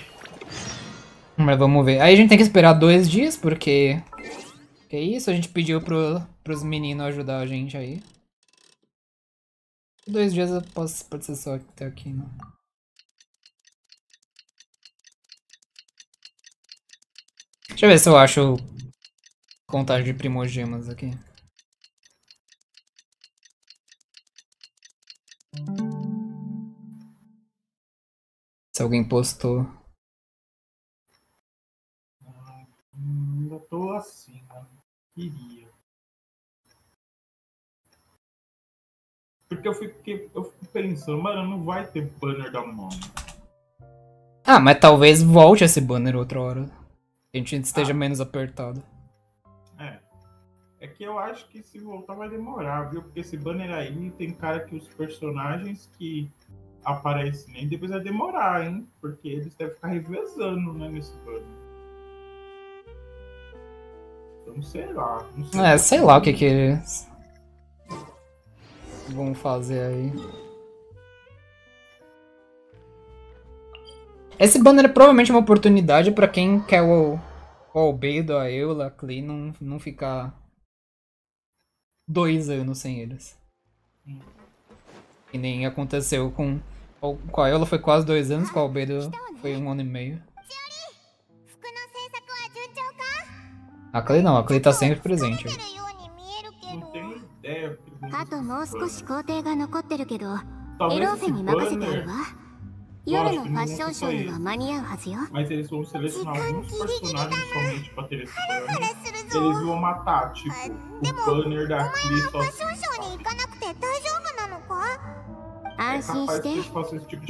Mas vamos ver. Aí a gente tem que esperar dois dias, porque... Que isso, a gente pediu pro, pros meninos ajudar a gente aí. Dois dias eu posso, pode ser só até aqui, não. Deixa eu ver se eu acho contagem de primogemas aqui. Se alguém postou. Tô assim, mano. Queria. Porque eu fiquei, eu fico pensando, mano, não vai ter banner da mão. Ah, mas talvez volte esse banner outra hora. Que a gente esteja ah. menos apertado. É. É que eu acho que se voltar vai demorar, viu? Porque esse banner aí tem cara que os personagens que aparece nem depois vai demorar, hein? Porque eles devem ficar revezando, né, nesse banner. Então, sei lá. Sei é, sei lá o que que eles vão fazer aí. Esse banner é provavelmente uma oportunidade para quem quer o, o Albedo, a Eula, a Klee, não, não ficar dois anos sem eles. Que nem aconteceu com com a Eula foi quase dois anos, com a Albedo foi um ano e meio. あ Clay não, a Clay tá sempre presente. Não tenho ideia o のファッションショーには間に合うはずよ。まあ、それ、そう、セレクションは、もう、パッションショーに行かなくて、大丈夫なのか？安心して。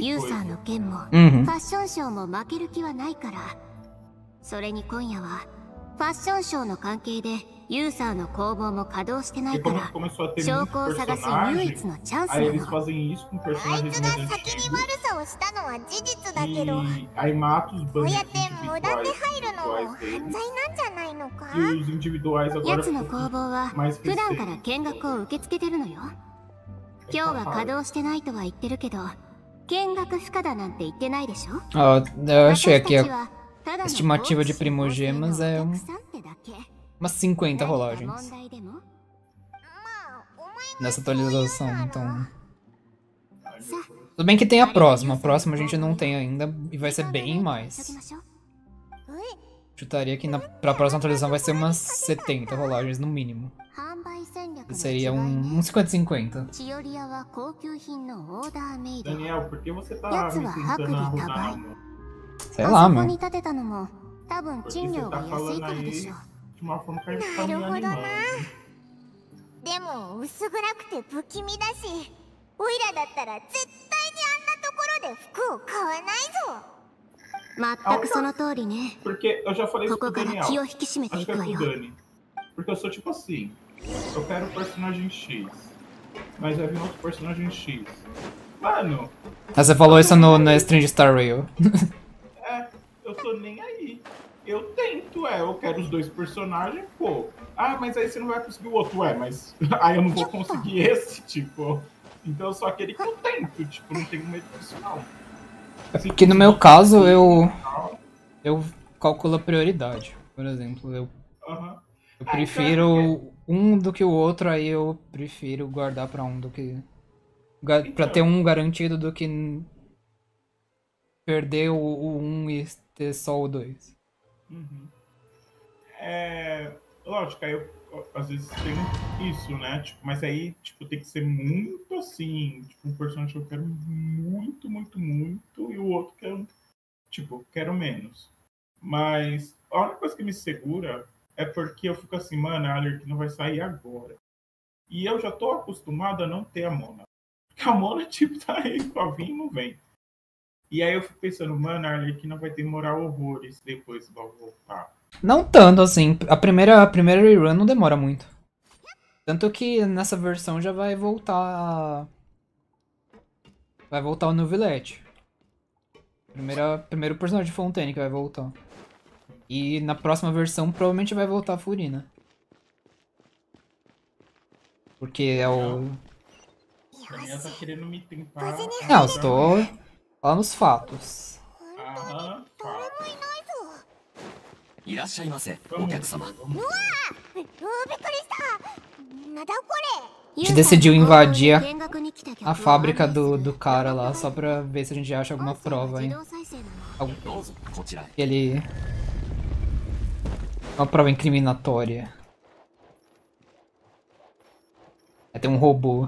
ユーサーの件も、ファッションショーも負ける気はないから。それに今夜は。ファッションショーの関係でユーサーの工房も稼働してないから証拠を探す唯一のチャンスなのあいつが先に悪さをしたのは事実だけどこうやって無断で入るのも犯罪なんじゃないのか？奴の工房は普段から見学を受け付けてるのよ。今日は稼働してないとは言ってるけど見学不可だなんて言ってないでしょ？Ó, eu achei aqui a estimativa de primogemas é um, umas 50 rolagens. Nessa atualização, então... Tudo bem que tem a próxima, a próxima a gente não tem ainda e vai ser bem mais. Chutaria que na, pra próxima atualização vai ser umas 70 rolagens no mínimo. Seria um 50-50. Daniel, por que você tá me tentando arrumar? Sei lá, meu. Porque você tá falando aí de uma forma que a gente tá me animando. でも薄暗くて不気味だしオイラだったら絶対にあんなところで服を買わないぞ全くその通りねここから.気を引き締めていくわよ. Porque eu sou tipo assim. Eu quero o personagem X. Mas vai vir outro personagem X. Mano. Ah, você falou isso no, no Strange Star Rail. É, eu tô nem aí. eu tento, é, eu quero os dois personagens, pô. Ah, mas aí você não vai conseguir o outro, é, mas aí eu não vou conseguir esse, tipo. Então só aquele que eu tento, tipo, não tenho medo disso não. É porque no meu caso eu. Eu calculo a prioridade. Por exemplo, eu. Uhum. Eu prefiro um do que o outro, aí eu prefiro guardar pra um do que. Pra então. ter um garantido do que perder o, o um e ter só o dois. Uhum. É, lógico, aí eu, às vezes tem isso, né? Tipo, mas aí, tipo, tem que ser muito assim. Tipo, um personagem que eu quero muito, muito, muito, e o outro que eu, tipo, quero menos. Mas a única coisa que me segura é porque eu fico assim, mano, a não vai sair agora. E eu já tô acostumado a não ter a Mona. Porque a Mona, tipo, tá aí pra vir e não vem. E aí eu fico pensando, mano, a Arlequina vai demorar horrores depois pra voltar. Não tanto assim. A primeira, a primeira rerun não demora muito. Tanto que nessa versão já vai voltar. Vai voltar o Nuvilete. Primeira, primeiro personagem de Fontaine que vai voltar. E na próxima versão provavelmente vai voltar a Furina. Porque é o. Daniel tá querendo me tentar. Não, estou. Fala nos fatos. Aham. A gente decidiu invadir a, a fábrica do, do cara lá só pra ver se a gente acha alguma prova, hein? Ele... Uma prova incriminatória. É, tem um robô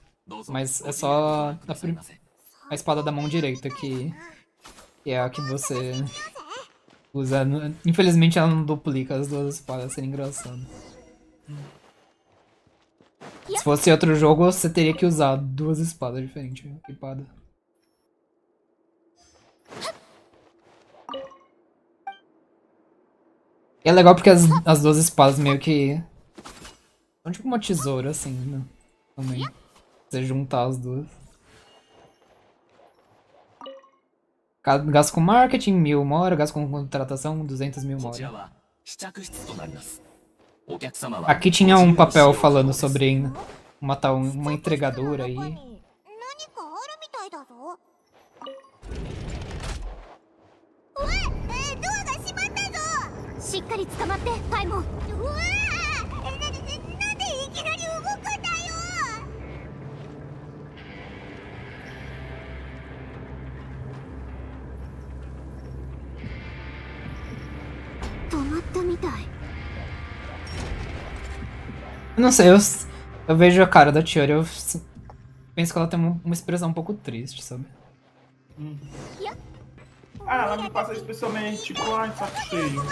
Mas é só a, a espada da mão direita que, que é a que você usa. Infelizmente ela não duplica as duas espadas, seria engraçado. Se fosse outro jogo, você teria que usar duas espadas diferentes equipadas. E é legal porque as, as duas espadas meio que... São tipo uma tesoura, assim, né? Também. Você juntar as duas. Gasto com marketing, mil uma hora. Gasto com contratação, 200 mil uma hora. Aqui tinha um papel falando sobre uma tal uma entregadora aí. Não sei, eu, eu vejo a cara da Chiori, eu penso que ela tem uma expressão um pouco triste, sabe? Hum. Ah, ela me passa especialmente com a saco cheio.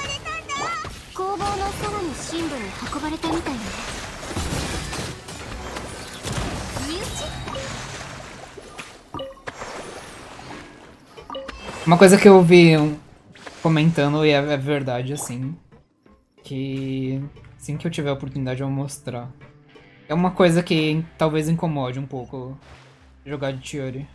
Uma coisa que eu vi comentando e é, é verdade, assim, que assim que eu tiver a oportunidade eu vou mostrar. É uma coisa que talvez incomode um pouco jogar de Chiori.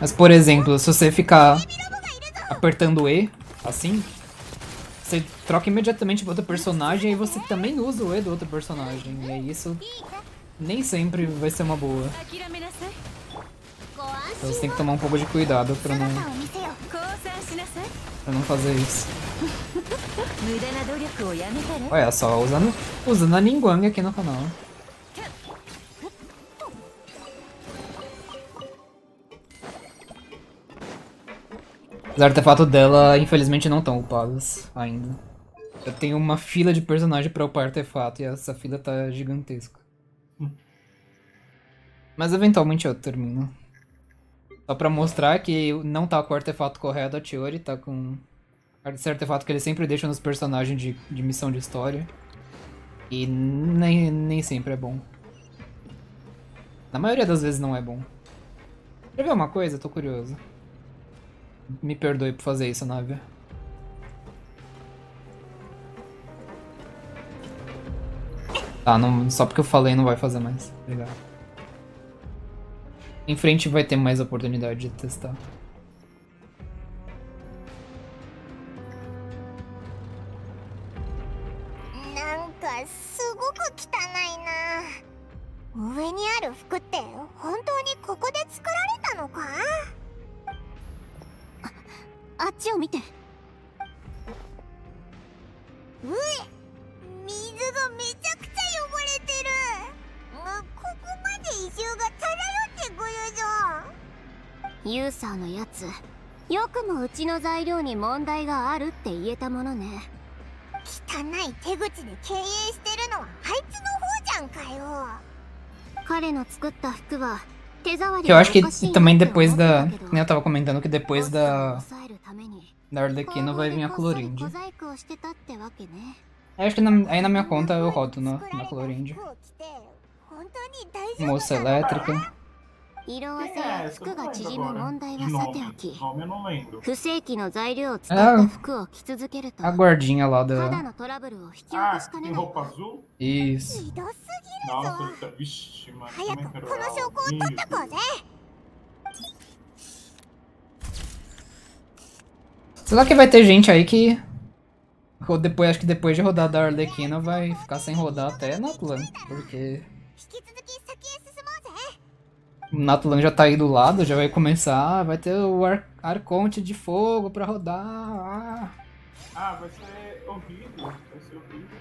Mas, por exemplo, se você ficar apertando E, assim, você troca imediatamente para outro personagem e você também usa o E do outro personagem. E isso nem sempre vai ser uma boa. Então você tem que tomar um pouco de cuidado pra não... Pra não fazer isso. Olha só, usando, usando a Ningguang aqui no canal. Os artefatos dela, infelizmente, não estão upados ainda. Eu tenho uma fila de personagem pra upar artefato e essa fila tá gigantesca. Mas eventualmente eu termino. Só pra mostrar que não tá com o artefato correto, a Chiori tá com esse artefato que ele sempre deixa nos personagens de, de missão de história. E nem, nem sempre é bom. Na maioria das vezes não é bom. Quer ver uma coisa? Tô curioso. Me perdoe por fazer isso, Navia. Tá, não, só porque eu falei não vai fazer mais. Obrigado. Em frente vai ter mais oportunidade de testar. 水がめちゃくちゃ汚れてるここまで異臭が漂ってくるぞユーサーのやつよくもうちの材料に問題があるって言えたものね汚い手口で経営してるのはあいつの方じゃんかよ Que eu acho que também depois da. Eu tava comentando que depois da. Da Arlequino vai vir a Clorinde. Acho que na, aí na minha conta eu rodo no, na Clorinde. Moça elétrica. 色あせや服が縮む問題はさておき不正規の材料を使った服を着続けると a guardinha lá da 肌のトラブルを引き起こしかねない Isso ひどすぎるぞ早くこの証拠を取ってこうぜ Sei lá que vai ter gente aí que depois, acho que depois de rodar da Arlequina vai ficar sem rodar até na Atlan, porque o Natulan já tá aí do lado, já vai começar, vai ter o ar Arconte de fogo pra rodar. Ah. ah, vai ser horrível, vai ser horrível.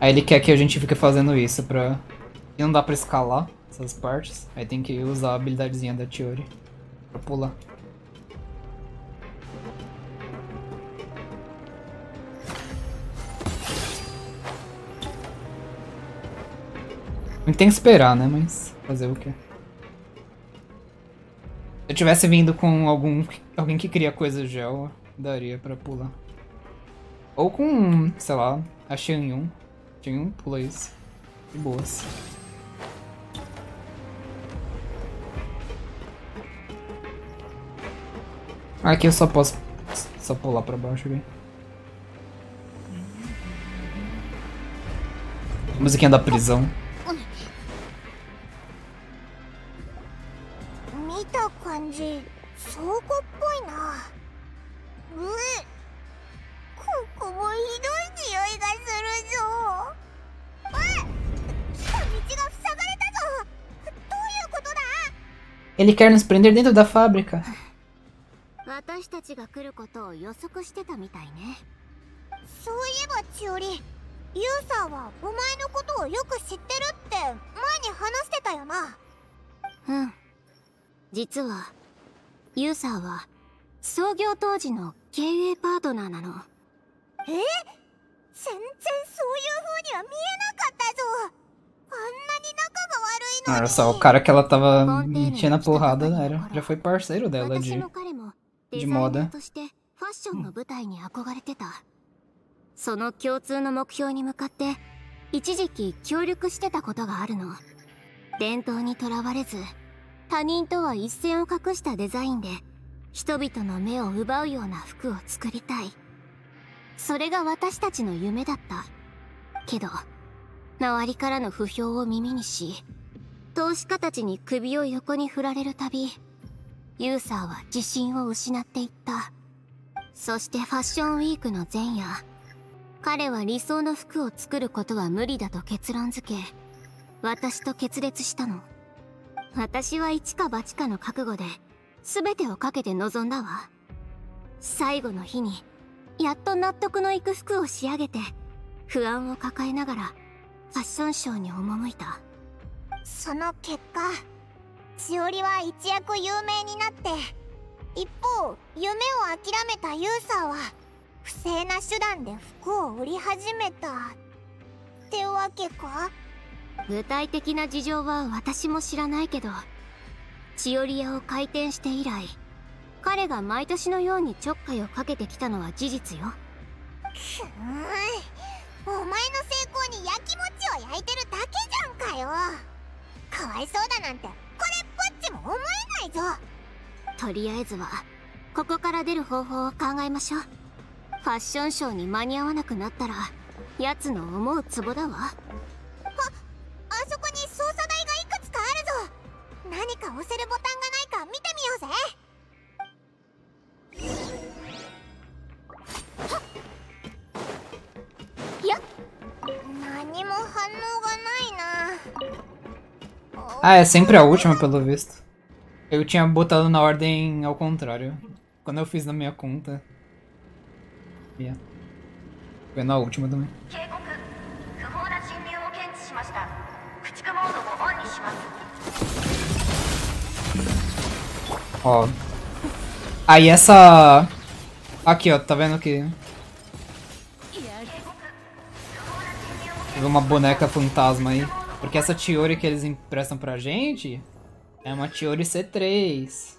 Aí ele quer que a gente fique fazendo isso pra... E não dá pra escalar essas partes, aí tem que usar a habilidadezinha da Tiori pra pular. A gente tem que esperar, né? Mas fazer o quê? Se eu tivesse vindo com algum alguém que cria coisa gel, daria pra pular. Ou com, sei lá, a Xianyun. Xianyun pula isso. De boas. Aqui eu só posso só pular pra baixo, velho. Musiquinha da prisão. 感じ倉庫っぽいな。うえ。ここもひどい匂いがするぞ。あ来た道が塞がれたぞ。どういうことだ？Ele quer nos prender dentro da fábrica. 私たちが来ることを予測してたみたいね。そういえばユーサーはお前のことをよく知ってるって前に話してたよな。うん実はユーサーは創業当時の経営パートナーなの。え？全然そういう風には見えなかったぞ。あんなに仲が悪いの Olha só, o cara que ela tava metindo a porrada era, já foi parceiro dela de, de moda. ファッションの舞台に憧れてた。その共通の目標に向かって一時期協力してたことがあるの。伝統にとらわれず他人とは一線を画したデザインで人々の目を奪うような服を作りたい。それが私たちの夢だった。けど周りからの不評を耳にし投資家たちに首を横に振られるたびユーサーは自信を失っていった。そしてファッションウィークの前夜彼は理想の服を作ることは無理だと結論付け私と決裂したの。私は一か八かの覚悟で全てをかけて臨んだわ。最後の日にやっと納得のいく服を仕上げて不安を抱えながらファッションショーに赴いた。その結果しおりは一躍有名になって一方夢を諦めたユーサーは不正な手段で服を売り始めた。ってわけか。具体的な事情は私も知らないけど千織屋を開店して以来彼が毎年のようにちょっかいをかけてきたのは事実よ。くーお前の成功に焼き餅を焼いてるだけじゃんかよ。かわいそうだなんてこれっぽっちも思えないぞ。とりあえずはここから出る方法を考えましょう。ファッションショーに間に合わなくなったら奴の思うツボだわ あそこに操作台がいくつかあるぞ何か押せるボタンがないか見てみようぜや何も反応がないな Ah, é sempre a última, pelo visto. Eu tinha botado na ordem ao contrário. Quando eu fiz na minha conta. Yeah. Foi na última também. Ó. Aí essa... Aqui, ó. Tá vendo que... Teve uma boneca fantasma aí. Porque essa Tiori que eles emprestam pra gente... É uma Tiori C3.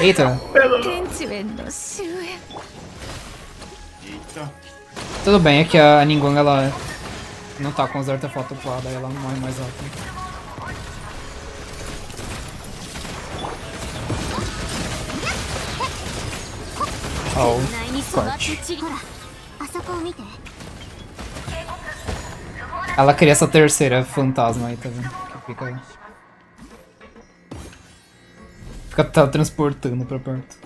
Eita. Eita. Tudo bem, é que a Ninguang ela não tá com os artefatos upados, aí ela morre mais rápido. Oh, corte. Ela cria essa terceira fantasma aí, tá vendo? Que fica aí. Fica transportando pra perto.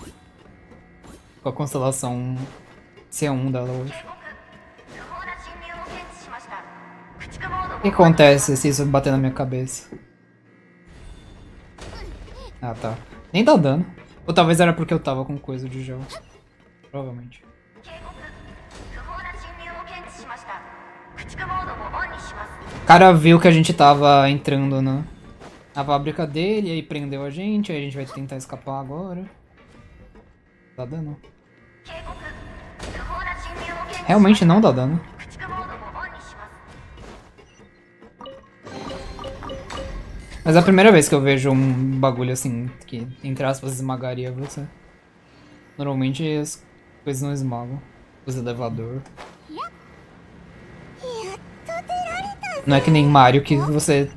Com a constelação C1 dela hoje. O que acontece se isso bater na minha cabeça? Ah, tá. Nem dá dano. Ou talvez era porque eu tava com coisa de gel. Provavelmente. O cara viu que a gente tava entrando na, na fábrica dele, aí prendeu a gente, aí a gente vai tentar escapar agora. Dá dano. Realmente não dá dano. Mas é a primeira vez que eu vejo um bagulho assim, que entre aspas esmagaria você. Normalmente as coisas não esmagam. Os elevador. Não é que nem Mario que você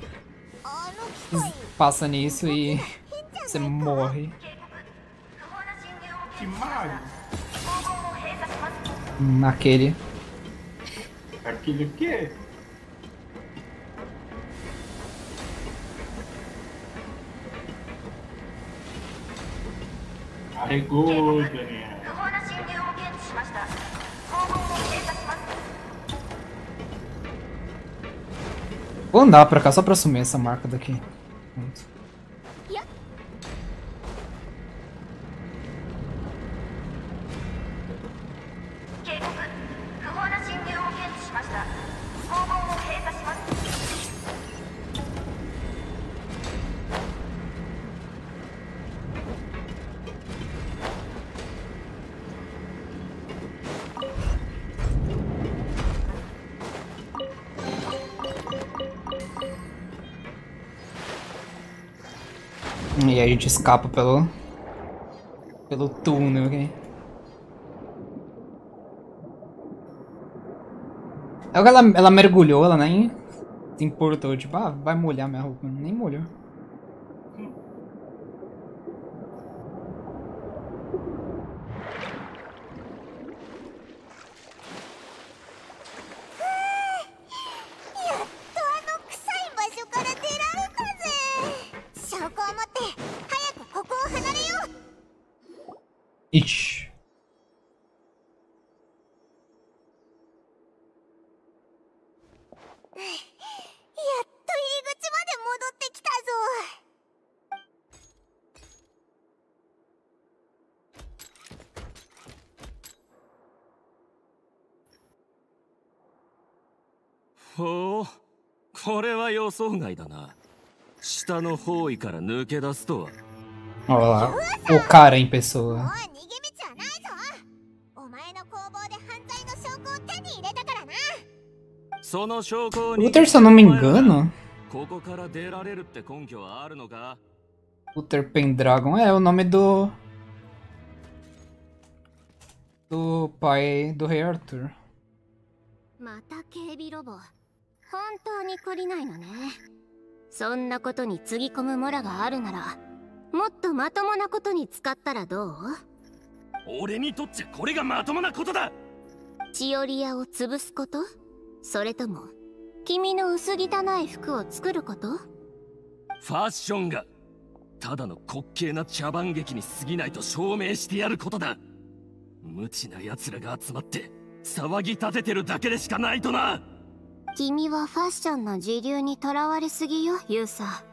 passa nisso e você morre. Que Mario? Aquele. Aquele o quê? Daniel. Vou andar pra cá só pra assumir essa marca daqui. Pronto. Aí a gente escapa pelo. pelo túnel aqui. É ela, ela mergulhou, ela nem se importou, tipo, ah, vai molhar minha roupa. Nem molhou. Ixi. Oh, これは予想外だな下の方位から抜け出すとは Olha lá, o cara em pessoa. Luther, se eu não me engano. Luther Pendragon é o nome do. Do pai do rei Arthur. また警備ロボ。本当に懲りないのね。そんなことにつぎ込むモラがあるならもっとまともなことに使ったらどう？俺にとっちゃこれがまともなことだ！チオリアを潰すこと？それとも君の薄汚い服を作ること？ファッションがただの滑稽な茶番劇に過ぎないと証明してやることだ。無知な奴らが集まって騒ぎ立ててるだけでしかないとな。君はファッションの時流にとらわれすぎよユーサ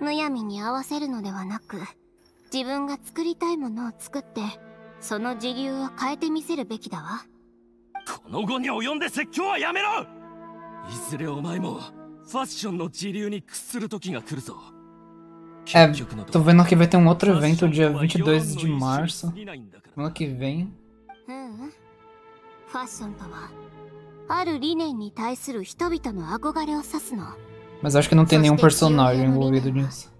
むやみに合わせるのではなく自分が作りたいものを作ってその時流を変えてみせるべきだわこの後に及んで説教はやめろいずれお前もファッションの時流に屈する時が来るぞ É, tô vendo que vai ter um outro evento dia 22 de março. Ano que vem. ファッションとはある理念に対する人々の憧れを指すの Mas acho que não tem nenhum personagem envolvido nisso.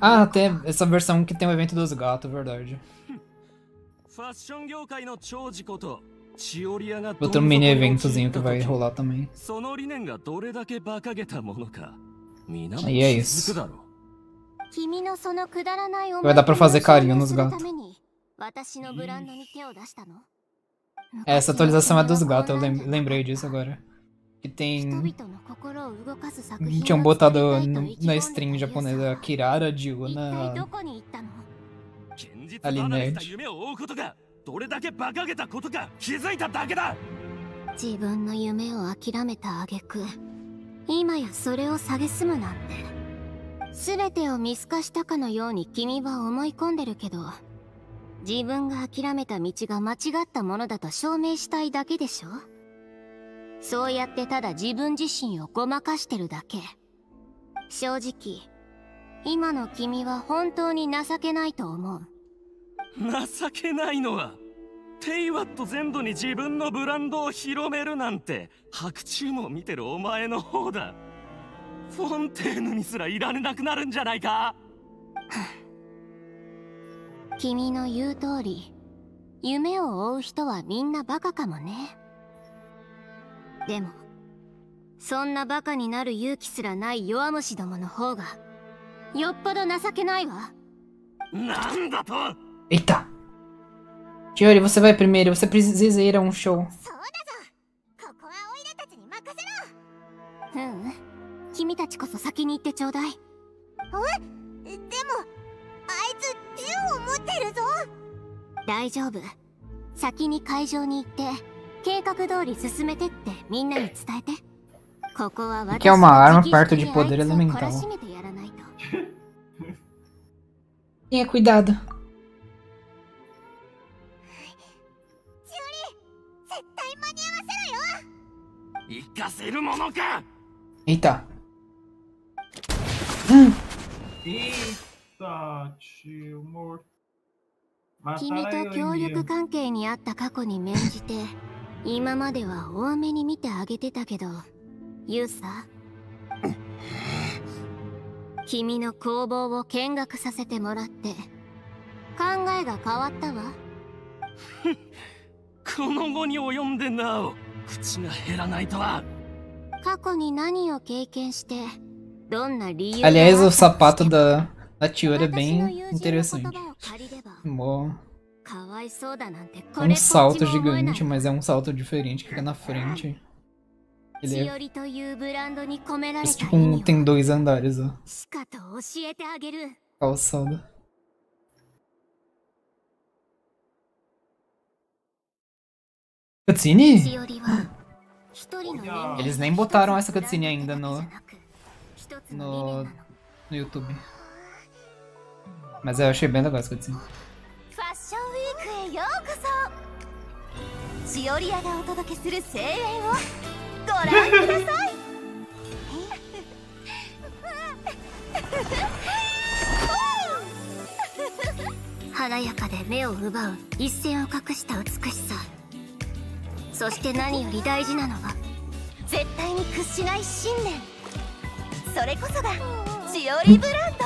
Ah, tem essa versão que tem o evento dos gatos, verdade. Outro mini eventozinho que vai rolar também. E é isso. Vai dar pra fazer carinho nos gatos. Essa atualização é dos gatos, eu lembrei disso agora que tem. Tinham botado no, na stream japonesa Kirara, Diuna. Ali nerd. 自分の夢を諦めた挙句今やそれを蔑むなんて全てを見透かしたかのように君は思い込んでるけど自分が諦めた道が間違ったものだと証明したいだけでしょ。そうやってただ自分自身をごまかしてるだけ。正直今の君は本当に情けないと思う情けないのはテイワット全土に自分のブランドを広めるなんて白昼も見てるお前の方だ。フォンテーヌにすらいられなくなるんじゃないか？君の言う通り夢を追う人はみんなバカかもね。でもそんなバカになる勇気すらない弱虫どもの方がよっぽど情けないわ。なんだと Eita! Chiori, você vai primeiro. Você precisa ir a um show. Hum, que é uma arma perto de poder elemental. Hum. Tenha cuidado. Eita. Hum. Eita, tio, morto. 君と協力関係にあった過去に免じて 今までは多めに見てあげてたけどユーサ 君の工房を見学させてもらって考えが変わったわこの後に及んでなお口が減らないとは過去に何を経験してどんな理由 Aliás, o sapato da A Tiora é bem interessante. Mó... Um salto gigante, mas é um salto diferente que fica na frente. Ele é... Esse, tipo, um, tem dois andares, ó. Calçada. Cutscene? Eles nem botaram essa cutscene ainda no... No... No YouTube. Mas eu achei bem legal essa cutscene. そして何より大事なのは絶対に屈しない信念。それこそがしおりブランド。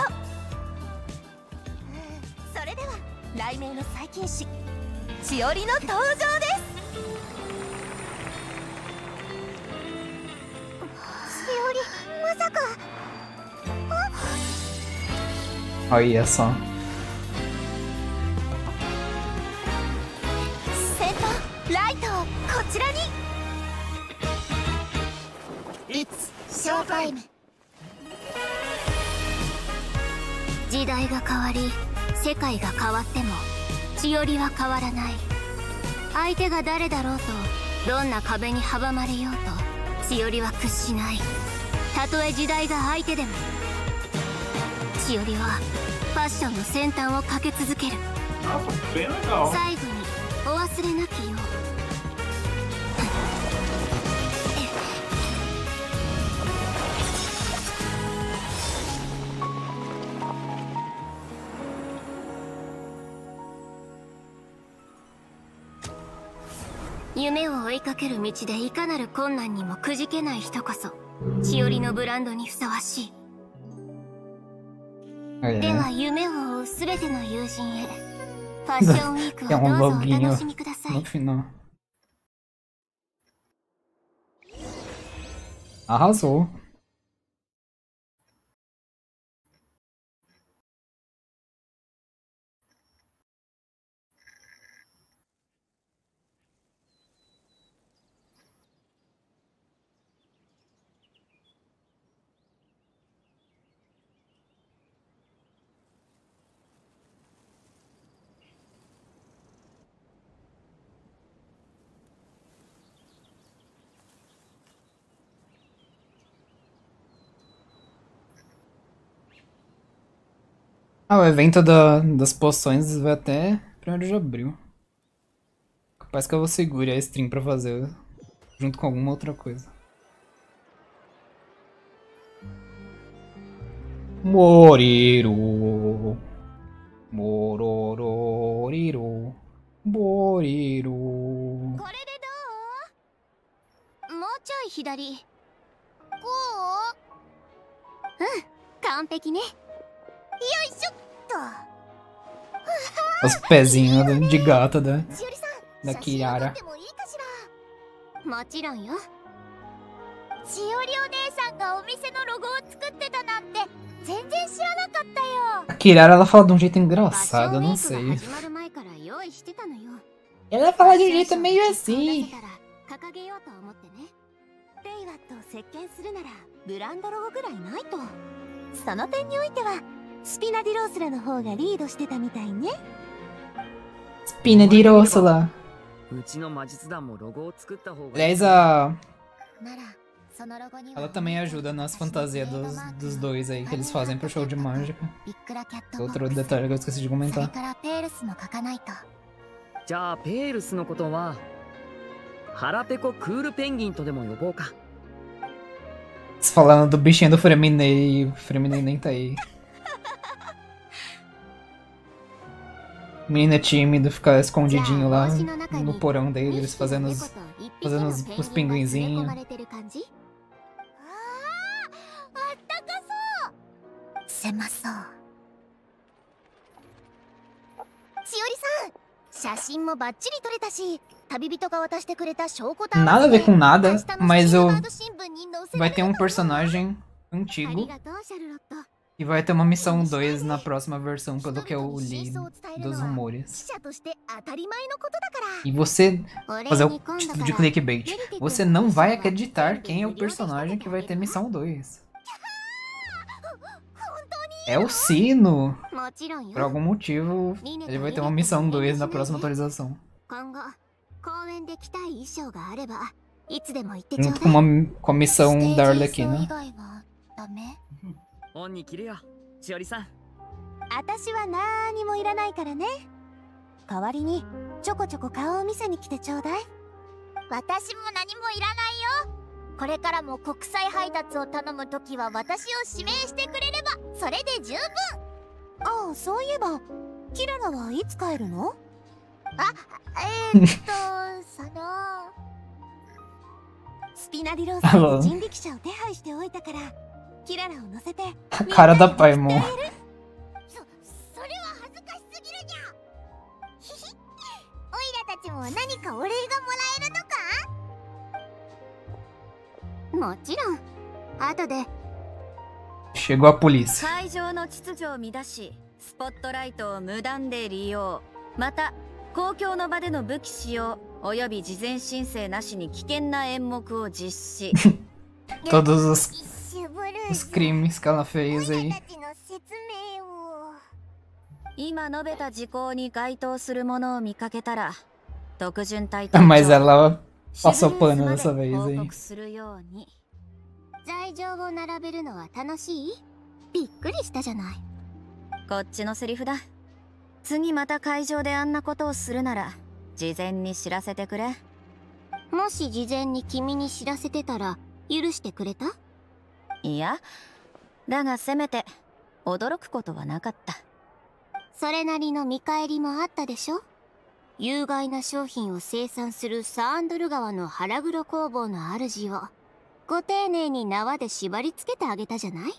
それでは雷鳴の最近誌しおりの登場です。しおりまさか。Olha さん。ライトをこちらに。It's showtime. 時代が変わり世界が変わっても千織は変わらない。相手が誰だろうとどんな壁に阻まれようと千織は屈しない。たとえ時代が相手でも千織はファッションの先端を駆け続ける.最後にお忘れなきよう夢を追いかける道でいかなる困難にもくじけない人こそ千織のブランドにふさわしい Aí, で né? は夢を追うすべての友人へ é um loginho no final. Arrasou. Ah, o evento da- das poções vai até 1 de abril. Capaz que eu vou segure a stream pra fazer junto com alguma outra coisa. Moriru. Morororiru. Moriru. これでどうもうちょい左こううん完璧ねよいしょっと os pezinhos de gata da, da Kiara. A Kirara ela fala de um jeito engraçado, eu não sei. Ela fala de um jeito meio assim. ションショーを出せたら掲げようと思ってねレイワットを席巻するならブランドロゴぐらいないとその点においてはスピナディロースラの方がリードしてたみたいね Spina di rosso lá. うちの魔術団もロゴを作った方が Aliás, a. ならそのロゴには Ela também ajuda nas fantasias dos, dos dois aí que eles fazem pro show de mágica. ビックラキャットボッ Outro クス detalhe que eu esqueci de それ comentar. からペールスも書かないとじゃあペールスのことは腹ペコクールペンギンとでも呼ぼうか Você falando do bichinho do Freminei, o Freminei nem tá aí. menino é tímido, fica escondidinho lá no porão deles, fazendo os, fazendo os, os pinguinzinhos. Nada a ver com nada, mas eu... Vai ter um personagem antigo. E vai ter uma missão 2 na próxima versão, pelo que eu li dos rumores. E você... Fazer o título de clickbait. Você não vai acreditar quem é o personagem que vai ter missão 2. É o Sino! Por algum motivo, ele vai ter uma missão 2 na próxima atualização. Junto com uma comissão da Arlequina. 以外はダメ恩に着るよしおりさん。私はなーにもいらないからね。代わりにちょこちょこ顔を見せに来てちょうだい。私も何もいらないよ。これからも国際配達を頼むときは私を指名してくれればそれで十分。ああそういえばキララはいつ帰るの？あえー、っと そのスピナディローさん人力車を手配しておいたからキララを乗せて 体パイもそそれは恥ずかしすぎるにゃ。ひひオイラたちも何かお礼がもらえるのか？もちろん。後で。Chegou a polícia. 会場の秩序を乱し、スポットライトを無断で利用、また公共の場での武器使用および事前申請なしに危険な演目を実施。Todos os, os crimes que ela fez aí. 今述べた事項に該当するものを見かけたら 特巡隊 Mas ela passou pano dessa vez aí 罪状を並べるのは楽しい？びっくりしたじゃない。こっちのセリフだ。次また会場であんなことをするなら事前に知らせてくれ。もし事前に君に知らせてたら許してくれた？いや。だがせめて驚くことはなかった。それなりの見返りもあったでしょ？有害な商品を生産するサーンドル川の腹黒工房の主をご丁寧に縄で縛り付けてあげたじゃない？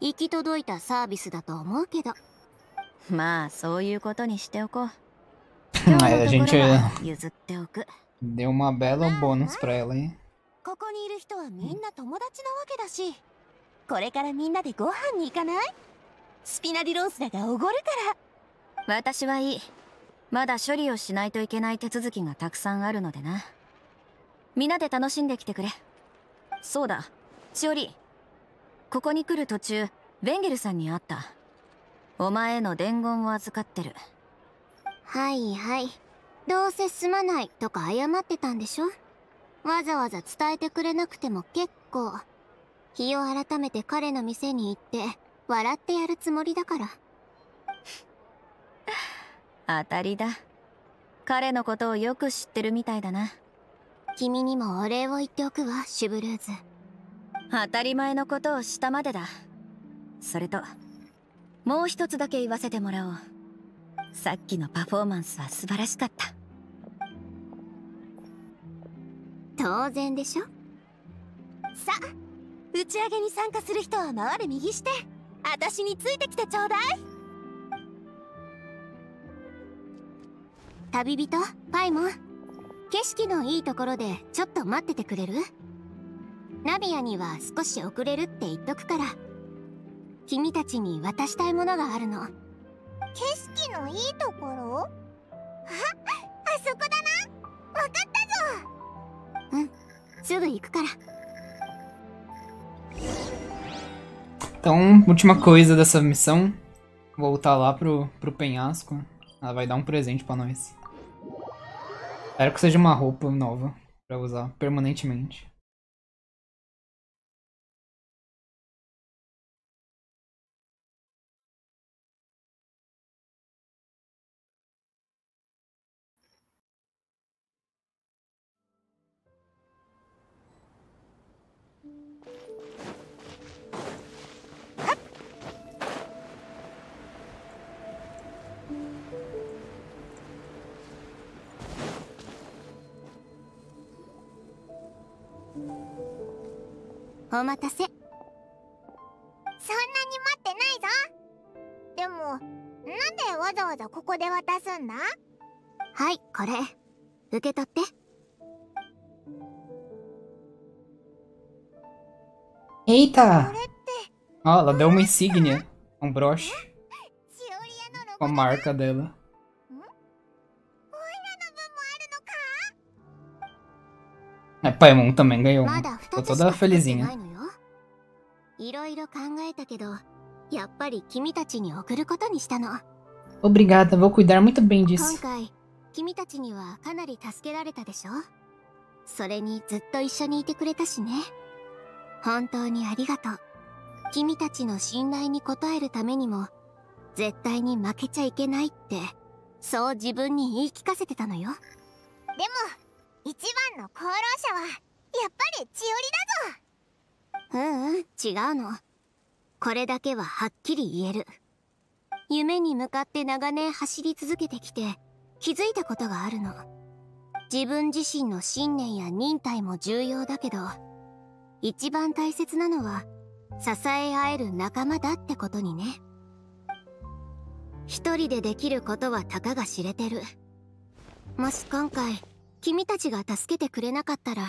行き届いたサービスだと思うけど。まあそういうことにしておこう。Aí a gente deu uma bela bônus pra ela, hein? ここにいる人はみんな友達なわけだし、これからみんなでご飯に行かない？スピナディロースだがおごるから。私はいい。まだ処理をしないといけない手続きがたくさんあるのでな。みんなで楽しんできてくれ。そうだ。しおり。ここに来る途中ベンゲルさんに会った。お前への伝言を預かってる。はいはい。どうせすまないとか謝ってたんでしょ？わざわざ伝えてくれなくても結構。日を改めて彼の店に行って笑ってやるつもりだから。当たりだ。彼のことをよく知ってるみたいだな。君にもお礼を言っておくわシュブルーズ。当たり前のことをしたまでだ。それともう一つだけ言わせてもらおう。さっきのパフォーマンスは素晴らしかった当然でしょ？さ打ち上げに参加する人は回れ右して私についてきてちょうだい。旅人パイモン。景色のいいところでちょっと待っててくれる？ナビアには少し遅れるって言っとくから。君たちに渡したいものがあるの。景色のいいところ？ああそこだな。分かったぞ。Então, última coisa dessa missão, voltar lá pro, pro penhasco. Ela vai dar um presente pra nós. Espero que seja uma roupa nova pra usar permanentemente. お待たせそんなに待ってないぞでもなんでわざわざここで渡すんだはいこれ受け取って Eita! Ó, oh, ela deu uma insígnia, um broche com a marca dela. A Paimon também ganhou uma. Tô toda felizinha. いろいろ考えたけど、やっぱり君たちに送ることにしたの。Obrigada, vou cuidar muito bem disso. 今回、君たちにはかなり助けられたでしょ？それにずっと一緒にいてくれたしね。本当にありがとう。君たちの信頼に応えるためにも、絶対に負けちゃいけないって、そう自分に言い聞かせてたのよ。でも、一番の功労者はやっぱり千織だぞううん違うの。これだけははっきり言える。夢に向かって長年走り続けてきて気づいたことがあるの。自分自身の信念や忍耐も重要だけど一番大切なのは支え合える仲間だってことにね。一人でできることはたかが知れてる。もし今回君たちが助けてくれなかったら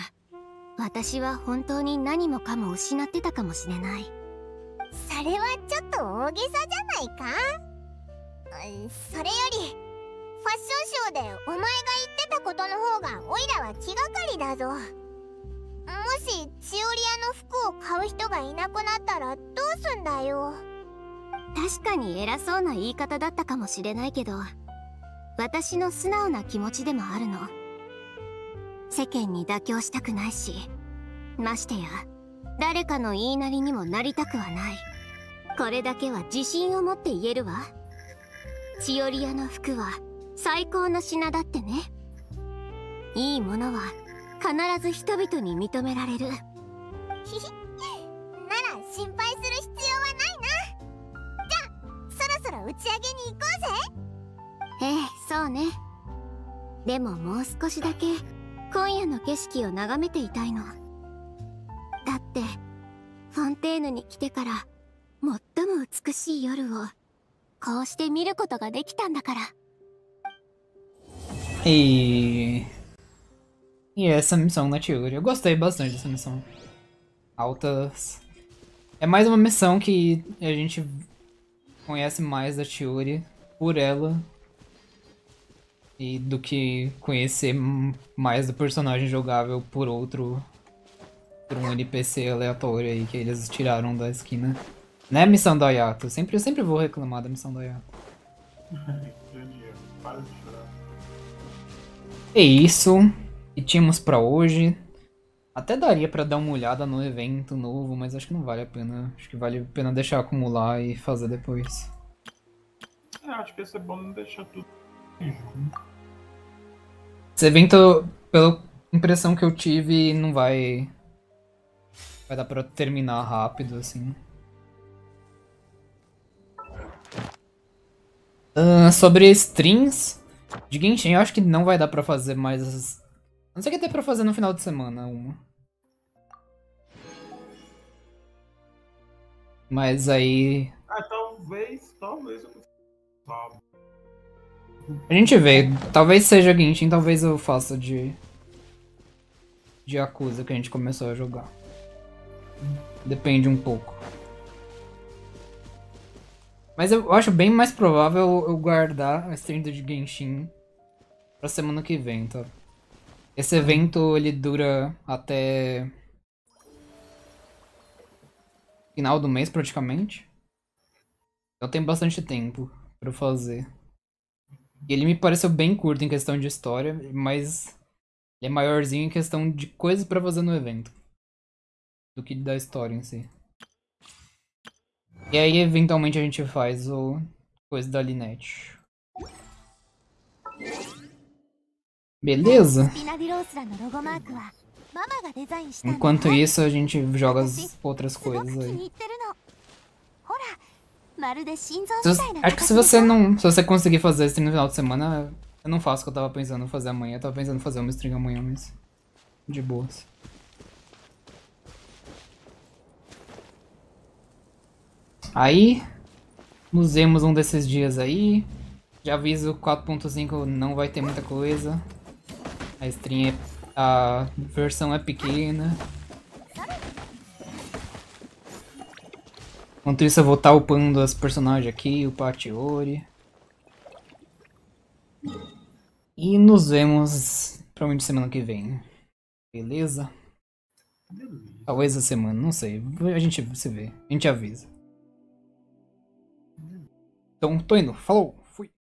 私は本当に何もかも失ってたかもしれない。それはちょっと大げさじゃないか？それよりファッションショーでお前が言ってたことの方がオイラは気がかりだぞ。もしチオリアの服を買う人がいなくなったらどうすんだよ？確かに偉そうな言い方だったかもしれないけど私の素直な気持ちでもあるの世間に妥協したくないしましてや誰かの言いなりにもなりたくはない。これだけは自信を持って言えるわ。チオリアの服は最高の品だってね。いいものは必ず人々に認められる。なら心配する必要はないな。じゃあそろそろ打ち上げに行こうぜ。ええそうね。でももう少しだけ今夜の景色を眺めていたいのだってフォンテーヌに来てから最も美しい夜をこうして見ることができたんだから E... E essa missão na teoria. Eu gostei bastante dessa missão. Altas. É mais uma missão que a gente conhece mais da Tiori por ela e do que conhecer mais do personagem jogável por outro por um NPC aleatório aí que eles tiraram da esquina. Né, missão do Ayato? Sempre, eu sempre vou reclamar da missão do Ayato. É isso que tínhamos pra hoje. Até daria pra dar uma olhada no evento novo, mas acho que não vale a pena. Acho que vale a pena deixar acumular e fazer depois. É, acho que ia ser bom não deixar tudo esse evento, pela impressão que eu tive, não vai. Vai dar pra terminar rápido, assim. Uh, sobre strings de Genshin, eu acho que não vai dar pra fazer mais. Não sei o que tem pra fazer no final de semana, uma. Mas aí. Ah, talvez, talvez eu a gente vê. Talvez seja Genshin, talvez eu faça de... De Acusa que a gente começou a jogar. Depende um pouco. Mas eu acho bem mais provável eu guardar a stream de Genshin pra semana que vem, tá? Esse evento, ele dura até... Final do mês, praticamente. Então tem bastante tempo pra fazer. E ele me pareceu bem curto em questão de história, mas ele é maiorzinho em questão de coisas para fazer no evento. Do que da história em si. E aí, eventualmente, a gente faz o coisa da Linette. Beleza? Enquanto isso, a gente joga as outras coisas aí. Acho que se você não. Se você conseguir fazer stream no final de semana, eu não faço o que eu tava pensando em fazer amanhã. Eu tava pensando em fazer uma stream amanhã, mas. De boas. Aí. Usemos um desses dias aí. Já aviso 4.5 não vai ter muita coisa. A stream é. A versão é pequena. Enquanto isso eu vou estar upando as personagens aqui, o Patiori. E nos vemos provavelmente semana que vem. Beleza? Talvez a semana, não sei. A gente se vê. A gente avisa. Então, tô indo. Falou!